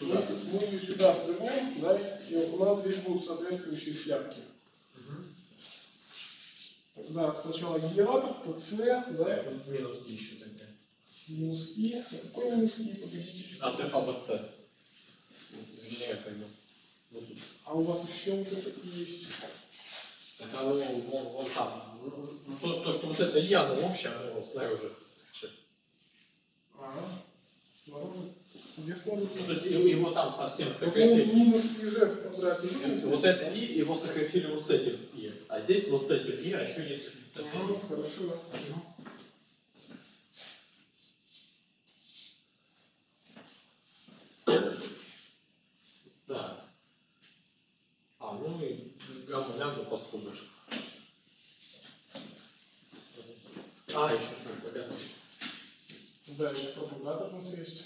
мы, мы ее сюда свернем, да, и у нас здесь будут соответствующие шляпки. Тогда сначала генератор, ТЦ, да, Тут минус и еще тогда. минус И. Какой минус И, погодите. От ФБЦ. Извиняю, тогда. Ну, тут. А у вас еще вот это есть. Так оно вон, вон там. Ну, ну, То, то, что вот это я, но общее, оно снаружи. Ага. Снаружи. Где снаружи? Ну, то есть его, его там совсем Вот сократили. мы минус же в квадрате. Вот это и его сократили вот с этим и. А здесь вот с этим и, а еще есть вот Ага, хорошо. Так. А, ну гамма лямбда под скобочку. А, еще пропаганда. Да, еще пропагатор у нас есть.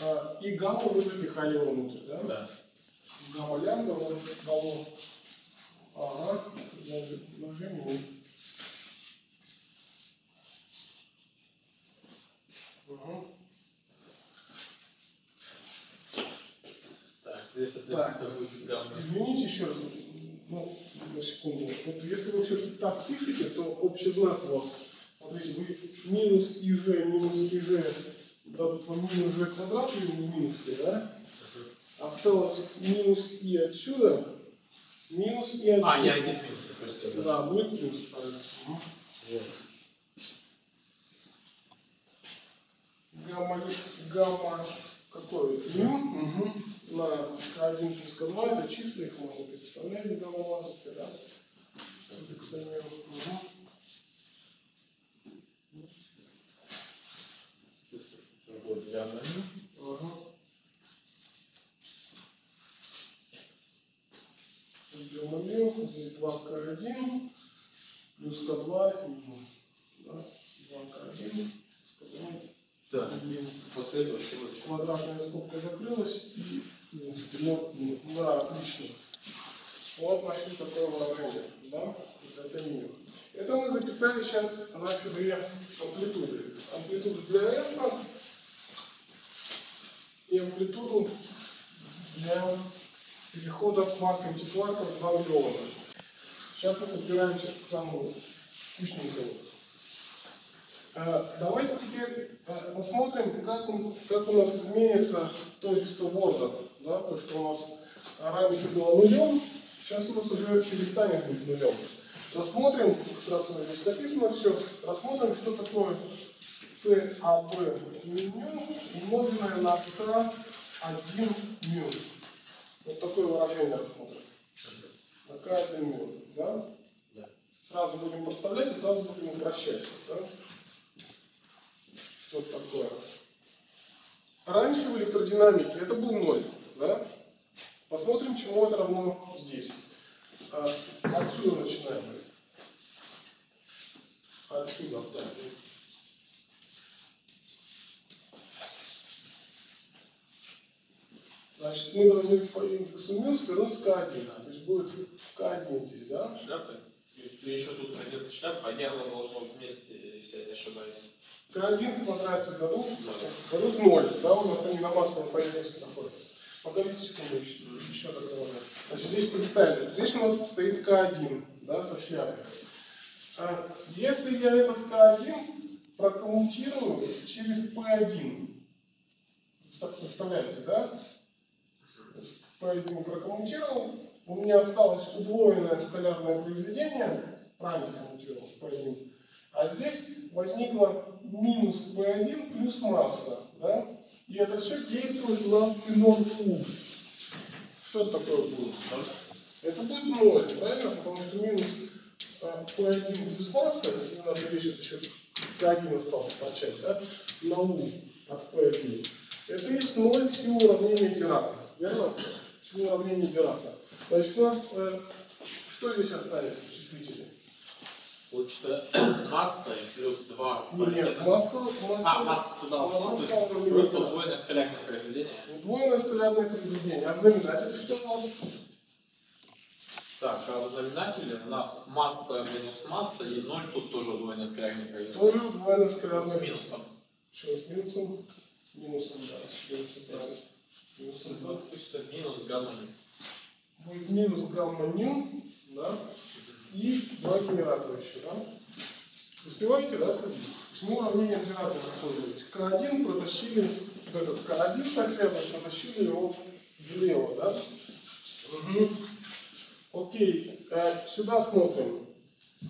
А, И гамму вы запихали внутрь, да? Да. Гамма лямбда, вот гамма. Ага, нажи- нажиму. Ага. Так, здесь соответственно будет гамма. Извините еще раз, ну, на секунду. Вот если вы все-таки так пишете, то общий знак у вас, смотрите, вы минус ИЖ, минус ИЖ, дадут вам минус Ж квадрат, и вы минусли, да? Осталось минус И отсюда, минус И отсюда. А, я один минус упустил. Да. Да, будет плюс. правильно. Вот. Гамма, гамма какой? Мю. На К1 плюс К2 это числа, их можно представлять в гамма матрице, да? Фиксомер. Угу. Соответственно, будет гамма. Ага. Мю, здесь 2К1 плюс К2 и да, 2К1 плюс К2 Да. После этого всего еще. квадратная скобка закрылась и ну, ну, да, отлично. Вот нашли такое выражение, да, это минимум. Это мы записали сейчас наши две амплитуды. Амплитуду для S и амплитуду для перехода к Марк антикварков 2 миллиона. Сейчас мы подбираемся к самому вкусненькому. А, Давайте теперь а, посмотрим, как, как у нас изменится тождество Ворда. Да? То, что у нас раньше было нулем, сейчас у нас уже перестанет быть нулем. Рассмотрим, как раз у нас здесь написано все, рассмотрим, что такое ПАБ меню, умноженное на К1 мю. Вот такое выражение рассмотрим. На К1 мю. Да? Да. Сразу будем подставлять и сразу будем упрощать. Да? Что это такое? Раньше в электродинамике это был ноль. Да? Посмотрим, чему это равно здесь. А, Отсюда начинаем. Отсюда. Да. Значит, мы должны по индексу мю свернуть с К1. То есть будет К1 здесь, да? Шляпа. И, и еще тут родился шляпа, а явно должно вместе, если я не ошибаюсь. К1 в квадрате дадут, дадут 0, да, у нас они на массовой поверхности находятся. Погодите секунду, еще, еще так говорю. Значит, здесь представили, здесь у нас стоит К1, да, со шляпой. А если я этот К1 прокоммутирую через P1, так представляете, да? То есть P1 прокоммутировал, у меня осталось удвоенное скалярное произведение, правильно коммутировал с P1, а здесь возникло минус P1 плюс масса, да? И это все действует у и 0 куб. Что это такое будет? Это будет 0, правильно? Потому что минус а, P1 плюс масса, у нас вот еще К1 остался начать, да? На U от P1. Это есть 0 силы уравнения Дирака. Верно? Сила уравнения Дирака. Значит, у нас э, что здесь останется в числителе? Получится масса и плюс 2 Нет, масса, масса, А, масса туда Просто Дирака. удвоенное скалярное произведение. Удвоенное скалярное произведение. А знаменатель что у нас? Так, а в знаменателе у нас масса минус масса и 0 тут тоже удвоенное скалярное произведение. Тоже удвоенное скалярное. С минусом. Что, с минусом? С минусом, да. С минусом, правильно. С Вот пусть это минус гамма ню. Будет минус гамма ню, да, и два генератора еще, да. Успеваете, да, сходить? Мы уравнение генератора использовали. К1 протащили, вот этот К1 со хлеба, протащили его влево, да. Угу. Окей, э, сюда смотрим.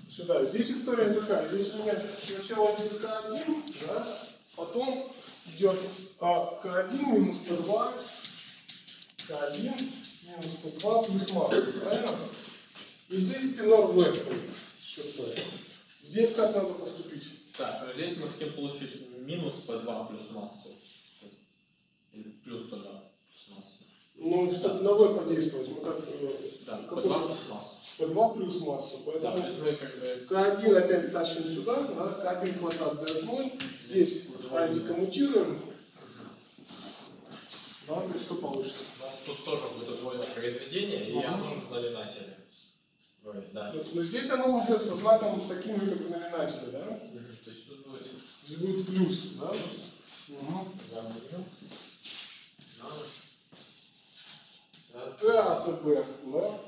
Сюда. Здесь история такая. Здесь у меня сначала идет К1, да, потом идет а, К1 минус П2, К1 минус П2 плюс масса, правильно? И здесь тенор В стоит. Счет П. Здесь как надо поступить? Так, а здесь мы хотим получить минус P2 плюс массу. Или плюс P2 плюс массу. Ну, чтобы на В подействовать, мы как э, Да, какой? P2 плюс массу. P2 плюс массу. Да, Поэтому то есть мы как бы К1 опять тащим сюда, да, К1 квадрат дает 0, здесь антикоммутируем, да, и что получится? Да, тут тоже будет удвоенное произведение, и оно же в знаменателе. Ой, Да. То есть, Но здесь оно уже со знаком таким же, как знаменатель, да? То есть тут будет Здесь будет плюс, да? Угу. гамма ню. Да. Да. А, Б, да?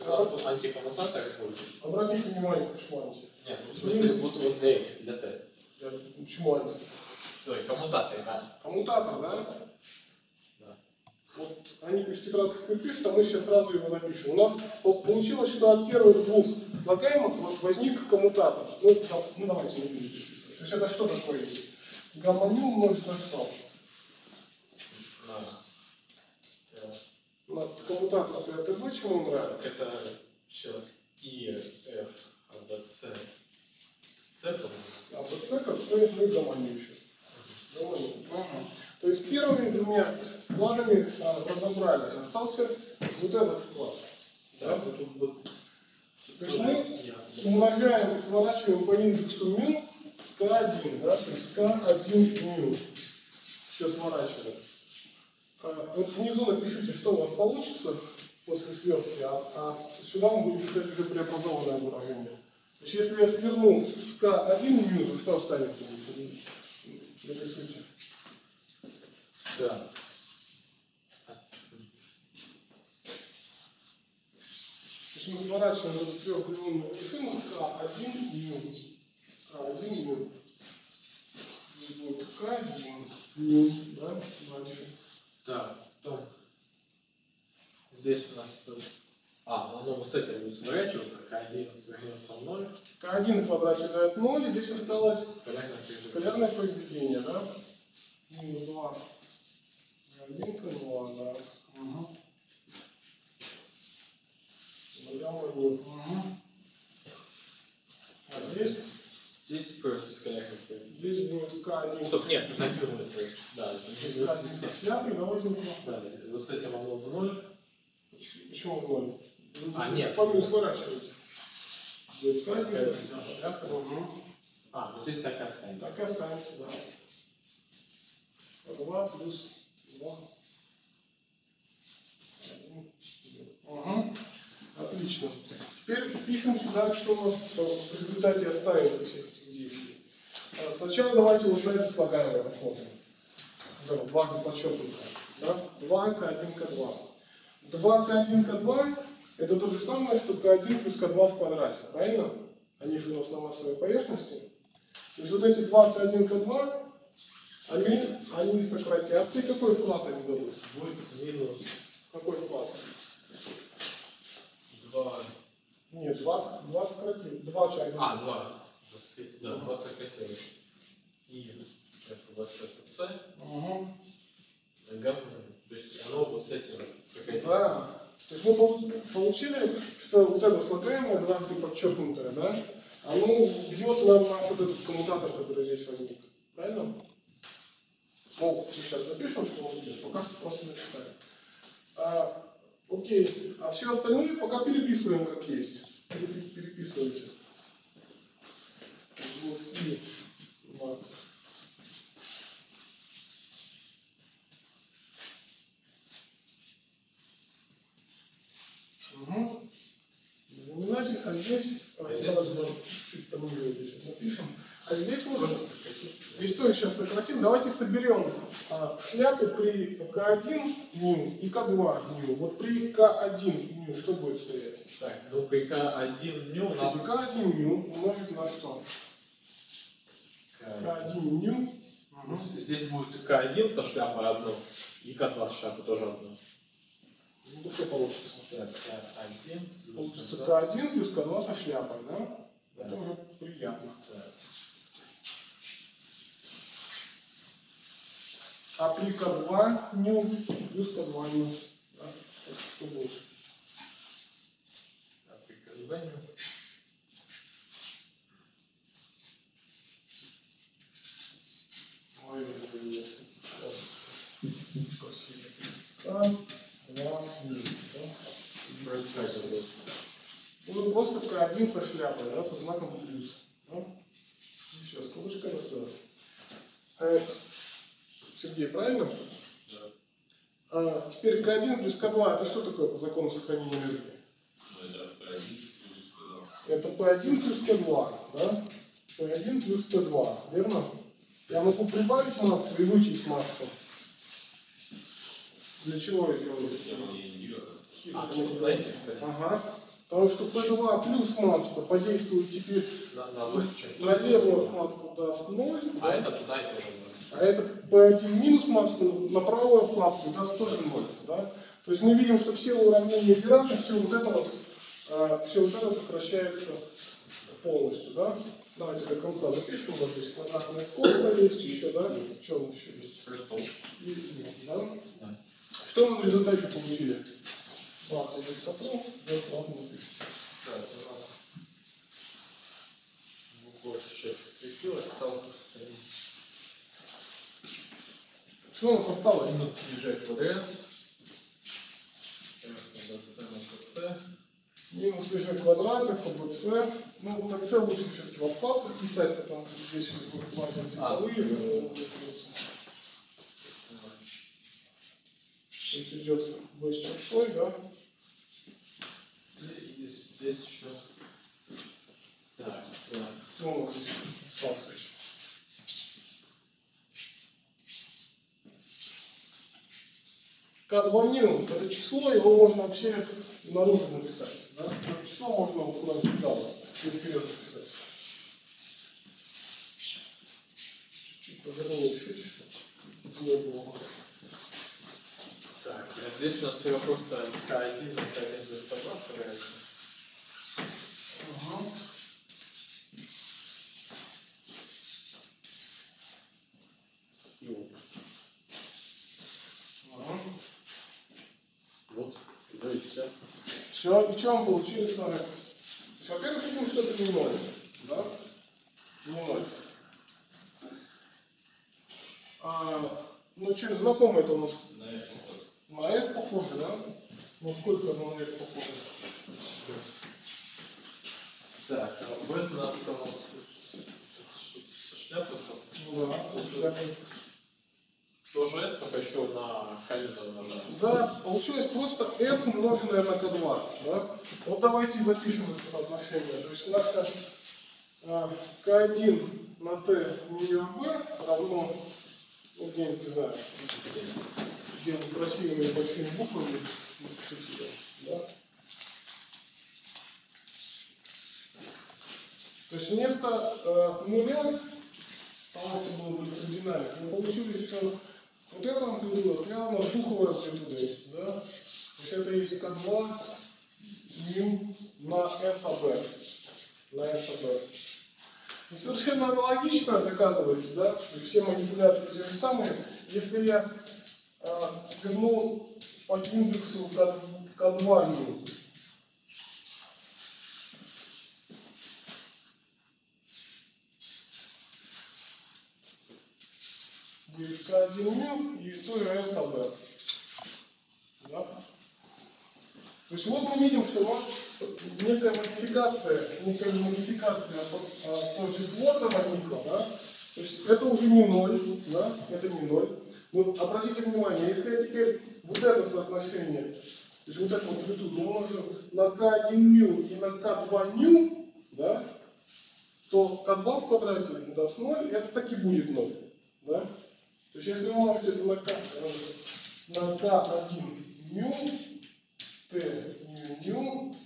У нас тут антикоммутатор будет. Обратите внимание, почему анти. Нет, ну, в смысле будут вот для этих, для Т. Почему анти? Ой, коммутаторы, да. Коммутатор, да? Да. Вот они пусть тетрадках не пишут, а мы сейчас сразу его запишем. У нас по- получилось, что от первых двух слагаемых вот возник коммутатор. Ну, да- ну давайте не будем. То есть это что такое есть? Гамма ню умножить на что? На. Т. На коммутатор от РТБ чему? Так это сейчас И, Ф, А, Б, С. С. А БЦ, КЦ, ну и гамма ню еще. Гамма ню. Ага. То есть первыми двумя вкладами а, разобрались. Остался вот этот вклад. Да, вот тут вот. То есть мы умножаем и сворачиваем по индексу μ с К1, да, то есть К1 μ. Все сворачиваем. А, вот внизу напишите, что у вас получится после сверки, а, а сюда мы будем писать уже преобразованное выражение. То есть если я сверну с К1 μ, то что останется здесь? Да. То есть мы сворачиваем эту трехугольную вершину с К1 мю. К1 мю. Здесь будет К1 мю, да, дальше. Так, потом. Здесь у нас. А, оно вот с этим будет сворачиваться, К1 свернется в ноль. К1 в квадрате дает 0, и здесь осталось Скалярное произведение. скалярное произведение, да? Минус 2. Один к 2, да. Угу. Угу. А здесь, Здесь просто произведение. здесь будет К1. Стоп, нет, это не будет, то есть, да, Здесь не будет К1 со шляпой, да, возникло. Да, вот с этим оно в ноль. Почему в ноль? А, нет. По минус сворачиваете. Будет К1 Такая со вот шляпой. А, ну здесь так и останется. Так и останется, да. 2 плюс 2. Отлично. Теперь пишем сюда, что у нас в результате останется всех этих действий. А, Сначала давайте вот на это слагаемое посмотрим. Да, вот дважды подчеркнуто. Да? 2 К1 К2. 2 К1 К2 это то же самое, что К1 плюс К2 в квадрате. Правильно? Они же у нас на массовой поверхности. То есть вот эти 2 К1 К2 они, они сократятся. И какой вклад они дадут? Будет минус Какой вклад? 2. Нет, 2, 2 сократили. 2 часть. А, 2. Да, 2 сократилось. И это вот это С. Угу. Гамма. То есть оно вот с этим сократится. Да. То есть мы пол- получили, что вот это слагаемое, дважды подчеркнутое, да, оно бьет нам наш вот этот коммутатор, который здесь возник. Правильно? Ну, сейчас напишем, что он бьет, пока что просто написали. А, окей, а все остальные пока переписываем как есть. Перепи- Переписывайте. Вот, и, да. Угу. Запоминайте, а здесь, а, А здесь давайте можно- даже чуть-чуть пониже здесь вот напишем. А здесь вот Тоже сократить. Здесь тоже сейчас сократим. Давайте соберем а, шляпы при К1 ню и К2 ню. Вот при К1 ню что будет стоять? Так, ну при К1 ню у нас Значит, К1 ню умножить на что? К- К1 ню. Ну, Здесь будет К1 со шляпой одно, и К2 со шляпой тоже одно. Ну что получится? Так, К1 плюс Получится К2. К1 плюс К2 со шляпой, да? Да. Это уже приятно. Так. А при К2 ню плюс К2 ню. Да? Что- будет? А при К2 ню. Ой. Спасибо. К2 ню. да? Просто так же будет. Ну, просто К1 со шляпой, да, со знаком плюс. Да? Сейчас, колышко настроим. Сергей, правильно? Да. А, теперь К1 плюс К2, это что такое по закону сохранения энергии? Ну, это P1 плюс P2. Это P1 плюс P2, да? P1 плюс P2, верно? Я могу прибавить массу и вычесть массу. Для чего я делаю? А, Ага. Потому что P2 плюс масса подействует теперь на, на на левую вкладку даст 0, А это туда и тоже будет. А это P1 минус масса на правую вкладку даст тоже 0. Да? То есть мы видим, что все уравнения Дирака, все вот это вот, все вот это сокращается полностью. Да? Давайте до конца запишем, вот здесь квадратная скобка есть еще, да? Что у нас еще есть? Плюс стол. И, и, да? Да. Что мы в результате получили? Ладно, здесь сотру, вот ладно напишите. Да, это у нас больше часть скрепилась, осталось просто Что у нас осталось? минус 3g квадрат. Так, ФБЦ на ФЦ. Минус g квадрат, ФБЦ. Ну, ТЦ лучше все-таки в обкладках писать, потому что здесь цветовые. э, вопросы. То есть идет В с чертой, да? И здесь еще. Так, так. Кто у нас здесь остался еще? К2 минус, это число, его можно вообще наружу написать. Да? Это число можно вот куда-нибудь сюда вот, вперед написать. Чуть-чуть пожирнее пишите, чтобы не было. Так, а здесь у нас только просто К1 на К1 за 102 вставляется. Ага. И вот. Ага. Вот. Да и все. Все, и что мы получили с вами? То есть, Во-первых, видим, что это не ноль. Да? Не ноль. А, ну, что, знакомо это у нас На S похоже. на S похоже, да? Ну, сколько оно на S похоже? Так, а Бест у нас это у нас что-то со шляпой. Ну, да. есть, да. Тоже S, только еще на Хамина умножаем. Да, получилось просто S умноженное на К2. Да? Вот давайте запишем это соотношение. То есть наша а, К1 на Т мю АБ равно, ну, где-нибудь, не знаю, где-нибудь красивыми большими буквами напишу да? То есть вместо э, нуля, того, что было бы электродинамика, мы получили, что вот эта амплитуда связана с духовой амплитудой, да? То есть это есть К2 мю на САБ, на САБ. И совершенно аналогично, это оказывается, да, все манипуляции те же самые. Если я э, верну по индексу К, К2 мю, будет К1 мю и то и САБ. Да? То есть вот мы видим, что у нас некая модификация, некая модификация а, по числу это возникла, да? То есть это уже не ноль, да? Это не ноль. Но обратите внимание, если я теперь вот это соотношение, то есть вот эту амплитуду умножу на k1 мю и на k2 ню, да? То k2 в квадрате даст 0, и это таки будет 0. Да? То есть если вы умножите это на, k, на k1 мю, t мю ню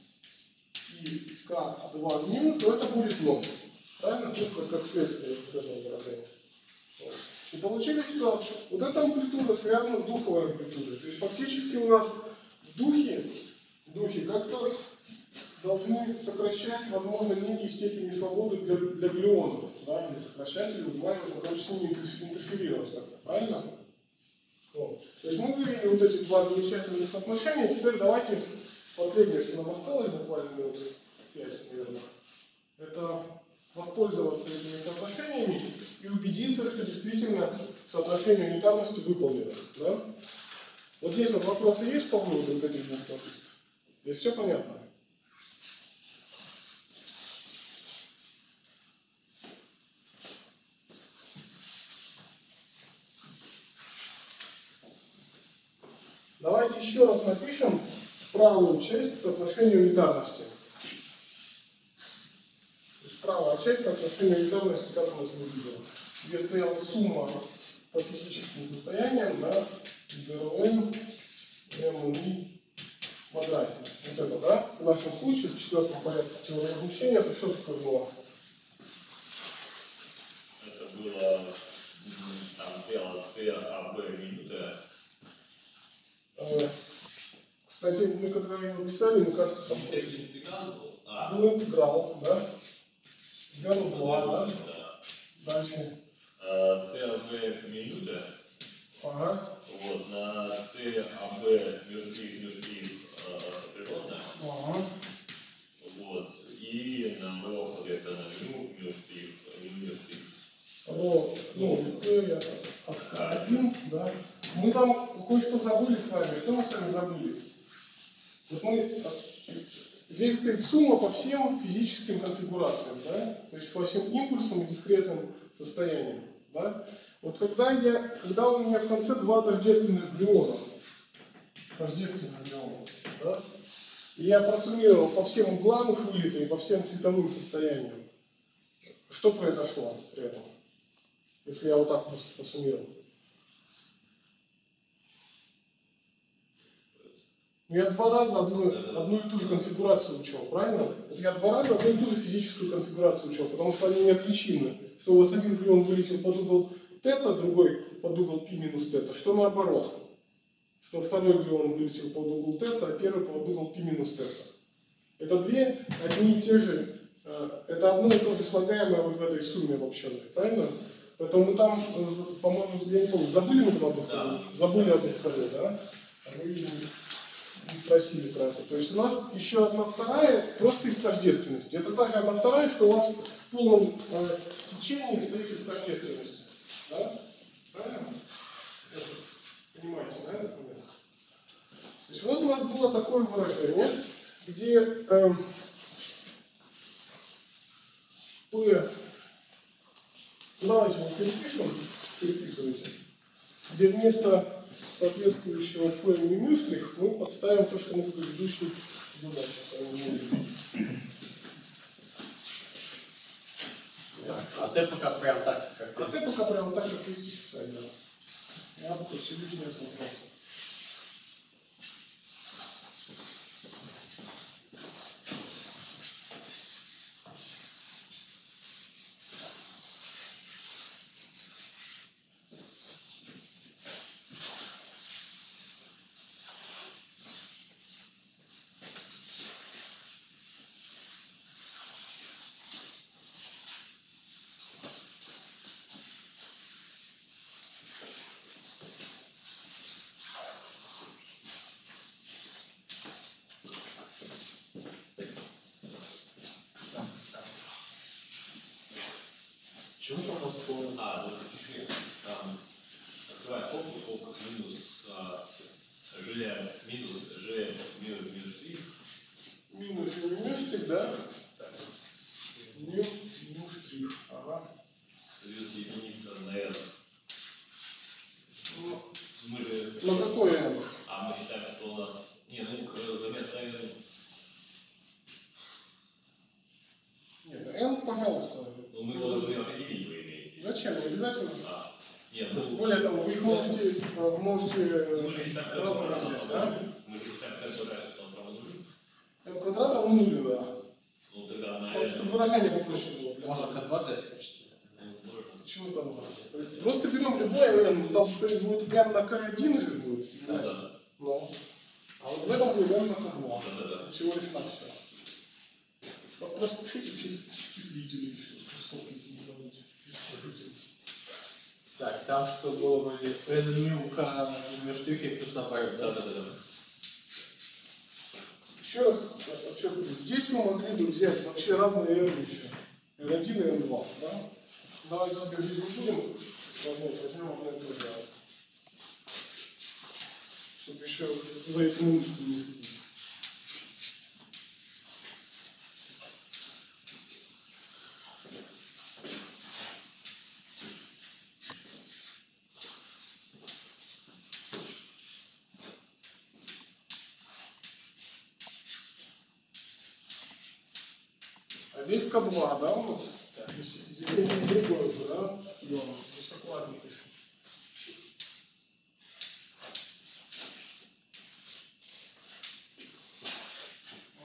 и k2 мю, то это будет 0. Правильно? Ну, как, как следствие этого выражения. Вот. И получили, что вот эта амплитуда связана с духовой амплитудой. То есть фактически у нас духи, духи как-то должны сокращать, возможно, некие степени свободы для, для глюонов, да, или сокращать, или удваивать, короче, с ними интерферировать как-то, правильно? Вот. То есть мы вывели вот эти два замечательных соотношения, теперь давайте последнее, что нам осталось, буквально минут 5, наверное, это воспользоваться этими соотношениями и убедиться, что действительно соотношение унитарности выполнено. Да? Вот здесь вот вопросы есть по поводу вот этих двух тождеств? Здесь все понятно? Давайте еще раз напишем правую часть соотношения унитарности. То есть правая часть соотношения унитарности, как у нас выглядела. Где стояла сумма по физическим состояниям, да, ДРН, МНИ квадрате. Вот это, да? В нашем случае, в четвертом порядке теории возмущения, это что такое было? Это было там А, Б, минута. Э, Кстати, мы когда его писали, мне кажется, там был? Интеграл, да? Интеграл 2, да? да. Дальше. А, Т, А, Б, минута. Ага. Вот, на Т, А, Б, между их э, сопряженная. Ага. Вот. И на Б, соответственно, мю, не между их. Вот, ну, Т, я один, да. Мы там кое-что забыли с вами. Что мы с вами забыли? Вот мы, э, здесь стоит сумма по всем физическим конфигурациям, да? То есть по всем импульсам и дискретным состояниям, да? Вот когда я, когда у меня в конце два тождественных глиона, тождественных глиона, да? И я просуммировал по всем углам их вылета и по всем цветовым состояниям, что произошло при этом? Если я вот так просто посуммирую. Ну, я два раза одну, одну и ту же конфигурацию учел, правильно? Вот я два раза одну и ту же физическую конфигурацию учел, потому что они неотличимы. Что у вас один глион вылетел под угол тета, другой под угол пи минус тета, что наоборот. Что второй глион вылетел под угол тета, а первый под угол пи минус тета. Это две одни и те же, э, это одно и то же слагаемое вот в этой сумме обобщенной, правильно? Поэтому мы там, э, по-моему, я не помню, забыли мы там одну вторую? Забыли одну вторую, да? Спросили про это. То есть у нас еще одна вторая просто из тождественности. Это также одна вторая, что у вас в полном э, сечении стоит из тождественности. Да? Правильно? Понимаете, да, момент? То есть вот у нас было такое выражение, где эм, P, давайте мы перепишем, переписывайте, где вместо соответствующего мю штрих мы подставим то, что мы в предыдущей задаче. А ты пока прям так, как А ты пока прям так, как есть писать, да. Я пока все лишнее смотрел. Было? А, вот пиши, там, открывай скобку, скобка минус, а, Ж минус, Ж минус, минус 3. Минус минус да? Ню, ню штрих. Ага. Плюс единица на R. Ну, Мы же, на какой n? а мы считаем, что у нас, не, ну, к- за место R, Нет, n, пожалуйста. ну, мы должны. Зачем? Не обязательно. А, нет, ну, Более того, вы их можете, э, можете мы же э, считаем, что это да? Мы же считаем, что это квадрат, равно нулю. n квадрат равно нулю, да. Ну, тогда на R, выражение попроще было. Можно К2 взять в качестве? можно. Почему там? Просто берем любой n, там стоит будет n на k1 же будет. Ну, да, Ну. А вот в этом будет n на k2. да, да, да. Всего лишь на все. Просто пишите чис- числители, что сколько эти не давайте. Числители. Так, там что было вроде n мю к мю штрихи плюс наоборот, Да, да? да, да. Еще подчеркиваю, здесь мы могли бы взять вообще разные n еще. n1 и n2, да? Давайте себе жизнь не будем усложнять, возьмем одно и то же. Чтобы еще за этим индексом не следить. А здесь К2, да, у нас? Так, здесь, здесь один другой уже, да? Идем, здесь аккуратно пишем.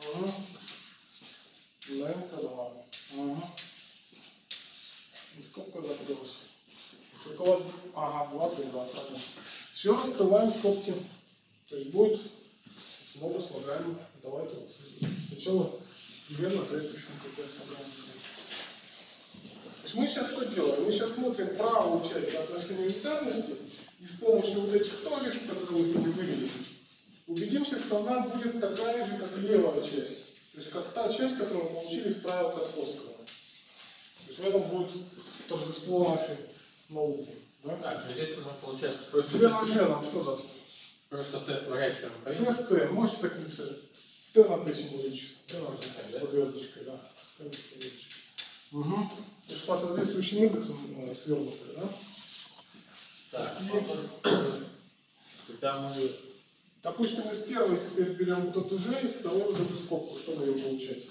Ага. На К2. Ага. И скобка закрылась. Только у вас, ага, два, три, два, правильно. Все, раскрываем скобки. То есть будет много слагаемых. Давайте сначала уже на Z пишем какое слагаемое. То есть мы сейчас что делаем? Мы сейчас смотрим правую часть соотношения унитарности и с помощью вот этих тожеств, которые мы с вами вывели, убедимся, что она будет такая же, как левая часть. То есть как та часть, которую мы получили из правил Катковского. То есть в этом будет торжество нашей науки. Да? Так, ну здесь у нас получается просто, нам что даст? просто тест сворачиваем, правильно? Тест Т. Можете так написать. Т на Т символически. Т на Т Да? со звездочкой, да. Т звездочкой. Угу. То есть по соответствующим индексам э, свернутые, да? Так, потом, когда мы Допустим, из первой теперь берем вот эту Ж и вставляем вот эту скобку. Что мы будем получать?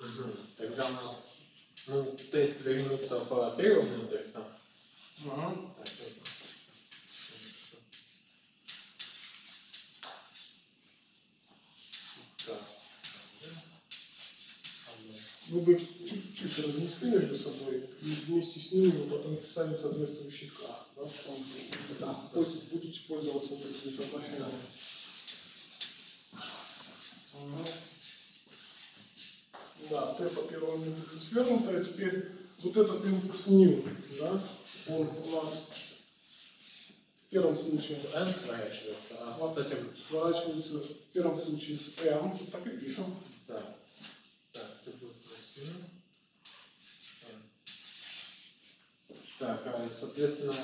Мгм. Тогда у нас, ну, тест вернется по первому индексу. Ага. Так, Так. Вы бы чуть-чуть разнесли между собой и вместе с ними вы потом писали соответствующий К. Да? Потому польз- будете пользоваться этими соотношениями. Ага. Да, Т по первому индексу свернуто, а теперь вот этот индекс ню, да, он у нас в первом случае N сворачивается, а с этим... сворачивается в первом случае с M, так и пишем. Так, так, плюс N. Так, а, соответственно...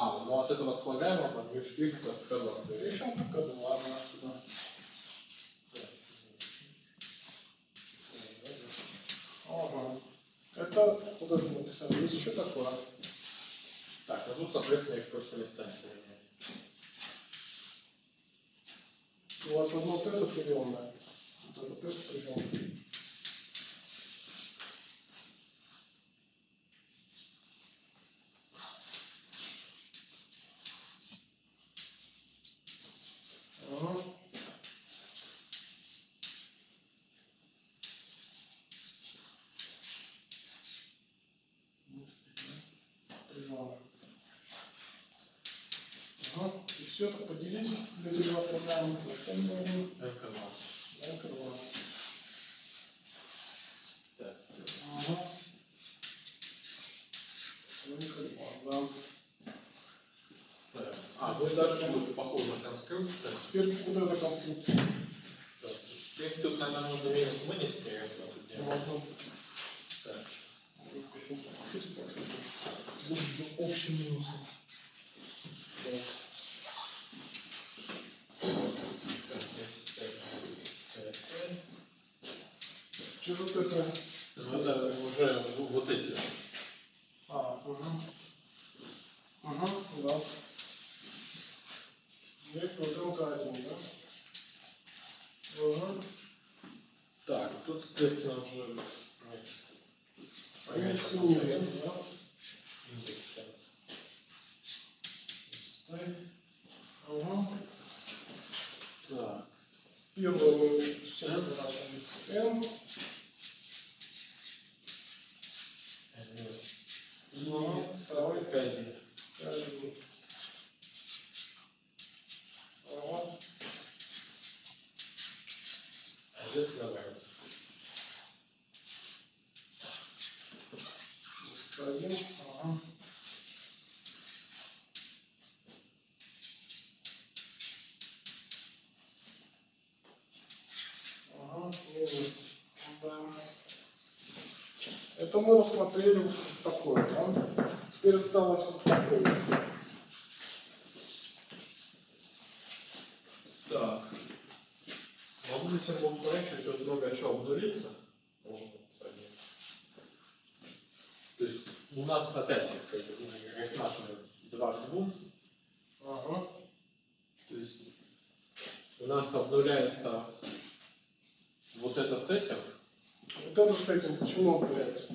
А, ну от этого слагаемого мю штрих это сказал как это, ладно, отсюда. Ага. Это, вот это написали. Есть еще такое. Так, ну тут, соответственно, их просто местами поменяем. У вас одно Т сопряженное. Вот это Т сопряженное. Все, так поделить. Для тебя слагаем. Что мы говорим? МК2. НК2. Так. Ага. НК2, да. Так. А, ну дальше будет похоже на конструкцию. Теперь вот эта конструкция. Так. В наверное, нужно минус вынести, раз тут делаем. Можно Так. Шутить, так сказать. Будет общий минус. Так. Так, здесь, так, так, так. Что вот это? Ну, это уже вот эти. А, угу. Угу, да. Есть вот НК1, да? Угу. Так, тут, нет. Они все умеют, да? Индекс, так. Стой. Угу. Так. Первое мы с чем начали с N. И Ага, второй кайди. Один. Ага. А здесь наоборот. Один. Ага. Ага, минус. Да. Это мы рассмотрели вот такое, да? Теперь осталось вот такое еще. Так. Могу ли понять, что тут много о чем обнулиться? Можно. То есть у нас опять как бы, мы рассматриваем 2 к 2. Ага. То есть у нас обнуляется вот это с этим, Вот это с этим почему обнуляется?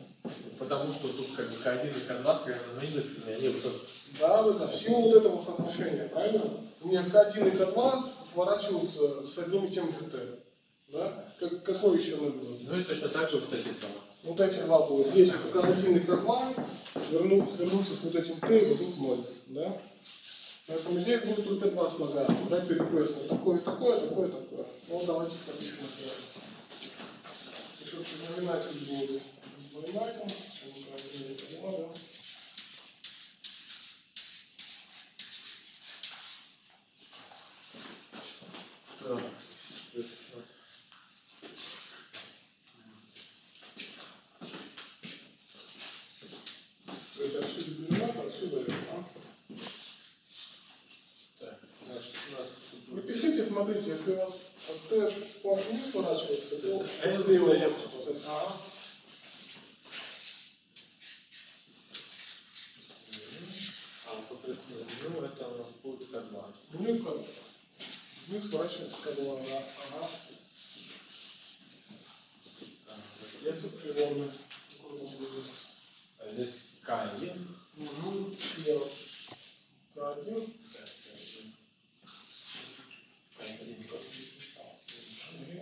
Что тут как бы К1 и К2 с разными индексами, они вот Да, да, да, в силу вот этого соотношения, правильно? У меня К1 и К2 сворачиваются с одним и тем же Т. Да? Как, какой еще ноль будет? Ну и точно так же вот эти там. Вот эти два будут. Здесь это К1 и К2 сверну- свернутся с вот этим Т и дадут ноль. Да? Поэтому здесь будет только два слога. Да, перекрестно. Такое, такое, такое, такое. Ну, давайте пропишем это. Еще вообще знаменатель будет двойнаком. Если мы правильно не понимаем, да? Так, соответственно. Это отсюда двойнак, отсюда да? Так, значит, у нас Вы смотрите, если у вас Т по вниз поворачивается, то можете F. писать. Ага. А, соответственно, ну, это у нас будет К2. Ну и как? Вниз поворачивается К2, да. Ага. А, Если природно. А здесь К1. Угу. Слева. К1.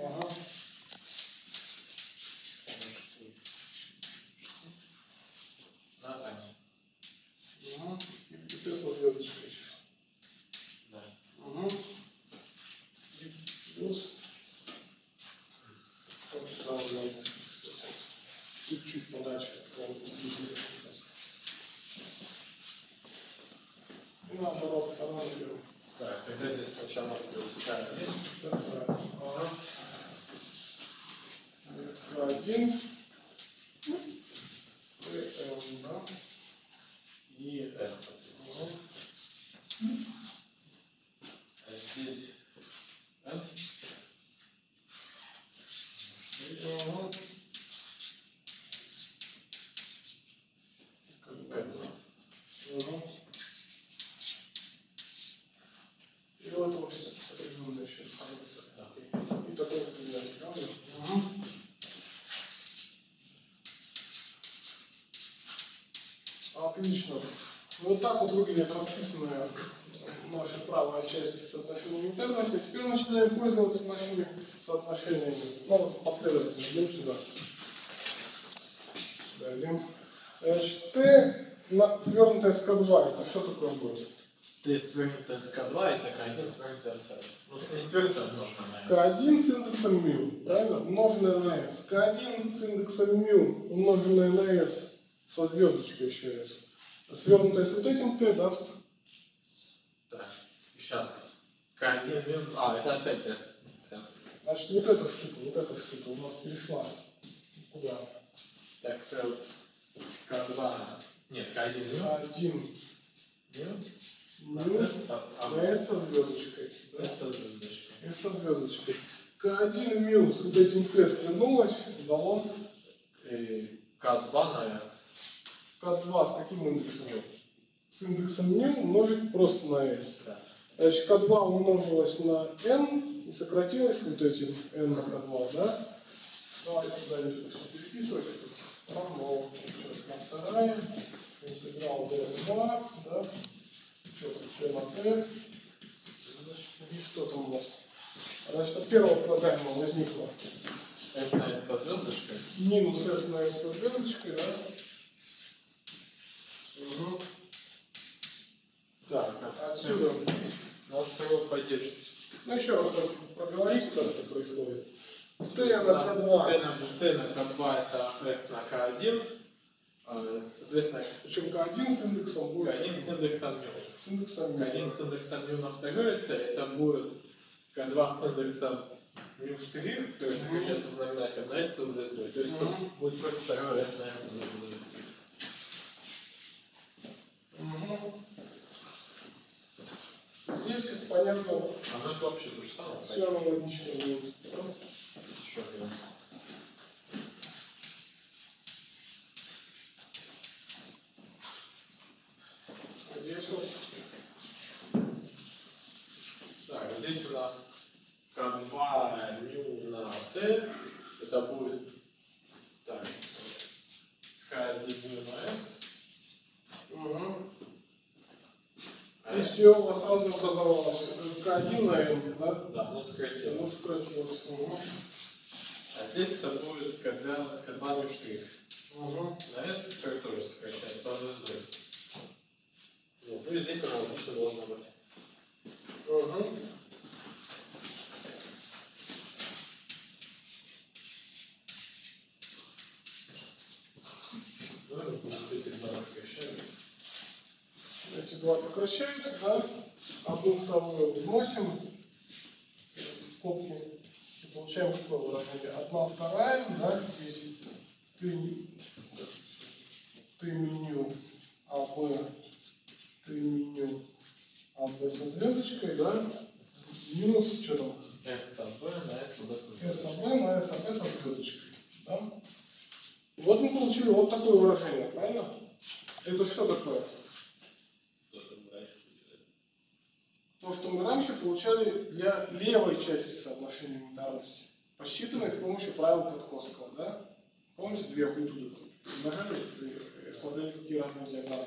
Ага. Угу. И Т со звездочкой еще. Угу. И плюс. Вот сюда вот надо, кстати, Чуть-чуть подальше. от того, где И наоборот, второй берем. Так, тогда здесь сначала К1. Вторая. Ага. Один. ТСК-2 это что такое будет? Т свернут ТСК-2 и ТК-1 свернут ТСК. Ну, не свернут, а умноженное на S. К1 с индексом μ, правильно? Умноженное на S. К1 с индексом μ умноженное на S со звездочкой еще S. Свернутое с вот этим Т даст. Так, сейчас. К1 μ... А, это опять S. S. Значит, вот эта штука, вот эта штука у нас перешла. Куда? Так, э, К2 нет, К1 минус. Один минус А, на s со звездочкой. Да? S со звездочкой. S со звездочкой. К1 минус вот этим t свернулось, дало И К2 на S. К2 с каким индексом? С индексом μ умножить просто на s. Да. Значит, К2 умножилось на n и сократилось вот этим n на К2, да? Давайте это все переписывать. Равно. Сейчас на вторая. Интеграл d2, да? Что тут все на t? И что там у нас? Значит, от первого слагаемого возникло S на S со звездочкой. минус s на s со звездочкой, да? Угу. Так, Отсюда. Надо второго поддерживать. Ну еще раз проговорить, как это происходит. У на нас k2. T на, T на К2 это S на К1. э, Соответственно, Причем К1 с индексом будет. К1 с индексом μ. С индексом μ. К1 с индексом μ на второй Т, это будет К2 с индексом μ штрих, то есть сокращается знаменатель на S со звездой. То есть тут Мгм. будет просто второй S на S со звездой. Мгм. Здесь, как понятно, А ну это вообще то же самое. все аналогично будет. да? Еще один. Так, здесь у нас канва мю на t. Это будет так, k мю s. Угу. И все, у вас сразу образовалось. К1 на m, да? Да, оно сократилось. Оно сократилось. Угу. А здесь это будет когда, когда мю штрих. Угу. На s тоже сокращается, сразу вот. Ну и здесь аналогично должно быть. Угу. Ну, эти два сокращаются. Да? Одну вторую вносим в скобки и получаем какое выражение? Одна вторая, да? Здесь ты, ты меню АБ, ты меню АБ со звездочкой, да? Минус, что там? S на B на S B со звездой. САБ на САБ со звездочкой. Да? Вот мы получили вот такое выражение, правильно? Это что такое? То, что мы раньше получили. То, что мы раньше получали для левой части соотношения унитарности, посчитанной с помощью правил Подкоскова, да? Помните, две амплитуды умножали и смотрели, какие разные диаграммы.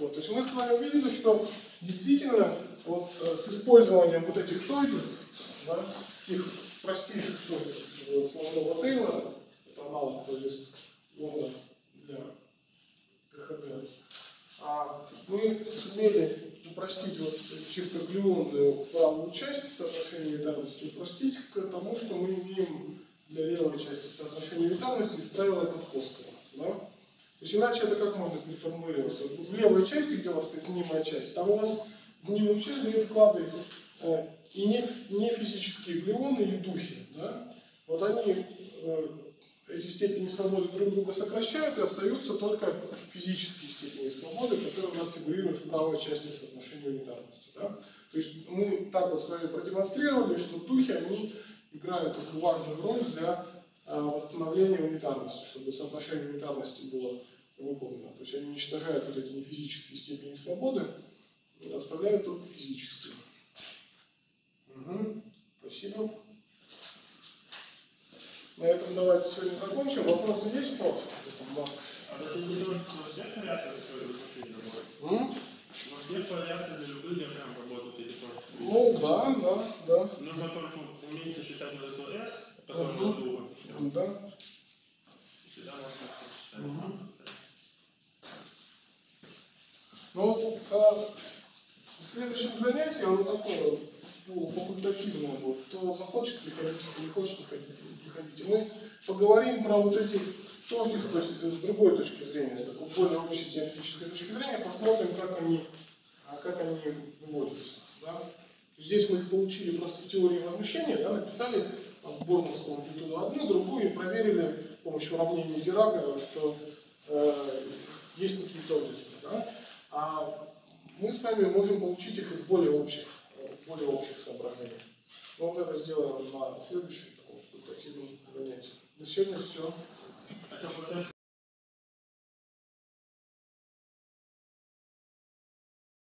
Вот, то есть мы с вами увидели, что действительно вот э, с использованием вот этих тойдеств, да, их простейших тойдеств э, основного Тейлора, это аналог тойдеств Лонга для КХД, а мы сумели упростить вот чисто глюонную правую часть соотношения витальности, упростить к тому, что мы имеем для левой части соотношения витальности из правила Подкоскова. Да? То есть иначе это как можно переформулировать? Вот в левой части, где у вас стоит мнимая часть, там у вас в мнимую часть дают вклады э, и не, не физические глюоны, и духи. Да? Вот они э, эти степени свободы друг друга сокращают, и остаются только физические степени свободы, которые у нас фигурируют в правой части соотношения унитарности. Да? То есть мы так вот с вами продемонстрировали, что духи, они играют такую важную роль для э, восстановления унитарности, чтобы соотношение унитарности было выполнено. То есть они уничтожают вот эти нефизические степени свободы, и оставляют только физические. Мгм. Спасибо. На этом давайте сегодня закончим. Вопросы есть по этому? А это не то, что у нас есть варианты, что это машине работает? М? У нас есть варианты для любых диаграмм работают эти тоже. Ну да, да, да. Нужно только уметь сочетать вот эту S, которая Мгм. на. Да. Всегда можно сочетать. Мгм. Ну вот, а, следующем занятии, оно такое полуфакультативное будет, кто захочет приходить, кто не хочет приходить, приходите. Мы поговорим про вот эти творчества с с другой точки зрения, с такой более общей теоретической точки зрения, посмотрим, как они, а, как они выводятся. Да? Здесь мы их получили просто в теории возмущения, да, написали в Борманскую амплитуду одну, другую, и проверили с помощью уравнения Дирака, что э, есть такие тождества. Да? А мы с вами можем получить их из более общих, более общих соображений. Но вот это сделаем на следующем таком занятии. На сегодня все.